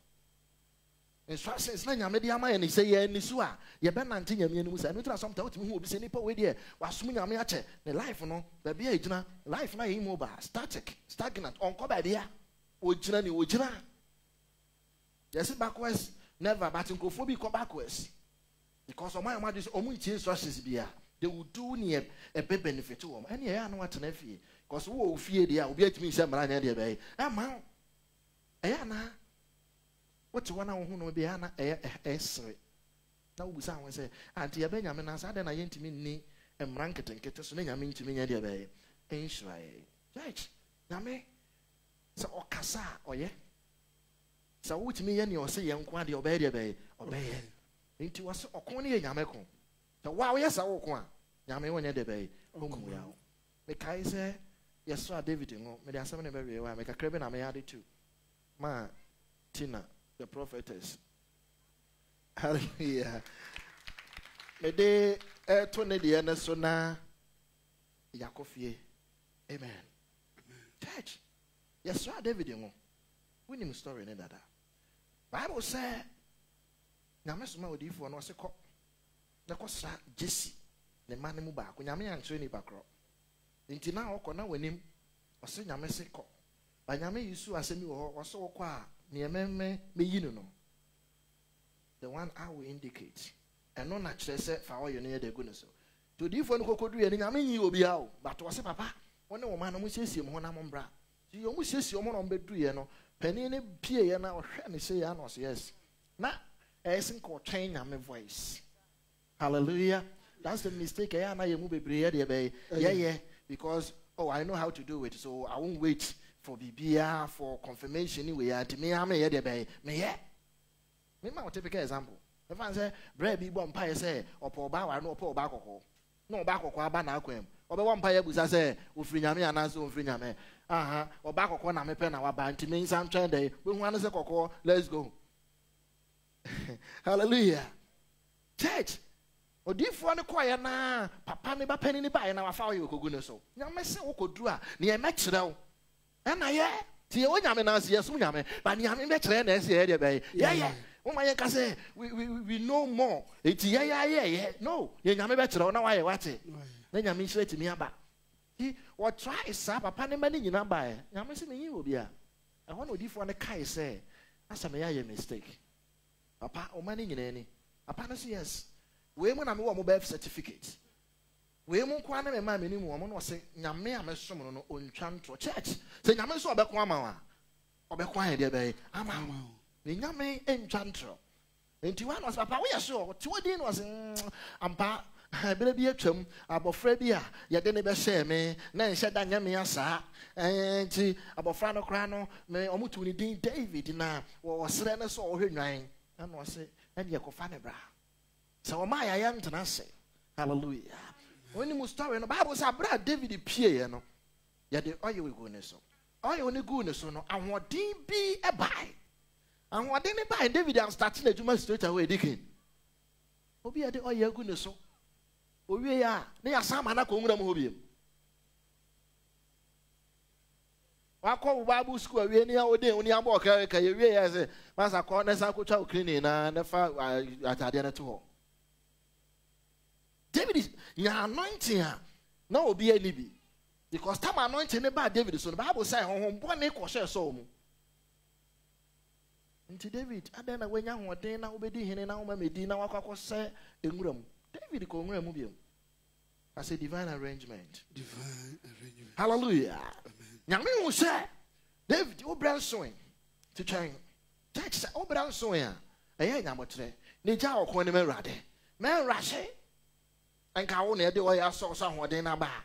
instructions na nyame de ama yɛ ne sɛ yɛani so a yɛbɛnante nyame anim sɛ ɛno tira sɔmta wotumi hu obi sɛ nipa wei deɛ wasom nyame akyɛ ne life no. Baabi a ɛgyina life no ayɛ immobile static. Stagnant. Ɔnkɔ baabi a ɔgyina ne ɔgyina yɛse backwards. Never. But nkurɔfoɔ bi kɔ backwards. Because ɔmo ayɛ ɔmo adi so ɔmo ntie instructions bi a they will do ne ɛbɛ benefit wɔm ɛne ɛyɛ ano atena fie because wo wɔ fie deɛ a obi atumi nhyɛ mmara nyɛ deɛ bɛyɛ ɛma ɛyɛ anaa wote hɔ na wo ho no bi ana ɛyɛ ɛsere. Na wobusa ho sɛ ante yɛbɛ nyame na saa na yɛntumi nni mmara nketenkete so na nyame ntumi nyɛ deɛ bɛyɛ ɛnhyira yɛ church nyame sɛ ɔkasa a ɔyɛ. Sɛ wotumi yɛ nea ɔsɛ yɛ nko adeɛ ɔbɛyɛ deɛ bɛyɛ ɔbɛyɛ. Nti wɔsɛ ɔko ne yɛ nyame ko. Sɛ wo a woyɛ sa wo a nyame wɔnyɛ deɛ bɛyɛ ɔmu ya wo mekae sɛ yɛsɔ a david ngo. Mede asɛm ne bɛwie wɔ a mekakra bi na meyɛade tu ma tina the prophetess. Hallelujah. Mede ɛto ne deɛ no so na yɛakɔ fie amen. Church yɛsɔ david ngo. Wonim story ne dada. Bible sɛ nyame soma odiyifoɔ no ɔse kɔ na kɔsra jesi ne ma no mu baako. Nyame ankyerɛ nipa korɔ. Nti na ɔkɔ na w'anim ɔse nyame se kɔ. Ba nyame yi so asɛm bi wɔ hɔ ɔse wokɔ a nneɛma mɛyi no no. The one I will indicate. Ɛno na kyerɛ sɛ fa ɔyɛ no yɛ de gu no so. Nti odiyifoɔ no kɔkɔduru yɛ no nyame nyi obiara o. But ɔse papa wɔne wɔn a no mo siesie mo ho na mo mbra. Nti wɔn mo siesie wɔn na wɔn bɛduru yɛ no. Panin ne pie yɛ na ɔhwɛ ne se yɛ na ɔse yes. Na ɛyɛ sɛ nka ɔtwɛn nyame voice. Hallelujah. That's the mistake ɛyɛ ana yɛ mu bebree yɛ deɛ bɛyɛ. Yɛyɛ because oh i know how to do it so i won't wait for bibia for confirmation wei ati me ama yɛ deɛ bɛyɛ meyɛ me ma wo typical example. Ɛfa sɛ brɛ bi bɔ mpa yɛ sɛ ɔpɔ ɔbaa ware na ɔpɛ ɔbaa kɔkɔɔ na ɔbaa kɔkɔɔ aba n'akwan mu ɔbɛbɔ mpa yɛ busa sɛ ofiri nyame anaasɛ ofiri nyame. Aha ɔbaa kɔkɔɔ na mepɛ na waba nti me nsa ntwɛn dɛ wehu ano sɛ kɔkɔɔ let's go. Hallelujah. Church odiifoɔ no kɔɔyɛ naa papa ne bapani ne baayɛ na wafa ɔyɛ okogu ne so. Nyame sɛ wokɔduru a. Neɛ mɛkyerɛ wo ɛna yɛ. Tie wo nyame na ase yɛsom nyame. Ba nyame bɛkyerɛ na ɛsɛ yɛ deɛ bɛyɛ yɛyɛ. Woma yɛka sɛ we, we, we know more. Enti yɛyɛ ayɛyɛ no yɛ nyame bɛkyerɛ wo na wayɛ wate na nyame nhyerɛ tumi aba. Nti wɔtrae saa papa ne ma ne nyina baɛ nyame sɛ menyi wɔ bi a ɛhɔ na odiifoɔ no kae sɛ asɛ meyɛ ayɛ mistake. Papa ɔma ne nyinaa ni. Papa no sɛ yes. Wei mu na mewɔ certificate. Wei mu nkoa ne mema m'anim wɔ mo na ɔsɛ nyame a mɛsom no no ɔntwa ntorɔ church. Sɛ nyame nso ɔbɛko ama wo a ɔbɛko ayɛ deɛ bɛyɛ. Ama wo. Ne nyame ntwa ntorɔ nti wa na ɔsɛ papa woyɛ so ɔte wɔ din na ɔsɛ mm, ampa berɛ bi atwam abɔfra bi a yɛde ne bɛhyɛɛ me na nhyɛ da nyɛ me asaa nti abɔfra no koraa no me ɔmo tu ne din david na wɔserɛ no sɛ ɔhwɛ nwan ɛna ɔsɛ ɛne yɛkɔfa ne bra. Sɛ ɔma yɛayɛ ntena ase. Hallelujah onim story no bible sɛ abere a david pieeɛ no yɛde ɔyɛ gu ne so ɔyɛ ne gu ne so no ahoɔden bi bae ahoɔden ne bae david anstate n'adwuma straight away dikin obi yɛde ɔyɛ agu ne so owie a ne yɛasa ma no akɔ nwura mu hɔ biom wakɔ bible school awie ne wode wo ne abɔ ɔkra ka yɛwie yɛ sɛ masa kɔ ne sa kɔtwa wo clinic na ne fa atadeɛ no to hɔ david nya anointing a na obi ani bi. Because time anointing baa david so no bible sɛ honhom bɔne kɔhyɛ sɛ mu. Nti david adɛn na wanya ahoɔden na wobɛdi hene na woma medi na wakɔ akɔsɛ nwura mu? David kɔ nwura mu biom as a divine arrangement. Divine arrangement. Hallelujah. Nyame hu sɛ david wobrɛ nsoe. Ti twɛn. Church sɛ wobrɛ nsoe a ɛyɛ nyamotwerɛ ne gya ɔkɔn ne mu awurade. Mɛnrahye nka wo na ɛde ɔyɛ asɔɔso ahoɔden no aba a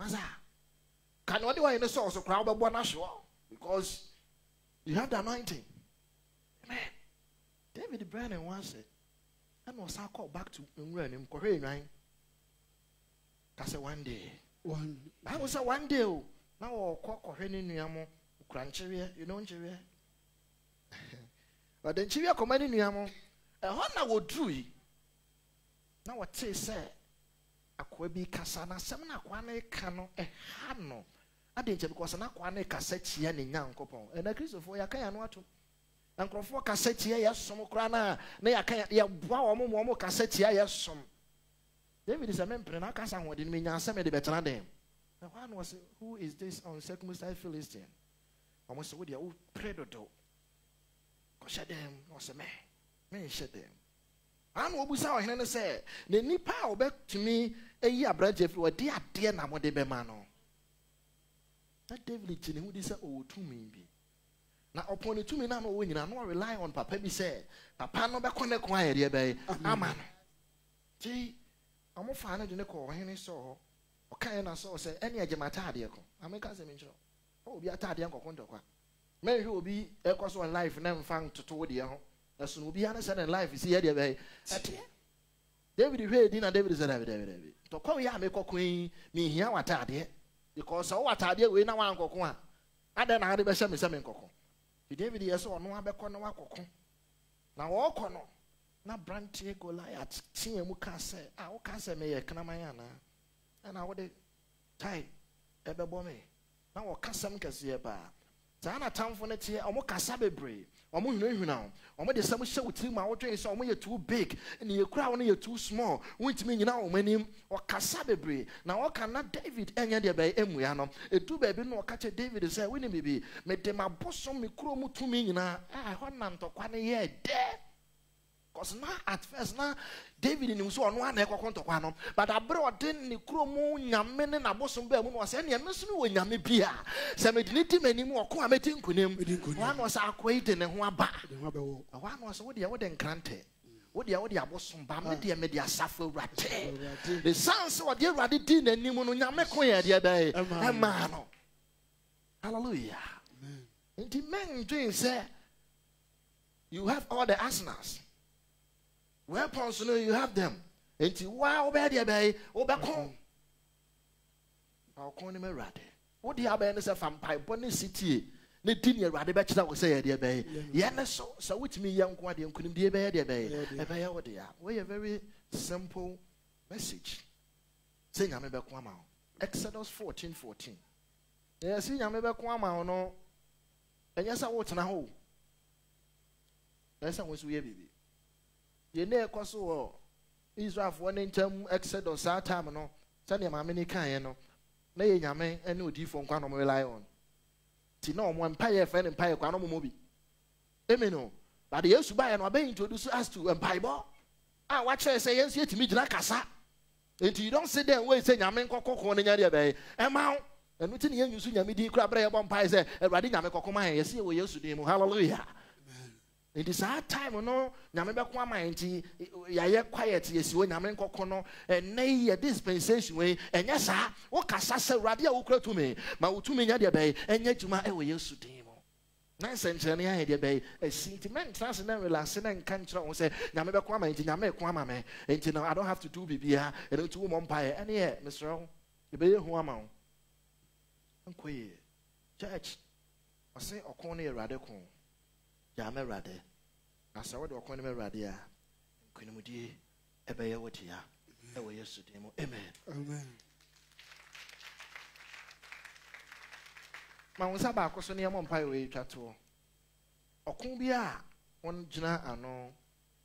masa ka na ɔde ɔyɛ ne sɔɔso koraa wobɛbɔ no ahwe hɔ because you have the anointing. Amen. David ne ho ase ɛna ɔsan kɔ back to nwura anim kɔhwɛ enwan ka sɛ one day. One. bible sɛ one day o na wɔkɔ kɔhwɛ ne nua mo kura nkyeweɛ you know nkyeweɛ ɔde nkyeweɛ kɔma ne nua mo. Ɛhɔ na wɔduru yi na wɔtee sɛ akoa bi kasa. Na asɛm na akoa no ka no eh, ɛha no. Ade nkyɛ because na akoa no kasa kyia ne nyankopɔn. Eh, Ɛna kristofoɔ yɛaka yɛ no ato. Na nkurɔfoɔ kasa kyia yɛsom koraa no a na yɛaka yɛ- yɛboa wɔn ma wɔn kasa kyia yɛsom. David sɛ mempere na akasa ahoɔden no menya asɛm de bɛtena dɛm. Na hɔ ano wɔ sɛ who is this uncircumcised philistine? Ɔmo sɛ wodeɛ wopere dodo kɔhyɛ dɛm na ɔsɛ mɛ menhyɛ dɛm ana wɔbusa ɔhene no sɛ na nipa a wɔbɛtumi ayi aberanteɛ firi wɔde adeɛ na mode bɛma no. Na david gye ne ho di sɛ ɔwɔ tumi bi. Na ɔpɔn ne tumi no a na ɔwɔ nyinaa na ɔrely on papa bi sɛ papa no bɛkɔ ne ko ayɛdeɛ bɛyɛ ama no. Nti ɔmo faa no de ne kɔ ɔhene sɛ hɔ. Ɔkaeɛ na sɛ sɛ ɛne agye m'ataadeɛ kɔ. Ameka sɛ menkyerɛ ɔ obi ataadeɛ nkɔko ntɔkwa. Mɛhwɛ obi ɛkɔ so on life na mfa ntoto wo deɛ ho. Ɛso no obiara ne sɛ ne life si yɛ deɛ bɛyɛ. Ɛteɛ. David hwɛ edi na david sɛ dabi dabi dabi tɔkɔ yi a mekɔko yi mehia w'ataadeɛ because wowɔ ataadeɛ wei na wankɔko a adɛn na ade bɛhyɛ me sɛ menkɔko? Nti david yɛ sɛ ɔno abɛkɔ na wakɔko na wɔɔkɔ no na branteɛ goliath teɛ mu ka sɛ a woka sɛ meyɛ kraman anaa ɛna wode tae ɛbɛbɔ me. Na wɔka sɛm kɛseɛ paa. Saa na tamfo no teɛ ɔmo kasa bebree. Ɔmo hwinahwina wo. Ɔmo de sɛm hyɛ wo tirim a wodwene sɛ ɔmo yɛ too big. Ne yɛkura wo no yɛ too small. Wontumi nyina wɔ anim. Ɔkasa bebree. Na ɔka na david ɛnyɛ deɛ bɛyɛ mmua no. Ɛdu baabi no ɔka kyerɛ david sɛ wone bibi mede mabosom me kuro mu tumi nyinaa. A ɛhɔ na ntɔkwa no yɛ dɛ Because now at first now David nim so ɔno ana ɛkɔkɔ ntɔkwa no but abere ɔde ne kuro mu nyame ne n'abosom bɛɛ mu no ɔsɛ ɛnea mɛso mi wɔ nyame bi a sɛ mɛde ne di m'anim ɔko a mɛti nkunim wɔn ano ɔsɛ akɔ yi de ne ho aba. Ɛwɔ ano ɔsɛ wodeɛ wode nkrantɛ. Wodeɛ wode abosom ba. Me deɛ mede asafo awurade. Ne san sɛ ɔde awurade di n'anim no nyame ko yɛ deɛ bɛyɛ. Ɛmaa no. Hallelujah. Nti mɛndwen sɛ you have all the arsenals weapons no you have them. Nti waa wobɛyɛ deɛ bɛyɛ wobɛko na ɔko ne mu awurade wode abɛyɛ no sɛ fa mpaebɔ ne sitie ne di ne awurade bɛkyerɛ wo sɛ yɛ deɛ bɛyɛ yɛ ne so sɛ wotumi yɛ nko adeɛ nkonimdie bɛyɛ deɛ bɛyɛ ɛbɛyɛ wo deɛ a woyɛ very simple message. Sɛ nyame bɛko ama wo exodus 14 14 na yɛsi nyame bɛko ama wo no. Ɛnyɛ sɛ wotena hɔ o ɛnyɛ sɛ wo nso woyɛ biribi yɛn na ɛkɔ so wɔ israelfoɔ ne nkyɛn exodus saa time no sɛdeɛ maame ne kaeɛ no na yɛ nyame ne odiifoɔ nkwa na ɔmo rely on. Ti na ɔmo mpaeɛ fɛ ne mpaeɛ kwan na mo bi. Emi no but yesu baeɛ no ɔbɛn introduce us to mpaebɔ a wakyerɛ sɛ yɛn nso yɛtumi gyina kasa. Nti you don sit there wei sɛ nyame nkɔkɔ kɔn ne nyadeɛ bɛyɛ. Ɛma ɛno ti ne yɛn nyusu nyame din kura abɛrɛ yɛbɔ mpaeɛ sɛ awurade nyame kɔkɔ ma yɛn. Yɛsi yɛ wɔ yesu din mu. Hallelujah. Nti saa time no nyame bɛko ama nti yɛayɛ quiet yɛsi hɔ nyame nkɔkɔ no. Ɛnɛ yi yɛ dispensation wei ɛnyɛ saa. Wokasa sɛ awurade a wokura tumi ma wo tumi nya deɛ bɛyɛ ɛnyɛ adwuma ɛwɔ yesu din mu. Na nsɛnkyerɛnne ayɛ deɛ bɛyɛ. Asi nti mɛntena se na relaxe na nka nkyerɛ wo sɛ nyame bɛko ama nti nyame ɛko ama me. Nti no i don't have to do biribiaa ɛno nti womɔ mpaeɛ. Ɛne yɛ mesrɛ wo yɛbɛyɛ hu ama wo. Nkɔ yie. Church ɔse ɔko no yɛ awurade ko gyama awurade na sɛ wode ɔkɔ no ma awurade a nkonimdie ɛbɛyɛ wo dea ɛwɔ yesu din mu. Amen. Amen. ma wo nsa baako so ne yɛmɔ mpae wɔ twa toɔ ɔko bi a wɔgyina ano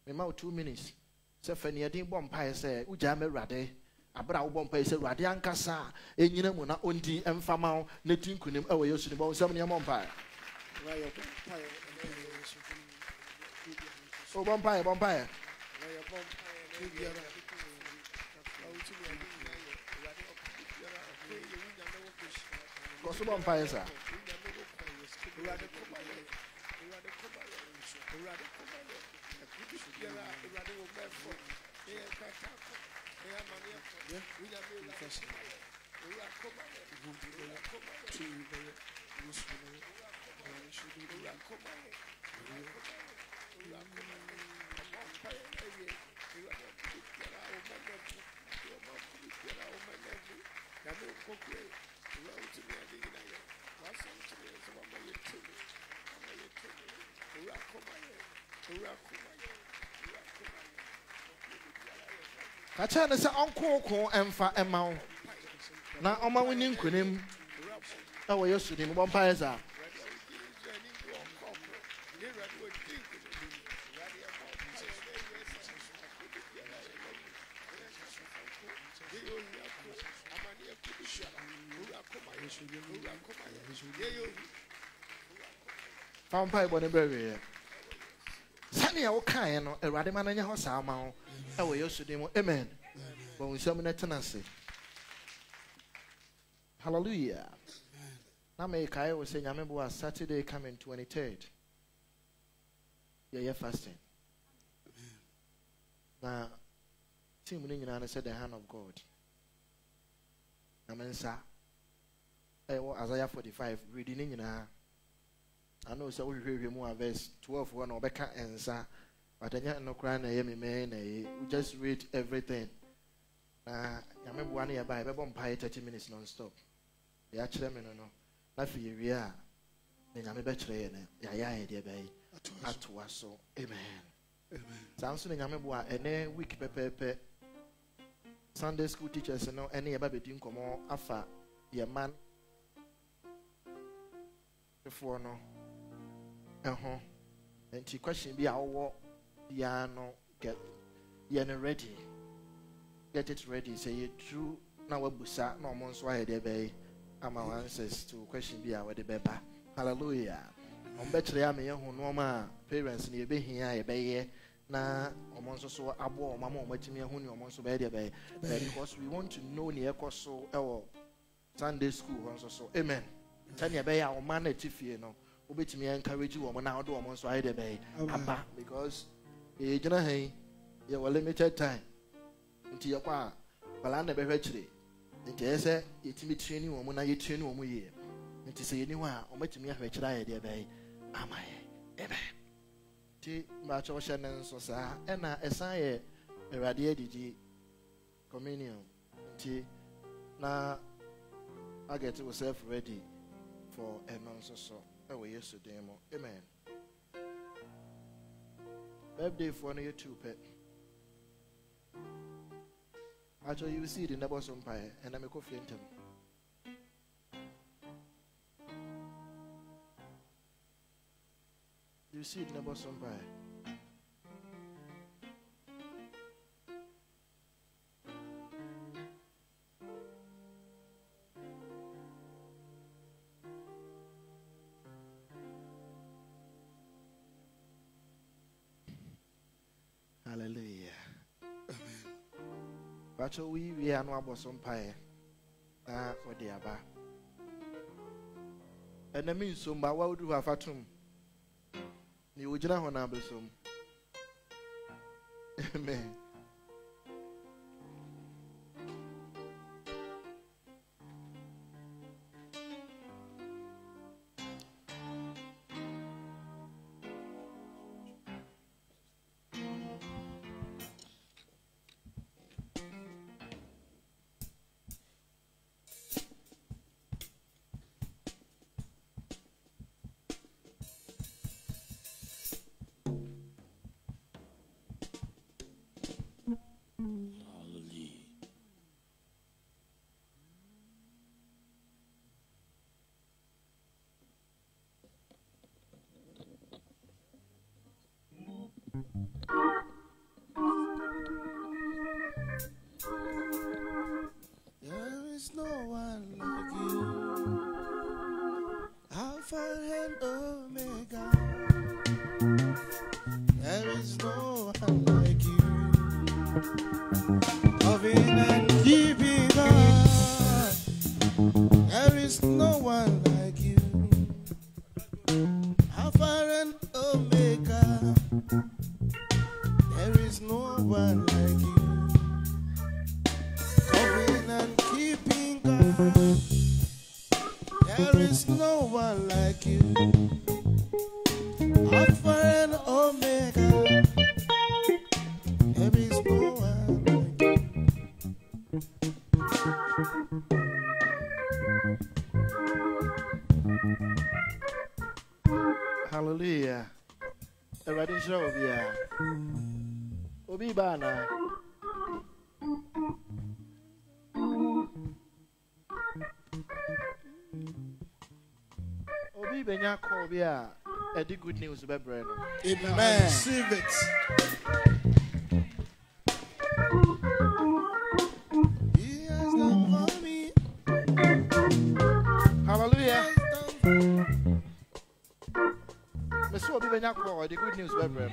mema wo two minutes sɛ fa bɔ mpae sɛ wogyaa ma awurade abere a wobɔ mpae sɛ awurade ankasa a ɛnyina mu na ɔndi ɛmfa ma wo na ti nkonim ɛwɔ yesu din bɔ wo nsɛm ne yɛmɔ mpae wobɔ mpae bɔ mpae kɔ so bɔ mpae saa biribi biara a awurade awurade ma ne ɔmɔ mpa yɛ na yie awurade ɔmɔ biara a ɔmɔ na bu ɔmɔ biara a na bu nyame nkɔkɔ yi awurade wotumi ade nyina yɛ wasɛm mpaeɛ bɔ ne bɛwieɛ sɛnea wokaeɛ no awurade ma no nyɛ hɔ saa ma wo. Ɛwɔ yesu dim amen. Bɔ wo nsɛm no tena ase. Hallelujah. Na mekae wo sɛ nyame boa saturday coming 23rd yɛyɛ fasting. Na team no nyinaa no sɛ the hand of god. Na me nsa ɛwɔ isaiah 45 readi ne nyinaa. Ano sɛ wohwehwɛhwɛ mu a verse 12 hɔ na wɔbɛka nsa. But ɛnyɛ no koraa na ɛyɛ memɛɛ na ɛyɛ. We just read everything. Na nyame boa no yɛba yɛbɛbɔ mpaeɛ 30 minutes non stop yɛakyerɛ me no no. Na afei yɛwie a na nyame bɛkyerɛ yɛ no yɛayɛ ayɛ deɛ bɛyɛ atoa so. Amen. Saa nso ne nyame boa ɛnɛ week pɛpɛɛpɛ. Sunday school teachers no ɛne yɛba bɛdi nkɔmmɔ afa yɛma foɔ no. Ɛho nti question bi a wowɔ biara no get yɛ ready. Get it ready. Sɛ yɛturu na wabusa na ɔmo nso ayɛ deɛ bɛyɛ ama answers to question bi a wɔde bɛba. Hallelujah. Wɔn bɛkyerɛ ama yɛn ho nneɛma a parents no yɛbɛhia a yɛbɛyɛ na wɔn nso so aboɔ wɔn ama wɔn atumi ɛho ne wɔn nso bɛyɛ because we want to know nea ɛkɔ so sunday school hɔ so. Amen. Sɛnea ɛbɛyɛ a wɔn ano ɛte fie no wobɛtumi encourage wɔn na wɔde wɔn nso ayɛ deɛ bɛyɛ aba because yɛgyina ha yi yɛwɔ limited time. Nti yɛkɔ a kwalaa na ɛbɛhwɛ kyerɛ nti ɛyɛ sɛ yɛtumi mu na yɛtraining wɔn mu yie nti sɛ yɛni hɔ a wɔmatumi ahwɛ kyerɛ ayɛ deɛ bɛyɛ ama yɛ amen. Nti mbaakyɛ wɔhyɛ ne nso saa ɛna ɛsan yɛ awurade adidi communion. Nti na agɛte yourself ready. For ɛno nso so. Ɛwɔ yesu dan mu. Amen. Birthday foɔ no yɛ two pɛ Actually, you see the neighbors umpire, and I'm a coffee in You see the neighbors umpire. Bacho we we are no abɔ so mpaeɛ na wɔde aba ɛnam nsom ba wa wodu hɔ afa ne ogyina hɔ na abɛsom amen Amen. Receive it. Hallelujah. Mr. Obi Benyakwara, the good news, brethren.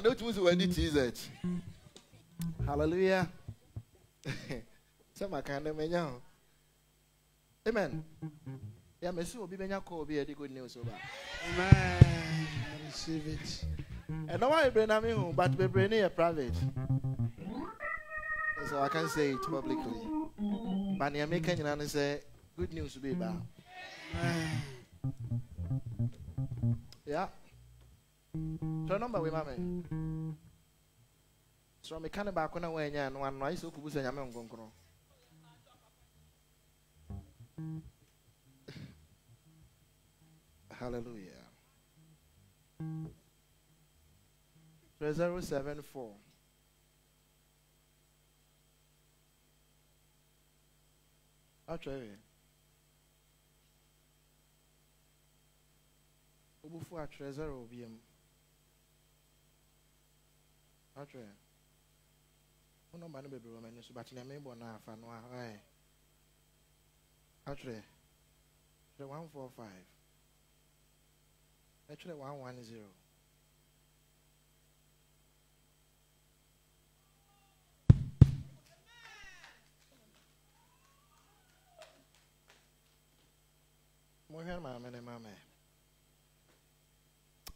na Don't so wani t-shirt. Hallelujah. Sɛ maka ne manya ho amen. Ya mesi obi benya call bi a good news over. Amen. Receive it. And no to bring me home but be bring here private. So i can say it publicly. But ya making you know say good news be yeah. Twerɛ number wei ma me. Sɛ meka ne baako na woanya no ano ayɛ sɛ wokubu sɛ nyame hallelujah. Twerɛ 074 atwerɛ wobufu atwerɛ 0 obiam atwere mo no bebree wɔ m'ani so bati na mebɔ no afa no a ɔyɛ one four five. Ɛtwerɛ one one zero.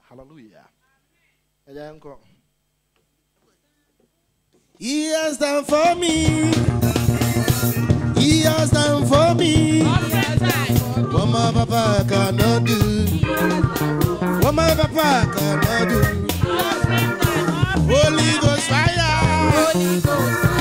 hallelujah. Ɛgya He has done for me. He has done for me. What my papa cannot do. What my papa cannot do. Holy Ghost fire. Holy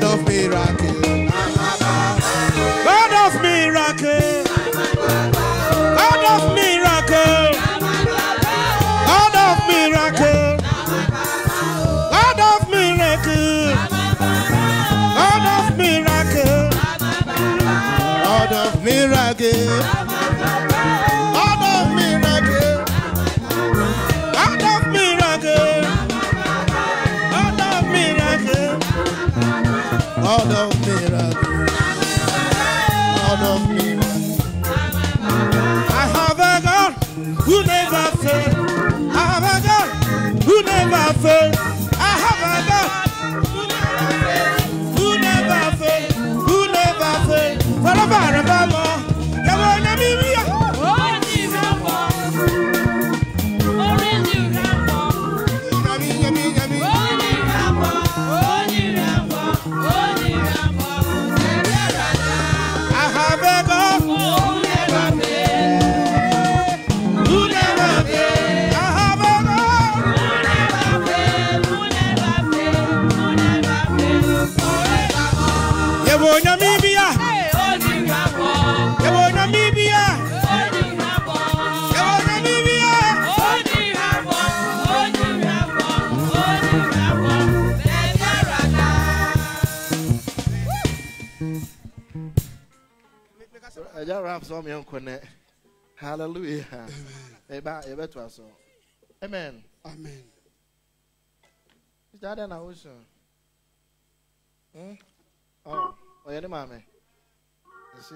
God of miracle. God of miracle. God of miracle. I have a God who never fails. I have a God who never fails. agya raps ọmụ ya nkwa na hallelujah. Ebe a ebe tụ asọ amen. Amen. Sita adị na ụsọ ọ ọ yẹ ne maame esi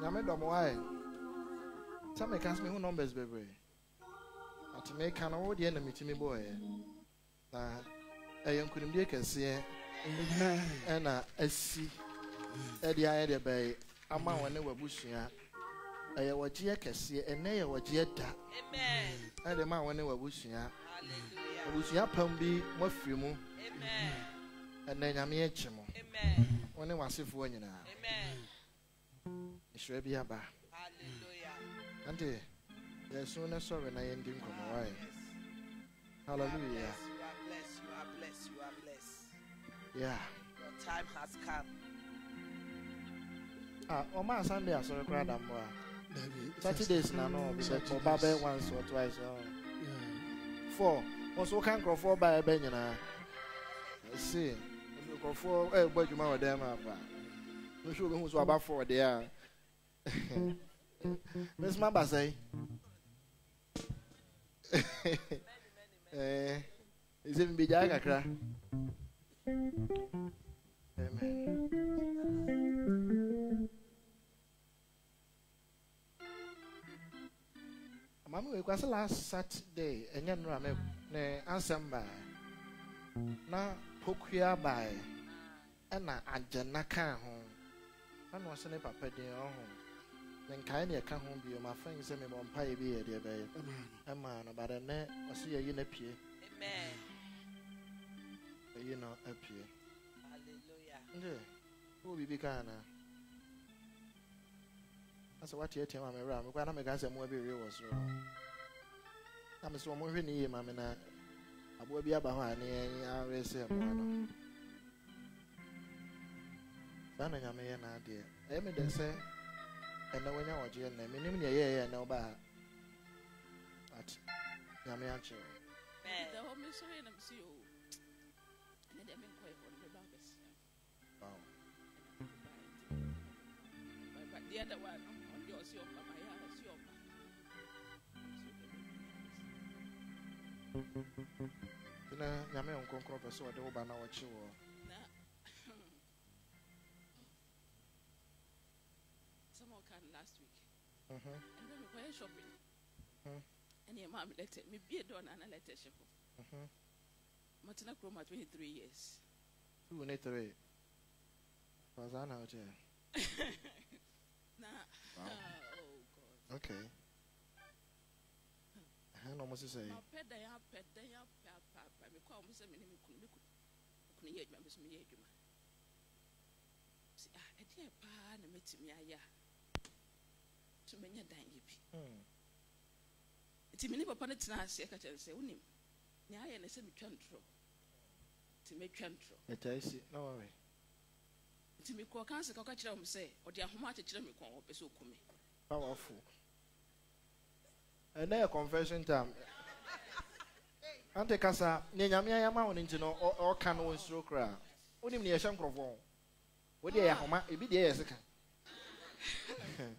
nyame dọm wae sị m ịka sị m ịhụ nọmbas bebree atụm ịka na ọ deɛ na mmetụm ịbụ ọ yɛ na ɛyɛ nkunimdie kɛseɛ ɛna esi ɛde ayɛ deɛ bɛyɛ. Ama wɔn ne wabusua. Ɛyɛ wɔgyeɛ kɛseɛ ɛnɛ yɛ wɔgyeɛ da. Ɛde ma wɔn ne wabusua. Abusua pam bi moafiri mu. Ɛnɛ nyame akyi mo. Wɔn ne w'asefoɔ nyinaa. Nhyira bi aba. Ante yɛso ne sɔre na yɛndi nkɔmmɔ wae hallelujah are blessed. You are blessed. You are blessed. yeah. Your time has come. ah ọma sunday asọrọ kura da mbọ a saturdays na no ọba bẹ once or twice ọ four. Ọsọ ka nkurọfọ ba ẹbẹ nyinaa si nkurọfọ ẹ bọ adwuma wọ dẹm apa n'oṣù obi hùwù sọ ọba fọ ọdẹ a mẹsìmá abasa yi ẹ ẹ ṣe mbegya kakra amen. Maame wei kwasi last saturday ɛnyɛ nnura me ne asɛm baa na pokua baa ɛna agyana kaa ho ɛna ɔsɛ ne papa din ɔho ne nkae ne ɛka ho bio ma fɛn sɛ mebɔ mpaeɛ bi yɛ deɛ bɛyɛ ɛma no bade nɛ ɔsɛ yɛyi no apue Amen. yɛyi no apue Hallelujah. nde wowɔ biribi kaa anaa asɛ woateatea ma mewerɛ a mekora na meka sɛ mmoa bi wie wɔ soro. Hɔ na mesɛ ɔmo hwɛ ne yie ma me na aboa bi aba hɔ a ne yɛn awerɛ sɛ mmoa no. Saa na nyame yɛ n'adeɛ. Ɛyɛ me dɛ sɛ ɛnɛ woanya wɔgyeɛ nnɛ menim neɛ ɛyɛɛyɛ ɛnɛ woba ha. But nyame akyerɛ wo. Da hɔ mesɔre na mese o ɛnɛ deɛ menkɔɛ hɔ no mɛba abɛsia. Wow. The other one, nyame yɛ nkronkron pɛ sɛ ɔde wo ba na wɔkye wɔ Someone came last week. Mhm. And then we went shopping. Mhm. And your mom let me be a don and a letter ship. Mhm. Martina Chroma, 23 years. Two ne three. Was that out here? Nah. Wow. oh, God. Okay. I know what to say. a wɔn sɛ me ne kunu me kunu me kunu yɛ adwuma me nso meyɛ adwuma. Si ah paa na mɛtumi ayɛ a tumi nya dan yɛ bi. Hmm. Nti me ne papa no tena aseɛ ka kyerɛ sɛ wonim nea ayɛ ne sɛ metwa ntorɔ nti mɛtwa ntorɔ ɛtae si na wawɛ nti mekɔɔ kansa ka ɔka kyerɛ wɔm sɛ ɔde ahoma akyekyerɛ me kɔn wɔpɛ sɛ ɔku me. Powerful ɛnɛ yɛ confession time. Ante kasa ne nyame ayama wo nti no ɔ- ɔka no wɔ nsuro kora. Wonim ne yɛhyɛ nkurɔfoɔ. Wo deɛ yɛ ahoma, ebi deɛ yɛ sika.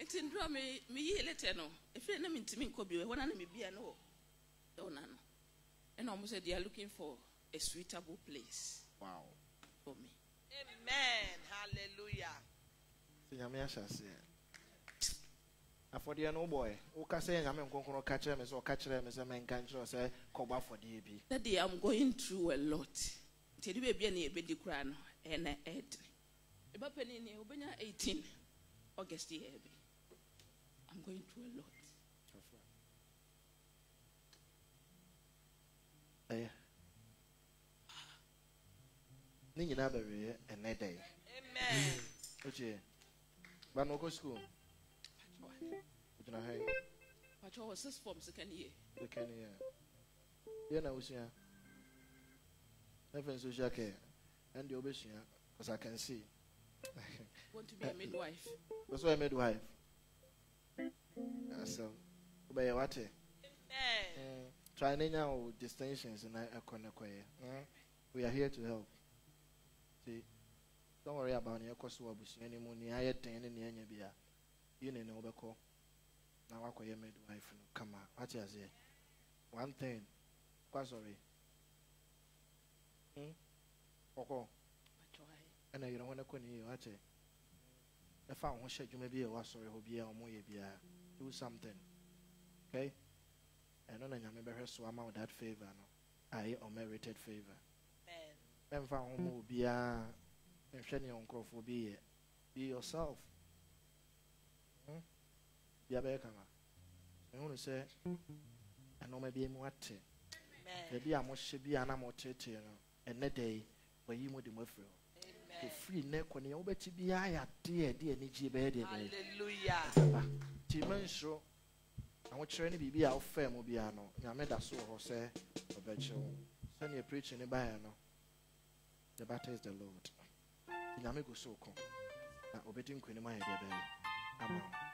nti nduru a me- meyii letɛ no ɛfiri na mentimi nkɔ bio ɛhɔ na na mebia no wɔ dɔna no ɛna ɔmo sɛ they are looking for a suitable place wow. for me Amen. Hallelujah. Sɛ nyame ahyɛ aseɛ. Afɔdeɛ no wobɔɛ. Woka sɛ nyame nkronkron ka kyerɛ me sɛ ɔka kyerɛ me sɛ menka nkyerɛ sɛ kɔbɔ afɔdeɛ bi. that day i'm going through a lot. Nti ɛde baabi a ne yɛbɛdi koraa no ɛna ɛdene ɛba pani ne wobɛnya 18 august yɛ bi. I'm going through a lot. Ɛyɛ. Ne nyinaa bɛwieɛ ɛnɛ dɛ Amen. wokye ba no wokɔ school wogyina ha yi patwɛ wɔ six form ne yɛ bɛka ne yɛ deɛ na wosua ɛfɛ nso hyia kɛ ɛn deɛ wobɛsua because I can see. Want to be a midwife? Also a midwife. Uh, so, obey what? Mm, try now distinctions and I We are here to help. See, don't worry about your cost of anymore. Ni ayɛ den ne nea nya bia. You ne ne wobɛkɔ. Na wakɔyɛ midwife no. What you say? One thing. Kwa sorry. Hmm? Ɔkɔ. ɛna yɛrɛ hɔ ne kɔ ne yie wakyɛ ɛfa wo ho hyɛ adwuma bi a wasɔre hɔ biara ɔmo yɛ biara do something okay ɛno na nyame bɛhwɛ so ama wo that favor no ayɛ unmerited favor ɛmfa wo ho ma obiara nhwɛ nea wo nkurɔfoɔ bi yɛ be yourself? Bia bɛyɛ kama. Ɛhunu sɛ ɛnɔɔma bi mu ate. Baabi a mohyɛ bi a na motetee no ɛnɛ da yi wayi mu de mo afiri hɔ. Ɛfiri nnɛ kɔ nea wobɛkyi biara yɛ adeɛ ɛde anigye bɛyɛ deɛ bɛyɛ. Hallelujah. ɛbɛba nti mansuro ahokyerɛ ne biribi a wofaa mu biara no nyame da so wɔ hɔ sɛ ɔbɛkyɛ wo sɛnea preaching ne baeɛ no the battle is the lord. Nyame gu so ko na ɔbɛdi nkonim ayɛ deɛ bɛyɛ. Ama wo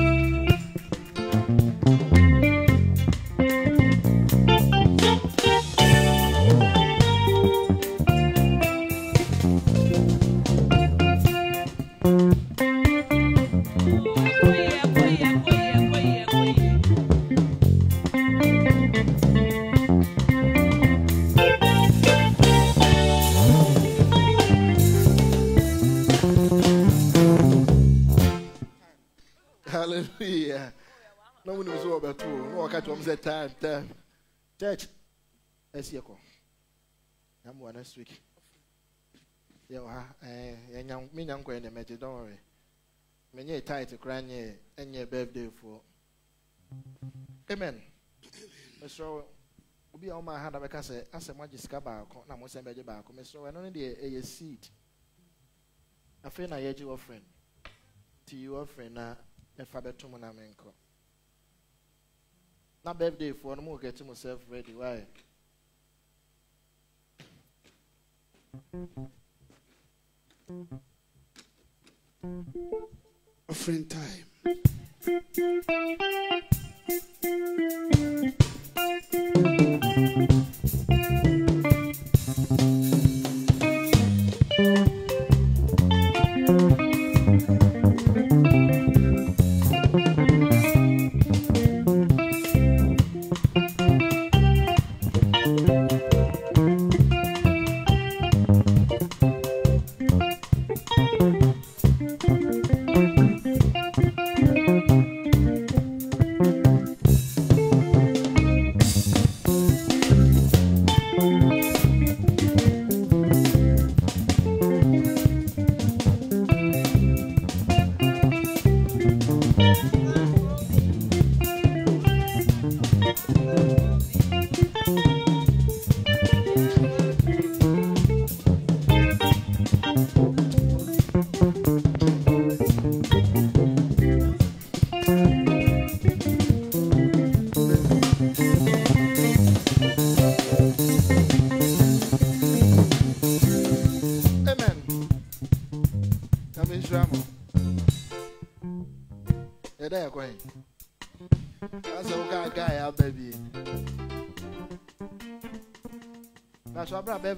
last week. Yeah, me young grand imagine, don't worry. Many tight to cranny and eh, your birthday for. Amen. Mr. Obi on my hand, I say, I say, Magic Scabba, na mo send baby back. Mr. And only a seat. A friend, I edge your friend. To your friend, na e a fabetum and amenko. Now, birthday for no more getting myself ready. Why? Offering time.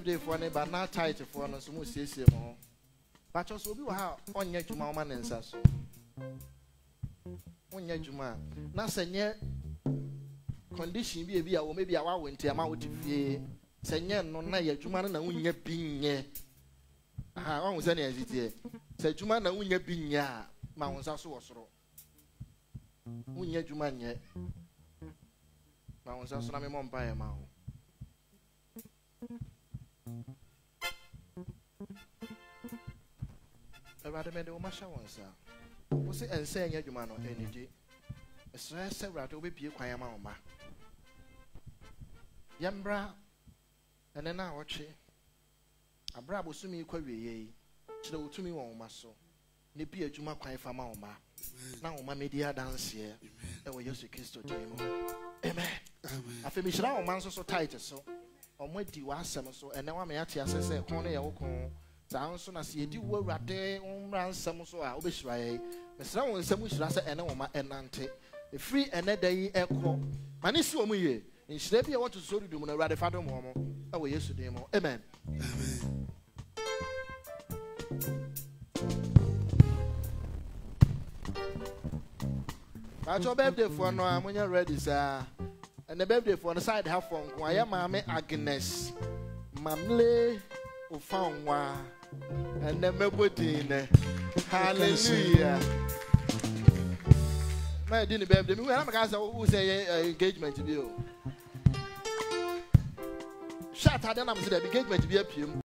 Bakyɛ abrɛ birthday foɔ ne ba na tight foɔ no nso mu siesie mo ho. Bakyɛ so obi wɔ ha a ɔnyɛ adwuma woma ne nsa so. Wonyɛ adwuma a. Na sɛ nyɛ condition bi ebi a wɔn ebi a wawo nti ama wote fie. Sɛ nyɛ no na yɛ adwuma no na wonyɛ bi nyɛ. Aha wahu sɛ nea ɛsi teɛ sɛ adwuma na wonyɛ bi nyɛ a ma wo nsa so wɔ soro. Wonyɛ adwuma nyɛ. Ma wo nsa so na memmɔ mpaeɛ ma wo awurade mede wo mahyɛ wo nsa. Wo se ɛnsɛ ɛnyɛ adwuma no ɛnigye. Ɛsrɛ sɛ awurade wobɛpie kwan ama wo ma yɛmbra ɛnɛ no a wɔtwe abrɛ a bosome yi kɔ awieɛ yi kyerɛ wo tumi wɔ wo ma so. Ne bi adwuma kwan fa ma wo ma na wo ma medi adanseɛ ɛwɔ yesu kristo din mu. Amen. Afei mehyira wo ma nso so tight so ɔmo adi w'asɛm so ɛnɛ wama yɛate ase sɛ kɔn no yɛ wo kɔn saa nso na sɛ yɛdi wo awurade mmara nsɛm so a wobɛhyira yɛn mesrɛ wo nsɛm hyira sɛ ɛne wo ma ɛnante ɛfiri ɛnɛ da yi ɛkɔ ma ne si wɔ yie nhyira bi a wɔto so dudu mu no awurade fa dom wɔ mo ɛwɔ yesu din mu amen. Pacho birthday for no munya ready saa ɛnna birthday for no side ha for nko ayɛ agnes. Mamle ofanwa And the din nɛ hallelujah. Mɛ di ni birthday mi wɛrɛ mi ka sɛ o sɛ ɛyɛ engagement bi o hyɛ ataade to sɛ dɛbi engagement bi.